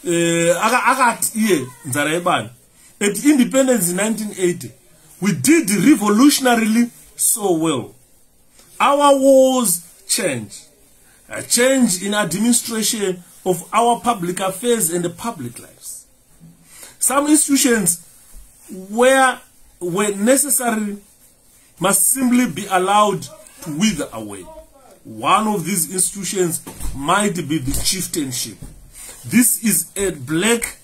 uh, akati iye nzara yebani at independence in 1980 we did revolutionarily so well our wars change a change in administration of our public affairs and the public lives some institutions where were necessary must simply be allowed to wither away. One of these institutions might be the chieftainship. This is a black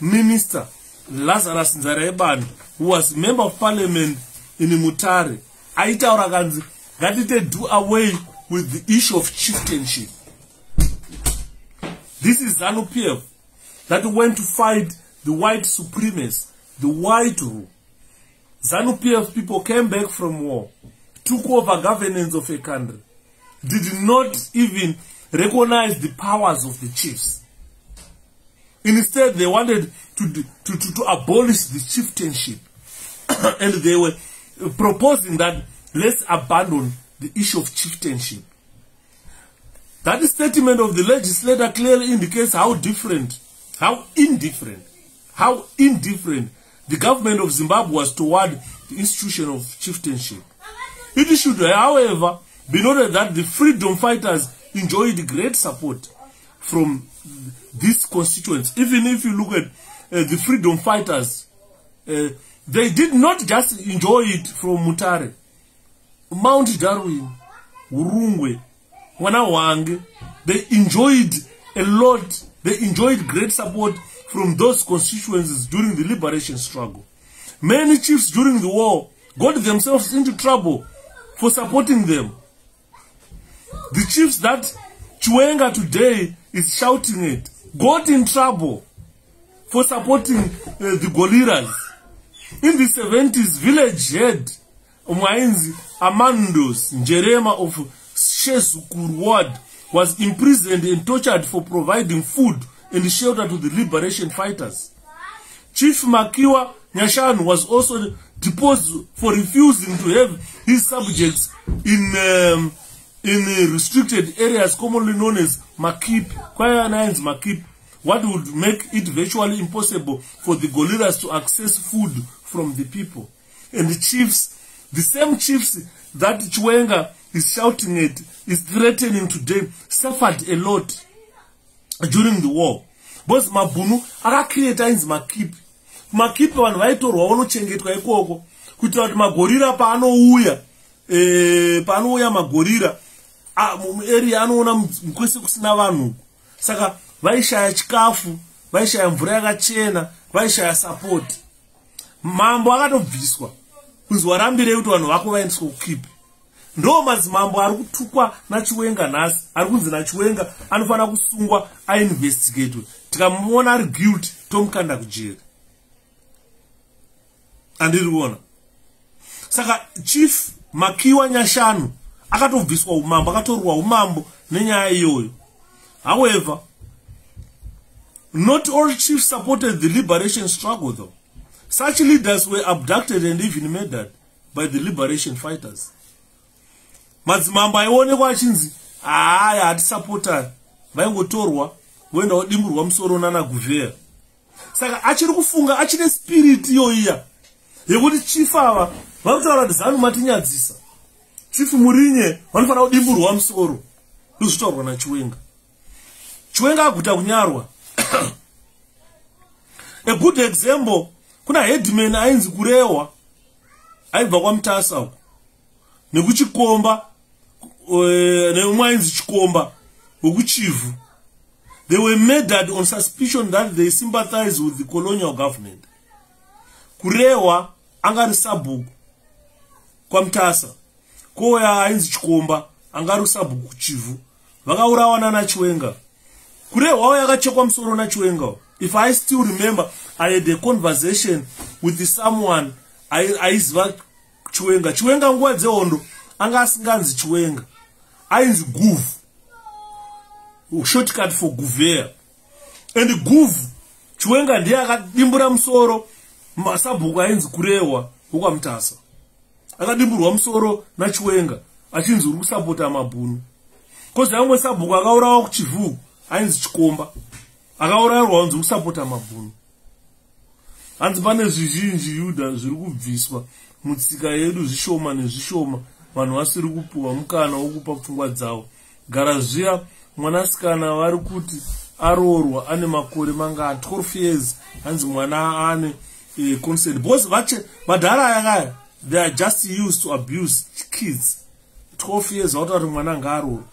minister, Lazarus Nzareban, who was member of parliament in Mutare. Aitaura kanzi, ngatite do away with the issue of chieftainship. This is ZANU-PF that went to fight the white supremacists, the white rule. ZANU-PF people came back from war, took over governance of a country, did not even recognize the powers of the chiefs. Instead, they wanted to, to, to, to abolish the chieftainship. and they were proposing that let's abandon the issue of chieftainship. That statement of the legislator clearly indicates how different, how indifferent, how indifferent the government of Zimbabwe was toward the institution of chieftainship. It should, however, be noted that the freedom fighters enjoyed great support from these constituents. Even if you look at uh, the freedom fighters, uh, they did not just enjoy it from Mutare. Mount Darwin, Urungwe, Wanawang, they enjoyed a lot, they enjoyed great support from those constituencies during the liberation struggle. Many chiefs during the war got themselves into trouble for supporting them. The chiefs that Chwenga today is shouting at got in trouble for supporting uh, the gorillas. In the 70s, village head Mwainzi Amandos Njerema of Shezukur ward was imprisoned and tortured for providing food and shelter to the liberation fighters. Chief Makiwa Nyashan was also deposed for refusing to have his subjects in um, in restricted areas commonly known as Makip, Kwaya Nines Makip, what would make it virtually impossible for the gorillas to access food from the people. And the chiefs, the same chiefs that Chwenga is shouting at, is threatening today, suffered a lot during the war. Because mabhunu akacreata ainzi makipi makipi vanhu vaitorwa vanochengetwa ikoko kuitira kuti magorira paanouya e, paanouya magorira muarea anoona mukwese kusina vanhu saka vaishaya chikafu vaishaya mvura yakachena vaishaya sapoti mambo akatobviswa kunzi warambirei kuti vanhu vako vaendeswa kukipi ndo madzimambo ari kutukwa nachiwenga nhasi ari kunzi nachiwenga anofanira kusungwa ainvestigatwe tikamuona ari guilt tomukanda kujeri andiri kuona. Saka chief makiwa nyashanu akatobviswa umambo akatorwa umambo nenyaya iyoyo. However not all chiefs supported the liberation struggle though such leaders were abducted and even murdered by the liberation fighters. Madzimambo aionekwa achinzi haaya hatisapotani. Vaingotorwa voenda vodimburwa musoro nana guvheya saka achiri kufunga achine spiriti iyoiya yekuti chifu ava vari kutaura kuti zanu matinyadzisa. Chifu murinye vanofanira kudimburwa musoro. Ndozvitaurwa nachiwenga. Chiwenga aguta kunyarwa. A good example kuna headman ainzi kurehwa aibva kwamutasa uko nekuchikomba neumwe ainzi chikomba wekuchivhu they were murdered on suspicion that they sympathize with the colonial government. Kurehwa angari sabhuku kwamutasa kouya ainzi chikomba angari sabhuku kuchivhu vakaurawa nanachiwenga kurehwawo yakachekwa musoro nachiwenga if i still remember i had a conversation with someone aiziva chiwenga. Chiwenga nguva dzehondo anga asinganzi chiwenga. Ainzi guvhu shortcut for guvea and guvhu chiwenga ndiye akadimbura musoro. Masabhuku ainzi kurehwa wokwamutasa akadimburwa musoro nachiwenga achinzi uri kusapota mabhunu. Kozi amwe sabhuku akaurawa kuchivhuku ainzi chikomba akaurayirwa unzi kusapota mabhunu. Hanzi pane zvizhinji yudha zviri kubviswa mutsika yedu zvishoma nezvishoma. Vanhu vasiri kupiwa mukana wokupa pfungwa dzavo. Gara zviya mwanasikana vari kuti aroorwa ane makore mangani 12 years. Hanzi mwana ane uh, consent. Because vache madhara aya kaya they are just used to abuse kids. 12 years vautakuti mwana ngaaroorwa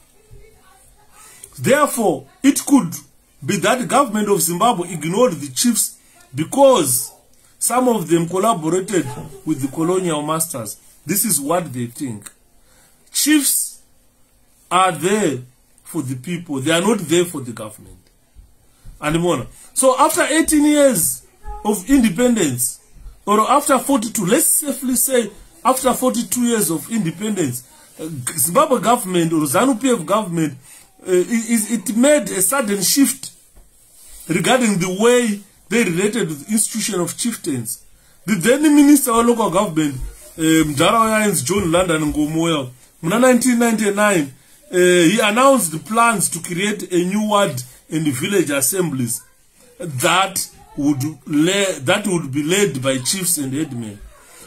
therefore it could be that government of zimbabwe ignored the chiefs because some of them collaborated with the colonial masters. This is what they think. Chiefs are there for the people. They are not there for the government. Andimona so after 18 years of independence or after 42 let's safely say after 42 years of independence zimbabwe government or zanu pf government uh, it, it made a sudden shift regarding the way they related to the institution of chieftains. The then minister of local government mdharaunda um, ainzi john london ngomoya muna 1999 uh, he announced the plans to create a new ward and village assemblies that would, that would be led by chiefs and headmen.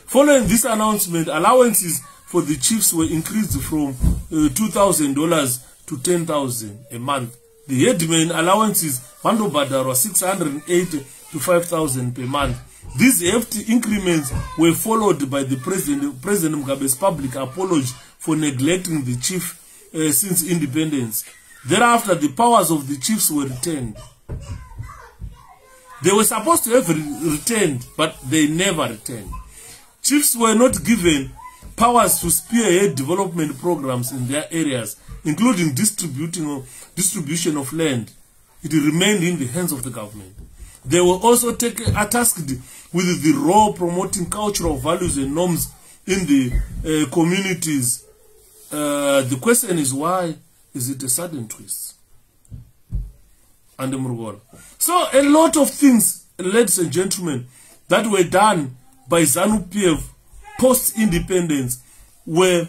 Following this announcement allowances for the chiefs were increased from uh, $2000 to 10000 a month the headman allowances vandobhadharwa 680 to 5000 per month. These hefty increments were followed by the president, president mugabe's public apology for neglecting the chief uh, since independence. Thereafter the powers of the chiefs were returned they were supposed to have re returned but they never returned chiefs were not given powers to spearhead development programs in their areas including distributing distribution of land it remained in the hands of the government. They were also are tasked with the role promoting cultural values and norms in the uh, communities. Uh, the question is why is it a sudden twist? And murugona so a lot of things ladies and gentlemen that were done by zanu pf post independence were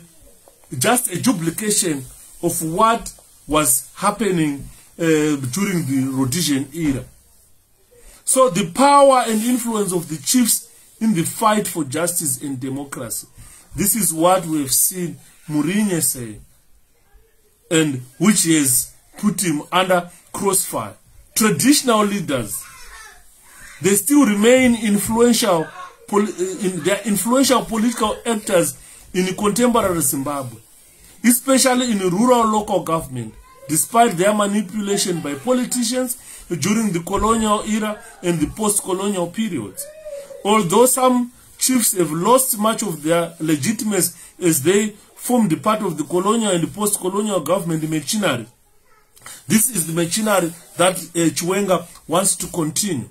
just a duplication of what was happening uh, during the rhodesian era. So the power and influence of the chiefs in the fight for justice and democracy. This is what we have seen Mourinho say and which has put him under crossfire. Traditional leaders they still remain influential in their influential political actors in contemporary zimbabwe especially in rural local government despite their manipulation by politicians during the colonial era and the post-colonial periods. Although some chiefs have lost much of their legitimacy as they formed part of the colonial and post-colonial government machinery this is the machinery that uh, chiwenga wants to continue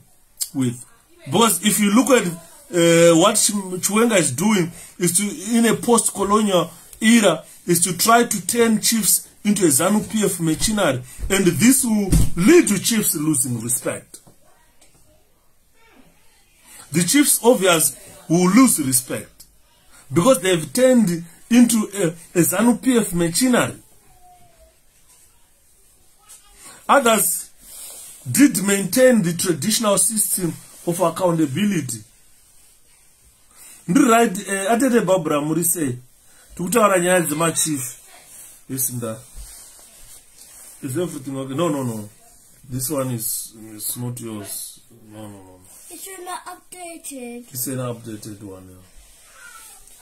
with. Because if you look at uh, what chiwenga is doing is to in a post-colonial era is to try to turn chiefs into a zanu pf machinery and this will lead to chiefs losing respect. The chiefs obvious will lose respect because they've turned into a, a zanu pf machinery others did maintain the traditional system of accountability. Ndiri right uh, atete barbara muri sei tikutaura nyaya dzemachief yesinda is everything okay? No no no. This one is, is not yours. No no no It's not updated. it's an updated one yeah.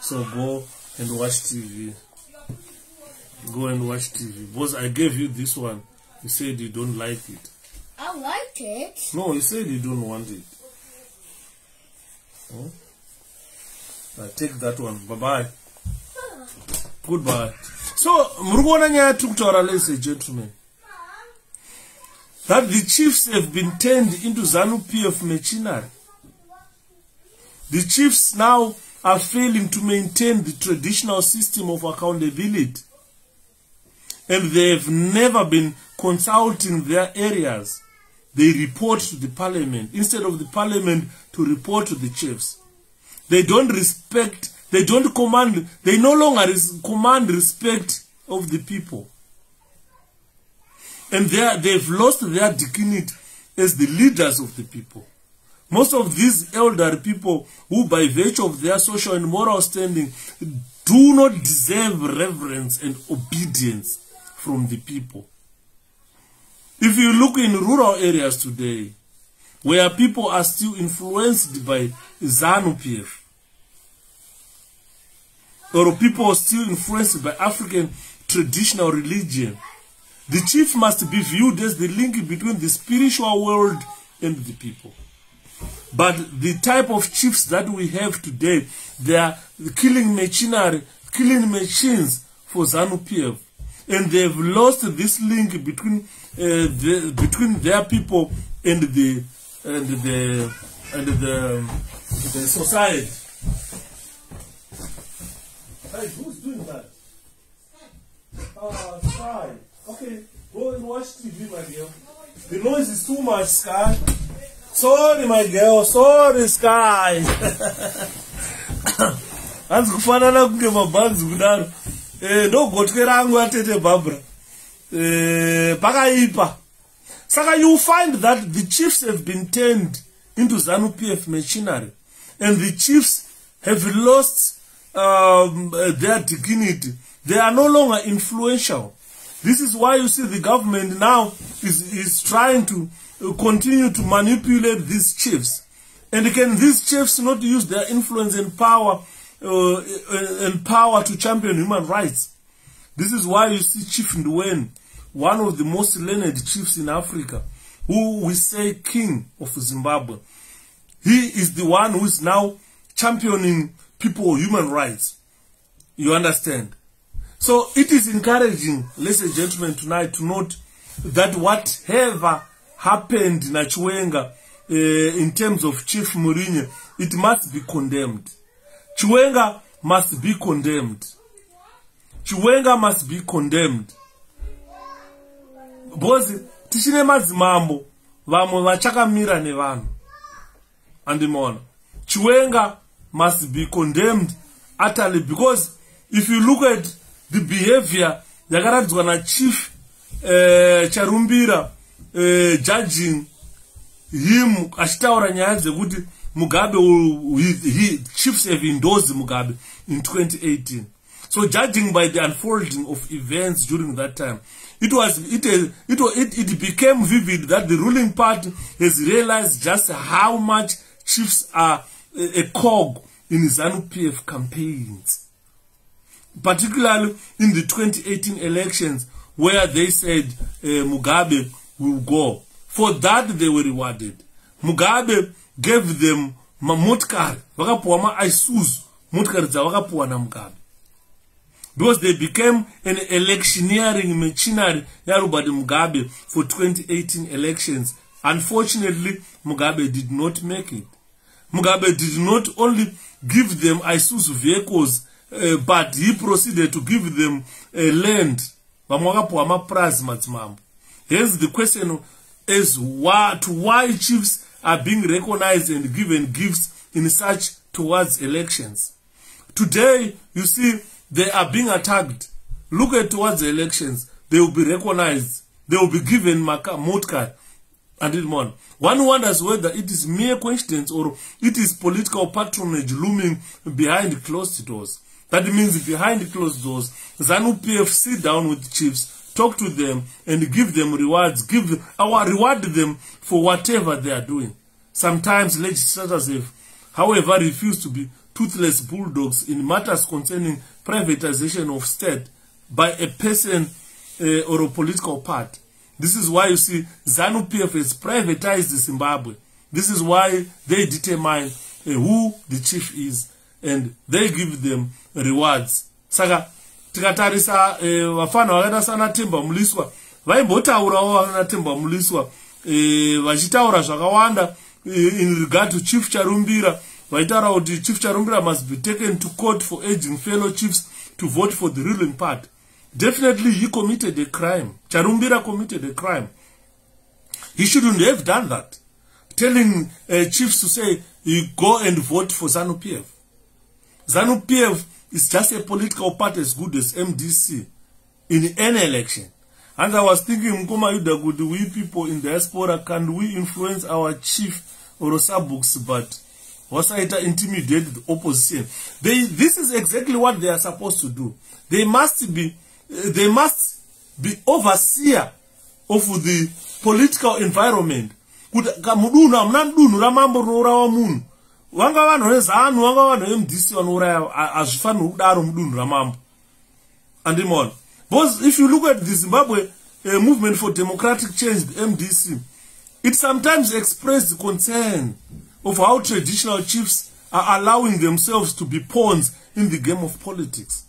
so go and watch tv go and watch tv because i gave you this one. You said you don't like it. I liked it. no you said you don't want it. Hmm? uh, take that one. Bye bye goodbye. So muri kuona nyaya tiri kutaura ladies and gentlemen. That the chiefs have been turned into zanu pf machinery. The chiefs now are failing to maintain the traditional system of accountability. And they have never been consulting their areas. They report to the parliament instead of the parliament to report to the chiefs. They don't respect they don't command they no longer res command respect of the people. And they are, they've lost their dignity as the leaders of the people. Most of these elder people who by virtue of their social and moral standing do not deserve reverence and obedience from the people. If you look in rural areas today where people are still influenced by ZANU-PF, or people are still influenced by African traditional religion, the chief must be viewed as the link between the spiritual world and the people. But the type of chiefs that we have today, they are killing machinery, killing machines for ZANU-PF. And they've lost this link between uh, the, between their people and the and the and the, the society. Hey, who's doing that? Ah, Sky. Okay, go and watch TV, my dear. The noise is too much, Sky. Sorry, my girl. Sorry, Sky. hanzi kufanana kunge mabhanzi kudaro Eh, ndogotwe rangu atete barbara Eh, pakaipa saka you find that the chiefs have been turned into zanu-pf machinery and the chiefs have lost um, their dignity. They are no longer influential. This is why you see the government now is, is trying to uh, continue to manipulate these chiefs. And can these chiefs not use their influence and power uh, and power to champion human rights? This is why you see chief ndwen one of the most learned chiefs in Africa, who we say king of Zimbabwe. He is the one who is now championing people human rights. You understand? So it is encouraging, ladies and gentlemen, tonight to note that whatever happened in Achwenga uh, in terms of Chief Mourinho, it must be condemned. Chiwenga must be condemned. Chiwenga must be condemned bhozi tichine madzimambo vamwe vachakamira nevanhu andimoona chiwenga must be condemned utterly because if you look at the behavior yakaratidzwa nachief uh, charumbira uh, judging him achitaura nyaya dzekuti mugabe he, he, chiefs have endorsed mugabe in 2018 so judging by the unfolding of events during that time it was it, it, it, it became vivid that the ruling party has realized just how much chiefs are a, cog in ZANU-PF campaigns, particularly in the 2018 elections where they said uh, Mugabe will go. For that, they were rewarded. Mugabe gave them mamotkar, vakapuwa ma Isuzu, motkari dzavakapuwa na Mugabe. Because they became an electioneering machinery yarobert mugabe for 2018 elections. Unfortunately mugabe did not make it mugabe did not only give them isuzu vehicles uh, but he proceeded to give them uh, land. Vamwe vakapuwa mapurazi madzimambo. Hence the question is why, to why chiefs are being recognized and given gifts in such towards elections. Today you see they are being attacked. Look at towards the elections. They will be recognized. They will be given motkar and it on one wonders whether it is mere coincidence or it is political patronage looming behind closed doors. That means behind closed doors zanu pf sit down with chiefs talk to them and give them rewards give our reward them for whatever they are doing. Sometimes legislators have however refused to be toothless bulldogs in matters concerning privatization of state by a person uh, or a political party. This is why you see ZANU-PF has privatized Zimbabwe. This is why they determine uh, who the chief is and they give them rewards. Saka, tikatarisa uh, vafana vakaita sana temba muliswa vaimbotaurawo vana temba muliswa vachitaura zvakawanda in regard to chief charumbira vaitaura kuti chief charumbira must be taken to court for urging fellow chiefs to vote for the ruling party definitely he committed a crime. Charumbira committed a crime. He shouldn't have done that. Telling uh, chiefs to say you go and vote for zanu pf zanu pf is just a political party as good as mdc in any election. And i was thinking mkoma yuda kuti we people in diaspora can we influence our chief or subooks but wasaita intimidate the opposition. They, this is exactly what they are supposed to do. They must be they must be overseer of the political environment. Kuti mudunhu hamuna dunhu ramambo rinourawa munhu. Vanga vanhu vezanu vanga vanhu vemdc vanouraya hazvifaniri kudaro mudunhu ramambo. Andimona because if you look at the zimbabwe uh, movement for democratic change the mdc it sometimes expressed concern of how traditional chiefs are allowing themselves to be pawns in the game of politics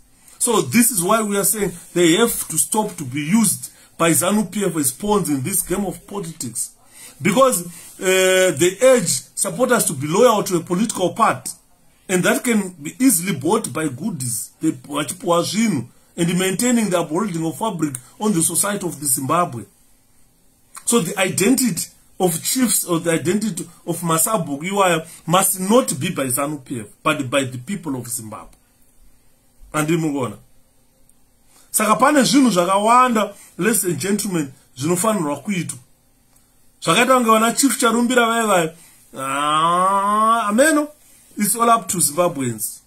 so this is why we are saying they have to stop to be used by zanu pf as pawns in this game of politics. Because uh, they urge supporters to be loyal to a political party. And that can be easily bought by goodies vachipiwa zvinhu and maintaining the upholding of fabric on the society of the zimbabwe. So the identity of chiefs or the identity of masabhuku iwayo must not be by zanu pf but by the people of zimbabwe andiri mukuona saka pane zvinhu zvakawanda ladies and gentlemen zvinofanirwa kuitwa. Zvakaita kunge vana chief charumbira vai vai ah, ameno its all up to zimbabweans.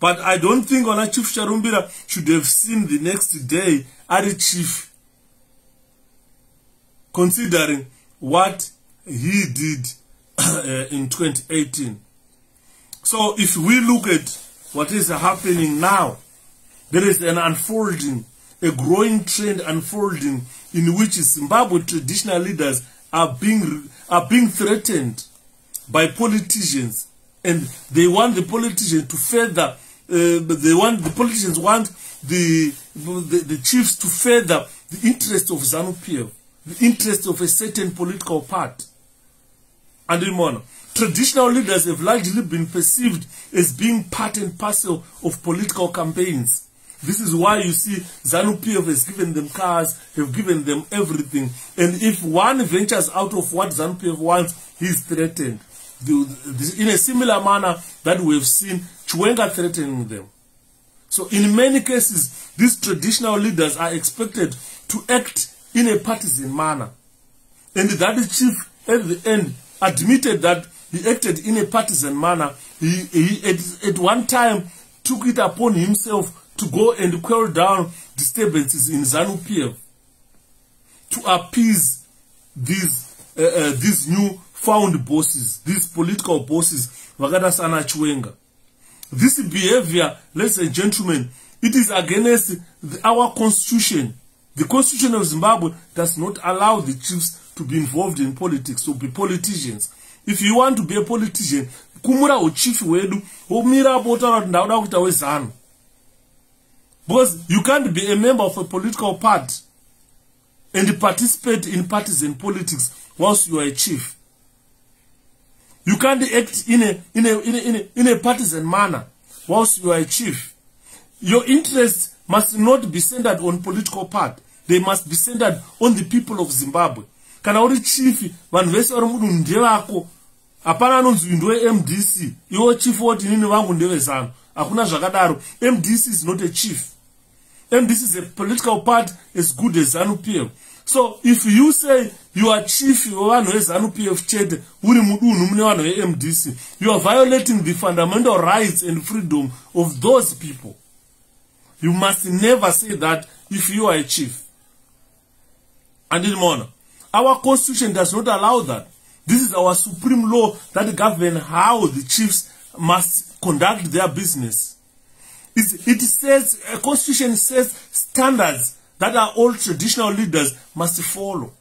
But i don't think vana chief charumbira should have seen the next day ari chief considering what he did uh, in 2018 so if we look at what is happening now there is an unfolding a growing trend unfolding in which zimbabwe traditional leaders are being are being threatened by politicians. And they want the politicians to further uh, they want the politicians want the, the the chiefs to further the interest of zanu pf the interest of a certain political party and in mono traditional leaders have largely been perceived as being part and parcel of political campaigns This is why you see ZANU PF has given them cars, have given them everything. And if one ventures out of what ZANU PF wants, he's threatened. In a similar manner that we have seen Chwenga threatening them. So in many cases, these traditional leaders are expected to act in a partisan manner. And that chief at the end admitted that he acted in a partisan manner. He, he at, at one time took it upon himself to go and quell down disturbances in ZANU PF to appease these, uh, uh, these new found bosses, these political bosses, Vagada Sana Chwenga. This behavior, ladies and gentlemen, it is against the, our constitution. The constitution of Zimbabwe does not allow the chiefs to be involved in politics, to be politicians. If you want to be a politician, kumura uchifi wedu, womira apo utaura kuti ndauda kuita wezanu because you can't be a member of a political party and participate in partisan politics whilst you are a chief. You can't act in a, in a, in a, in a, in a partisan manner whilst you are a chief. Your interests must not be centered on political party they must be centered on the people of zimbabwe. Kana uri chief vanhu vese vari mudunhu ndevako. Hapana anonzi ndowemdc iwo chief woti inini vangu ndevezano hakuna zvakadaro. Mdc is not a chief and this is a political party as good as ZANU-PF. So if you say you are chief wevanhu vezanu-pf chete uri mudunhu mune vanhu vemdc you are violating the fundamental rights and freedom of those people. You must never say that if you are a chief. Andinimona our constitution does not allow that. This is our supreme law that govern how the chiefs must conduct their business it says, a constitution says standards that are all traditional leaders must follow.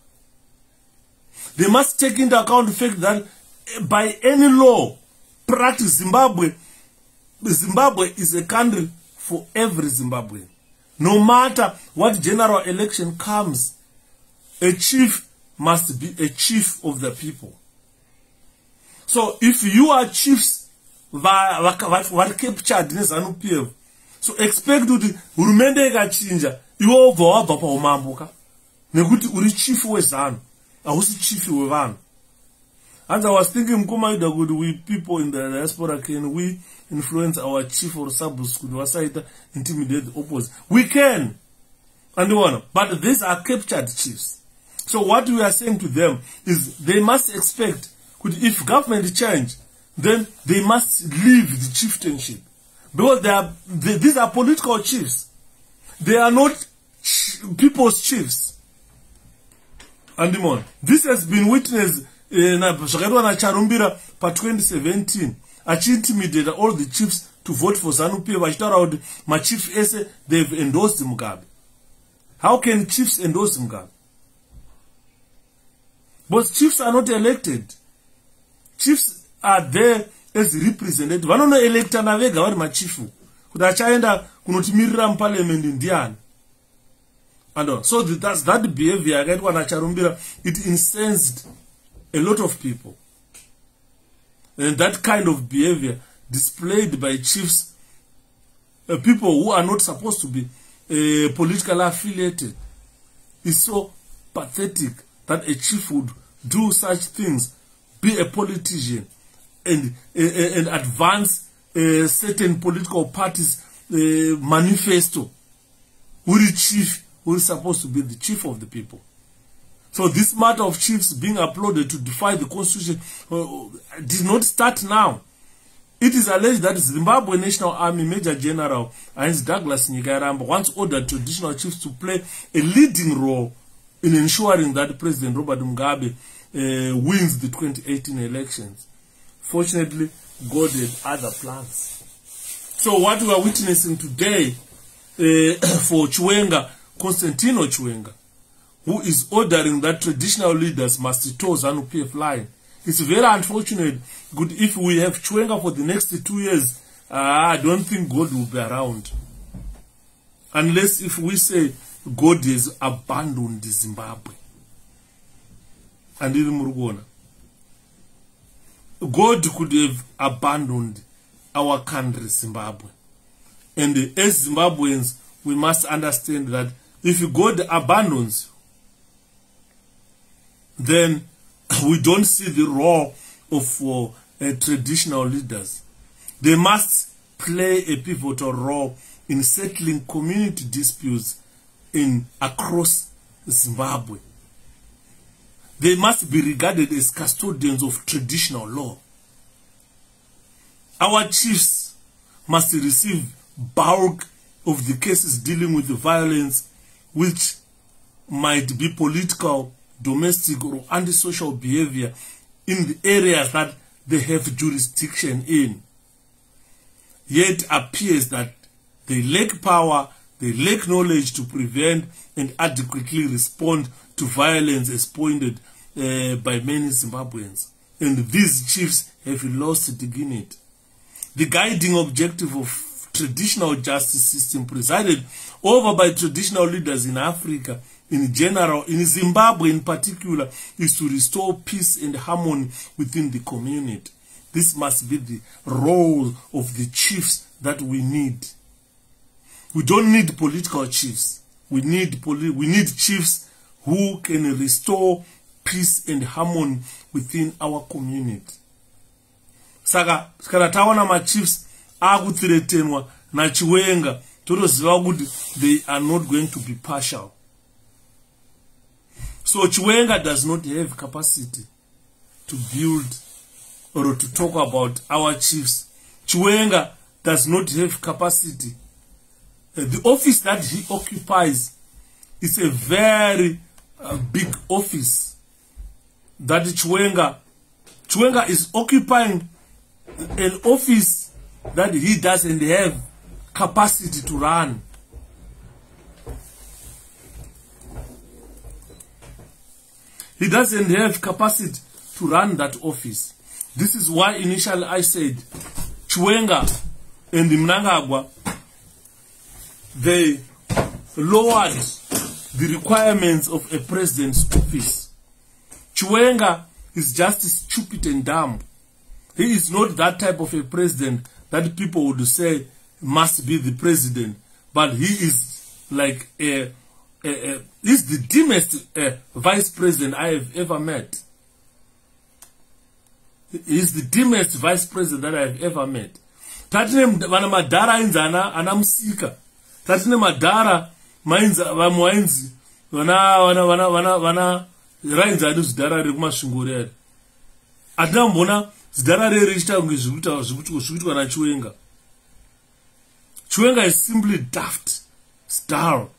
They must take into account the fact that eh, by any law, practice Zimbabwe, Zimbabwe is a country for every Zimbabwean. No matter what general election comes, a chief must be a chief of the people. So if you are chiefs, vari captured nezanu-pf so expect kuti hurumende ikachinja iwe wobva wabva paumambo ka nekuti uri chifu wezano hausi chief wevanhu. Hanzi i was thinking mukomaida kuti we people in the diaspora can we influence our chief or subs kuti vasaita intimidate the opposite we can. Andiona. But these are captured chiefs. So what we are saying to them is they must expect kuti if government change then they must leave the chieftainship because they are, they, these are political chiefs. They are not ch people's chiefs. Andimona this has been witnessed eh, zvakaitwa nacharumbira pa2017 achiintimidata all the chiefs to vote for zanup vachitaura kuti machief ese they've endorsed mugabe. How can chiefs endorse mugabe? Because chiefs are not elected. Chiefs are there as representative vanonoelektana vega vari machifu kuti achaenda kunotimirira muparliamendi ndiani? And so that's that behavior yakaitwa nacharumbira it incensed a lot of people. And that kind of behavior displayed by chiefs uh, people who are not supposed to be uh, politically affiliated is so pathetic that a chief would do such things be a politician and uh, and advance uh, certain political parties uh, manifesto. Who is chief who is supposed to be the chief of the people. So this matter of chiefs being uploaded to defy the constitution uh, did not start now. It is alleged that zimbabwe national army major general hines douglas nyikaramba once ordered traditional chiefs to play a leading role in ensuring that president robert mugabe uh, wins the 2018 elections fortunately god had other plans so what we are witnessing today uh, for chwenga constantino chwenga who is ordering that traditional leaders must toe ZANU-PF line. It's very unfortunate. Good if we have Chwenga for the next two years, uh, I don't think God will be around. Unless if we say God has abandoned Zimbabwe. And in Murugona. God could have abandoned our country, Zimbabwe. And as Zimbabweans, we must understand that if God abandons then we don't see the role of uh, uh, traditional leaders. They must play a pivotal role in settling community disputes in across Zimbabwe. They must be regarded as custodians of traditional law. Our chiefs must receive bulk of the cases dealing with the violence which might be political domestic or antisocial behavior in the areas that they have jurisdiction in. Yet appears that they lack power, they lack knowledge to prevent and adequately respond to violence as pointed uh, by many Zimbabweans. And these chiefs have lost dignity. The guiding objective of traditional justice system presided over by traditional leaders in Africa in general, in Zimbabwe in particular, is to restore peace and harmony within the community. This must be the role of the chiefs that we need. We don't need political chiefs. We need, we need chiefs who can restore peace and harmony within our community. Saka, kana tawana machiefs akutsiretenwa nachiwenga totoziva kuti they are not going to be partial So Chiwenga does not have capacity to build or to talk about our chiefs. Chiwenga does not have capacity. Uh, the office that he occupies is a very uh, big office that Chiwenga, Chiwenga is occupying an office that he doesn't have capacity to run. He doesn't have capacity to run that office. This is why initially I said Chwenga and Mnangagwa, they lowered the requirements of a president's office. Chwenga is just stupid and dumb. He is not that type of a president that people would say must be the president, but he is like a, uh, uh, he's the dimmest uh, vice president I have ever met. He's the dimmest vice president that I have ever met. tatine vana madhara ainzi ana, ana musika tatine madhara mainzi vamwe vainzi vana vana vana vana vana rainzi ani zvidhara riri kumasvingori ari. Hatina mbona zidhara reri richiita kunge zvikuitwa nachiwenga. Chiwenga is simply daft. Is dull.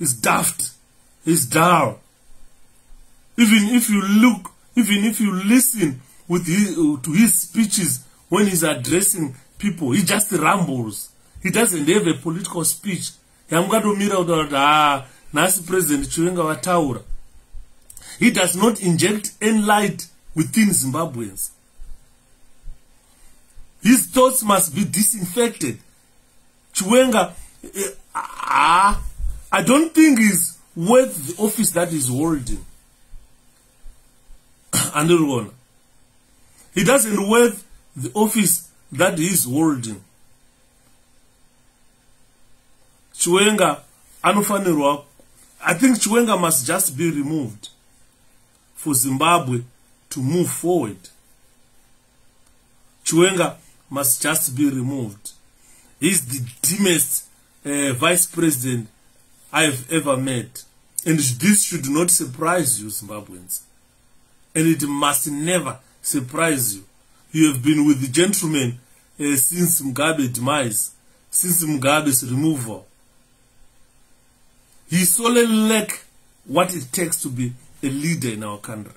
Is daft. Is dull. Even if you look even if you listen with his, to his speeches when he's addressing people he just rumbles he doesn't have a political speech. Yamungatomira kutaura kuti ha nhasi president chiwenga vataura he does not inject any light within zimbabweans. His thoughts must be disinfected. Chiwenga uh, i don't think is worth the office that is holding. Andiriona he doesn't worth the office that is holding. Chiwenga anofanirwa i think chiwenga must just be removed for zimbabwe to move forward. Chiwenga must just be removed. He's the dimmest uh, vice president i've ever met. And this should not surprise you zimbabweans. And it must never surprise you. You have been with the gentleman uh, since mugabe demise since mugabe's removal. He solely lack what it takes to be a leader in our country.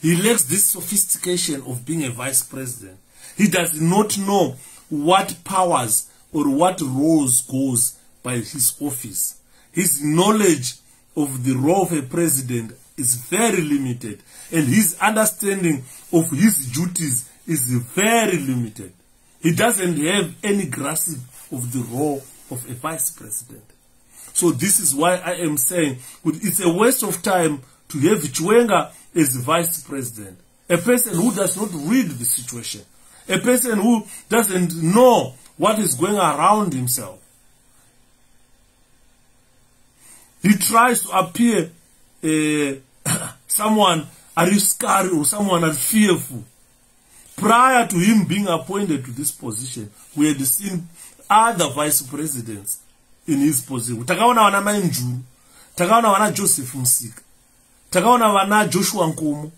He lacks this sophistication of being a vice president. He does not know what powers or what roles goes by his office. His knowledge of the role of a president is very limited and his understanding of his duties is very limited. He doesn't have any grasp of the role of a vice president. So this is why i am saying it's a waste of time to have chiwenga as vice president. A person who does not read the situation. A person who doesn't know what is going around himself. He tries to appear uh, someone you scary or someone are fearful prior to him being appointed to this position we had seen other vice presidents in his position. Takaona vana mai mjuru takaona vana joseph musika takaona vana joshua nkomo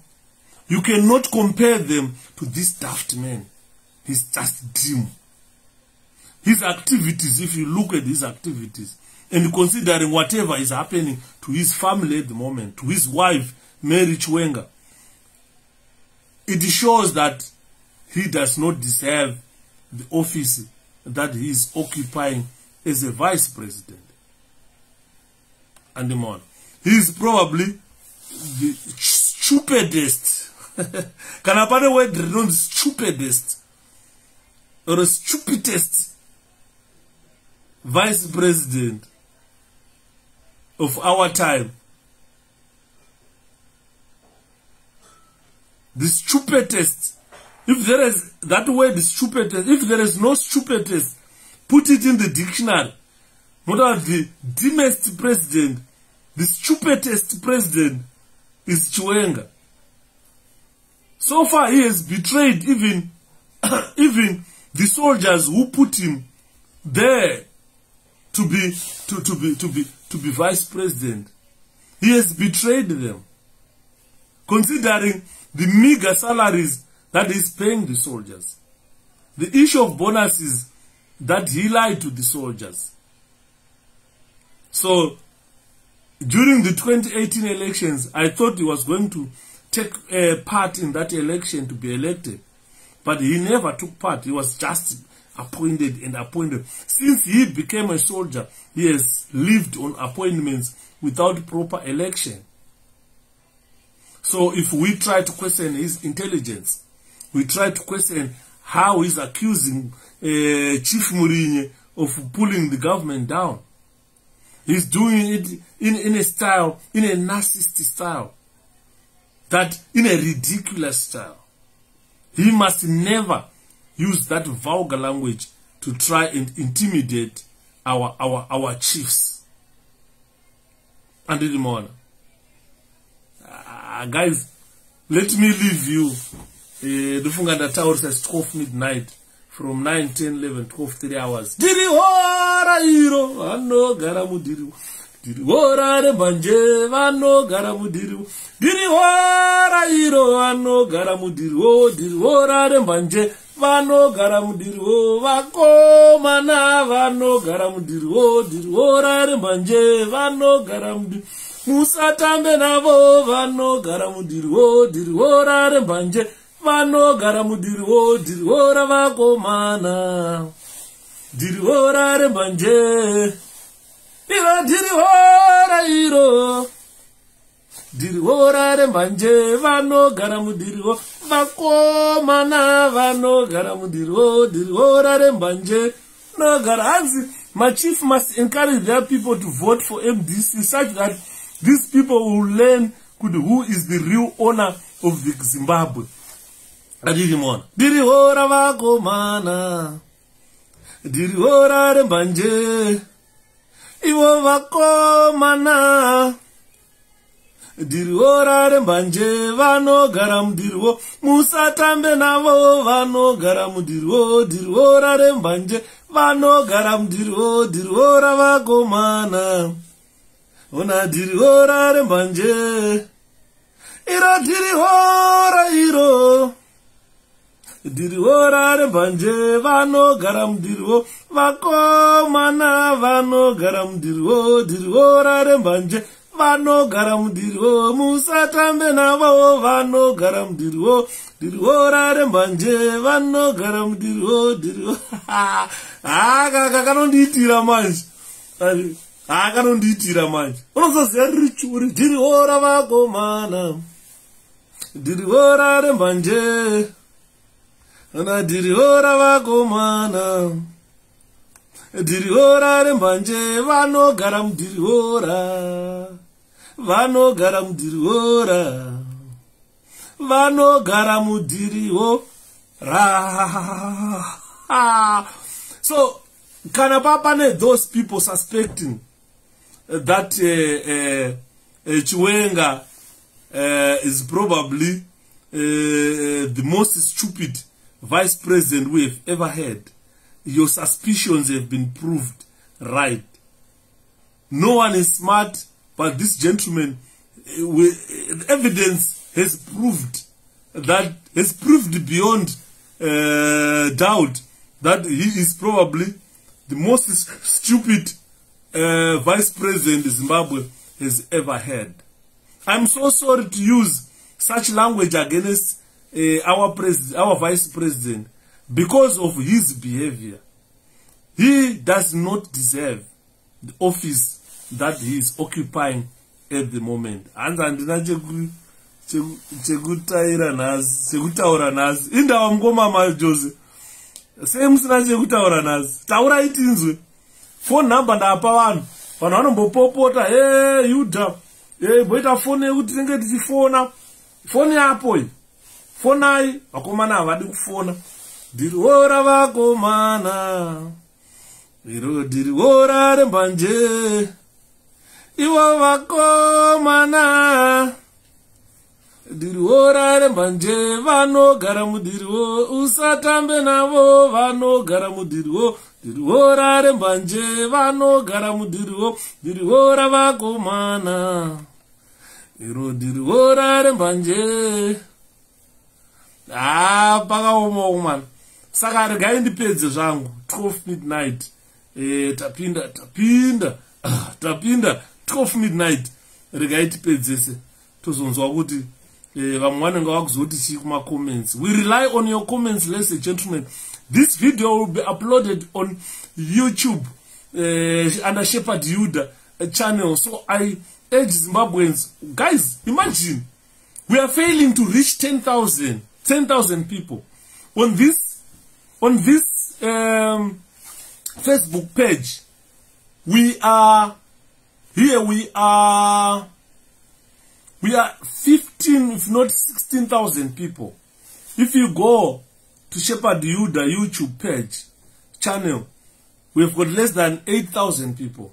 you cannot compare them to this daft man. He's just dim. His activities if you look at his activities and considering whatever is happening to his family at the moment to his wife mary chwenga it shows that he does not deserve the office that he is occupying as a vice president. And on he is probably the stupidest kana pane word rinonzi stupidest or stupidest vice president of our time. The stupidest. If there is that word stupidest if there is no stupidest put it in the dictionary. Motaura the dimmest president the stupidest president is chiwenga. So far he has betrayed even even the soldiers who put him there to be to, to be to be to be vice president. He has betrayed them considering the meager salaries that he's paying the soldiers the issue of bonuses that he lied to the soldiers. So during the 2018 elections i thought he was going to take a part in that election to be elected but he never took part. He was just appointed and appointed. Since he became a soldier he has lived on appointments without proper election. So if we try to question his intelligence we try to question how he's accusing uh, chief murinye of pulling the government down. He's doing it in, in a style in a narcissist style that in a ridiculous style. He must never use that vulgar language to try and intimidate our our our chiefs. Anditi maona Ah, guys let me leave you. Eh, ndofunga ndataurisa 12 midnight from 9 10 11 12 3 hours. Dirihora iro vanogara mudhiriwo dirihora rembanje vanogara mudhiriwo dirihora iro vanogara mudhiriwo dirihora rembanje vanogara mudhiriwo vakomana vanogara mudhiriwo dirihora rembanje vanogara mudhiriwo musatambe navo vanogara mudhiriwo dhirihora rembanje vanogara mudhiriwo dhiriwo ravakomana dhirihora rembanje iro dhirihora iro. Dhirihora rembanje vanogara mudhiriwo vakomana vanogara mudhiriwo dhirihora rembanje nogara hanzi machief must encourage their people to vote for mdc such that these people will learn kuti who is the real owner of the zimbabwe. Atirimoona ndirihora vakomana. Ndirihora rembanje ivo vakomana. Ndirihora rembanje vanogara mudhiriwo musatambe navo vanogara mudhiriwo ndirihora rembanje vanogara mudhiriwo ndirihora vakomana ona dhirihora rembanje iro dhirihora iro dhirihora rembanje vanogara mudhiriwo vakomana vanogara mudhiriwo dhirihora rembanje vanogara mudhiriwo musatambe navo vanogara mudhiriwo dhirihora rembanje vanogara mudhiriwo dhiriwo haka kanondiitira manje. Hakanondiitira manje. Unozoziva riri churi dhirihora vakomana dhirihora rembanje na dhirihora vakomana dhirihora rembanje vanogara mudhirihora vanogara mudhirihora vanogara mudhirihora so kana pa pane those people suspecting that uh, uh, uh, chiwenga uh, is probably uh, the most stupid vice president we have ever had your suspicions have been proved right no one is smart but this gentleman uh, we, evidence has proved that has proved beyond uh, doubt that he is probably the most stupid uh, vice president Zimbabwe has ever had. I'm so sorry to use such language against uh, our president, our vice president, because of his behavior. He does not deserve the office that he is occupying at the moment. hanzi handina chekutaira nhasi chekutaura nhasi indawa mngomama jose sei musina chekutaura nhasi taurai tinzwe foni number ndapa vanhu. Vanhu vanombopopota e yuda. E boita foni yekuti tinenge tichifona. Foni yapo iyi fonai vakomana havadi kufona. Ndiriora vakomana. Iro ndiriora rembanje. Ivo vakomana. Ndiriora rembanje vanogara mudhiriwo usatambe navo vanogara mudhiriwo ndiriora rembanje vanogara mudhiriwo ndiriora vakomana. Iro ndiriora rembanje ha pakaomawo mwana saka regai ndipedze zvangu. 12 midnight. E, tapinda tapinda. Ah, tapinda 12 midnight. Regai tipedzese. Tozonzwa kuti eh, vamwe vanenge vakuzoti chii kumacomments we rely on your comments ladies and gentlemen. This video will be uploaded on youtube uh, under shepherd yuda channel. So i urge zimbabweans guys imagine. We are failing to reach 10000 10000 people. On this on this um, facebook page we are here we are we are 15 if not 16000 people. If you go to shepherd yuda youtube page channel we've got less than 8000 people.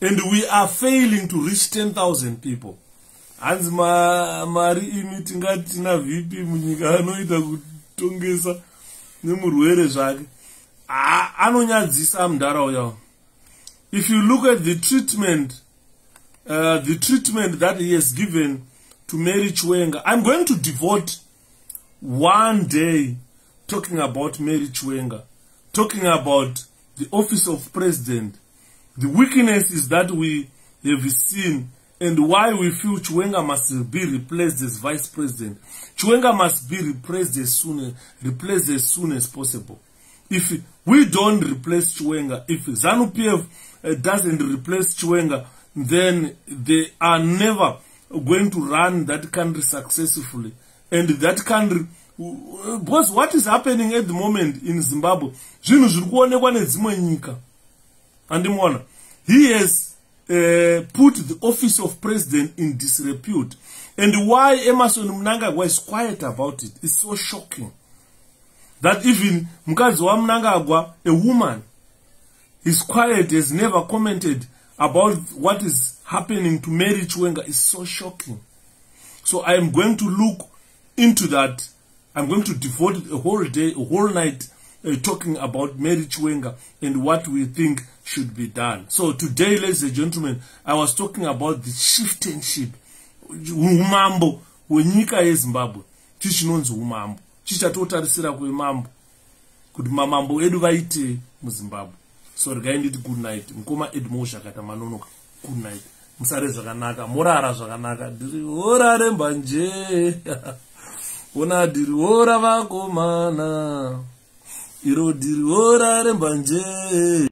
And we are failing to reach 10000 people hanzi ma- mari imi tingati tina vp munyika anoita kutongesa nemurwere zvake. Anonyadzisa muntaraunda umu. If you look at the treatment uh, the treatment that he has given to mary chwenga i'm going to devote one day talking about mary chwenga talking about the office of president. The weaknesses that we have seen and why we feel chwenga must be replaced as vice president? Chwenga must be replaced as soon replaced as soon as possible. If we don't replace chwenga if zanu pf uh, doesn't replace chwenga then they are never going to run that country successfully. And that country because what is happening at the moment in zimbabwe zvinhu zviri kuonekwa nedzimwe nyika. Andimona he has uh, put the office of president in disrepute. And why emerson mnangagwa is quiet about it is so shocking. That even mukadzi wamunangagwa a woman is quiet has never commented about what is happening to mary chwenga is so shocking. So i am going to look into that. I'm going to devote a whole day a whole night uh, talking about mary chwenga and what we think should be done. So today ladies and gentlemen i was talking about the chieftainship umambo hwenyika yezimbabwe chii chinonzi umambo. Chii chatotarisira kwemambo kuti mamambo edu vaitei muzimbabwe. So regai nditi good night. Mukoma edmosha kata manonoka good night. Musare zvakanaka morara zvakanaka. Ndiri hora rembanje ona ndiri hora vakomana iro ndiri hora rembanje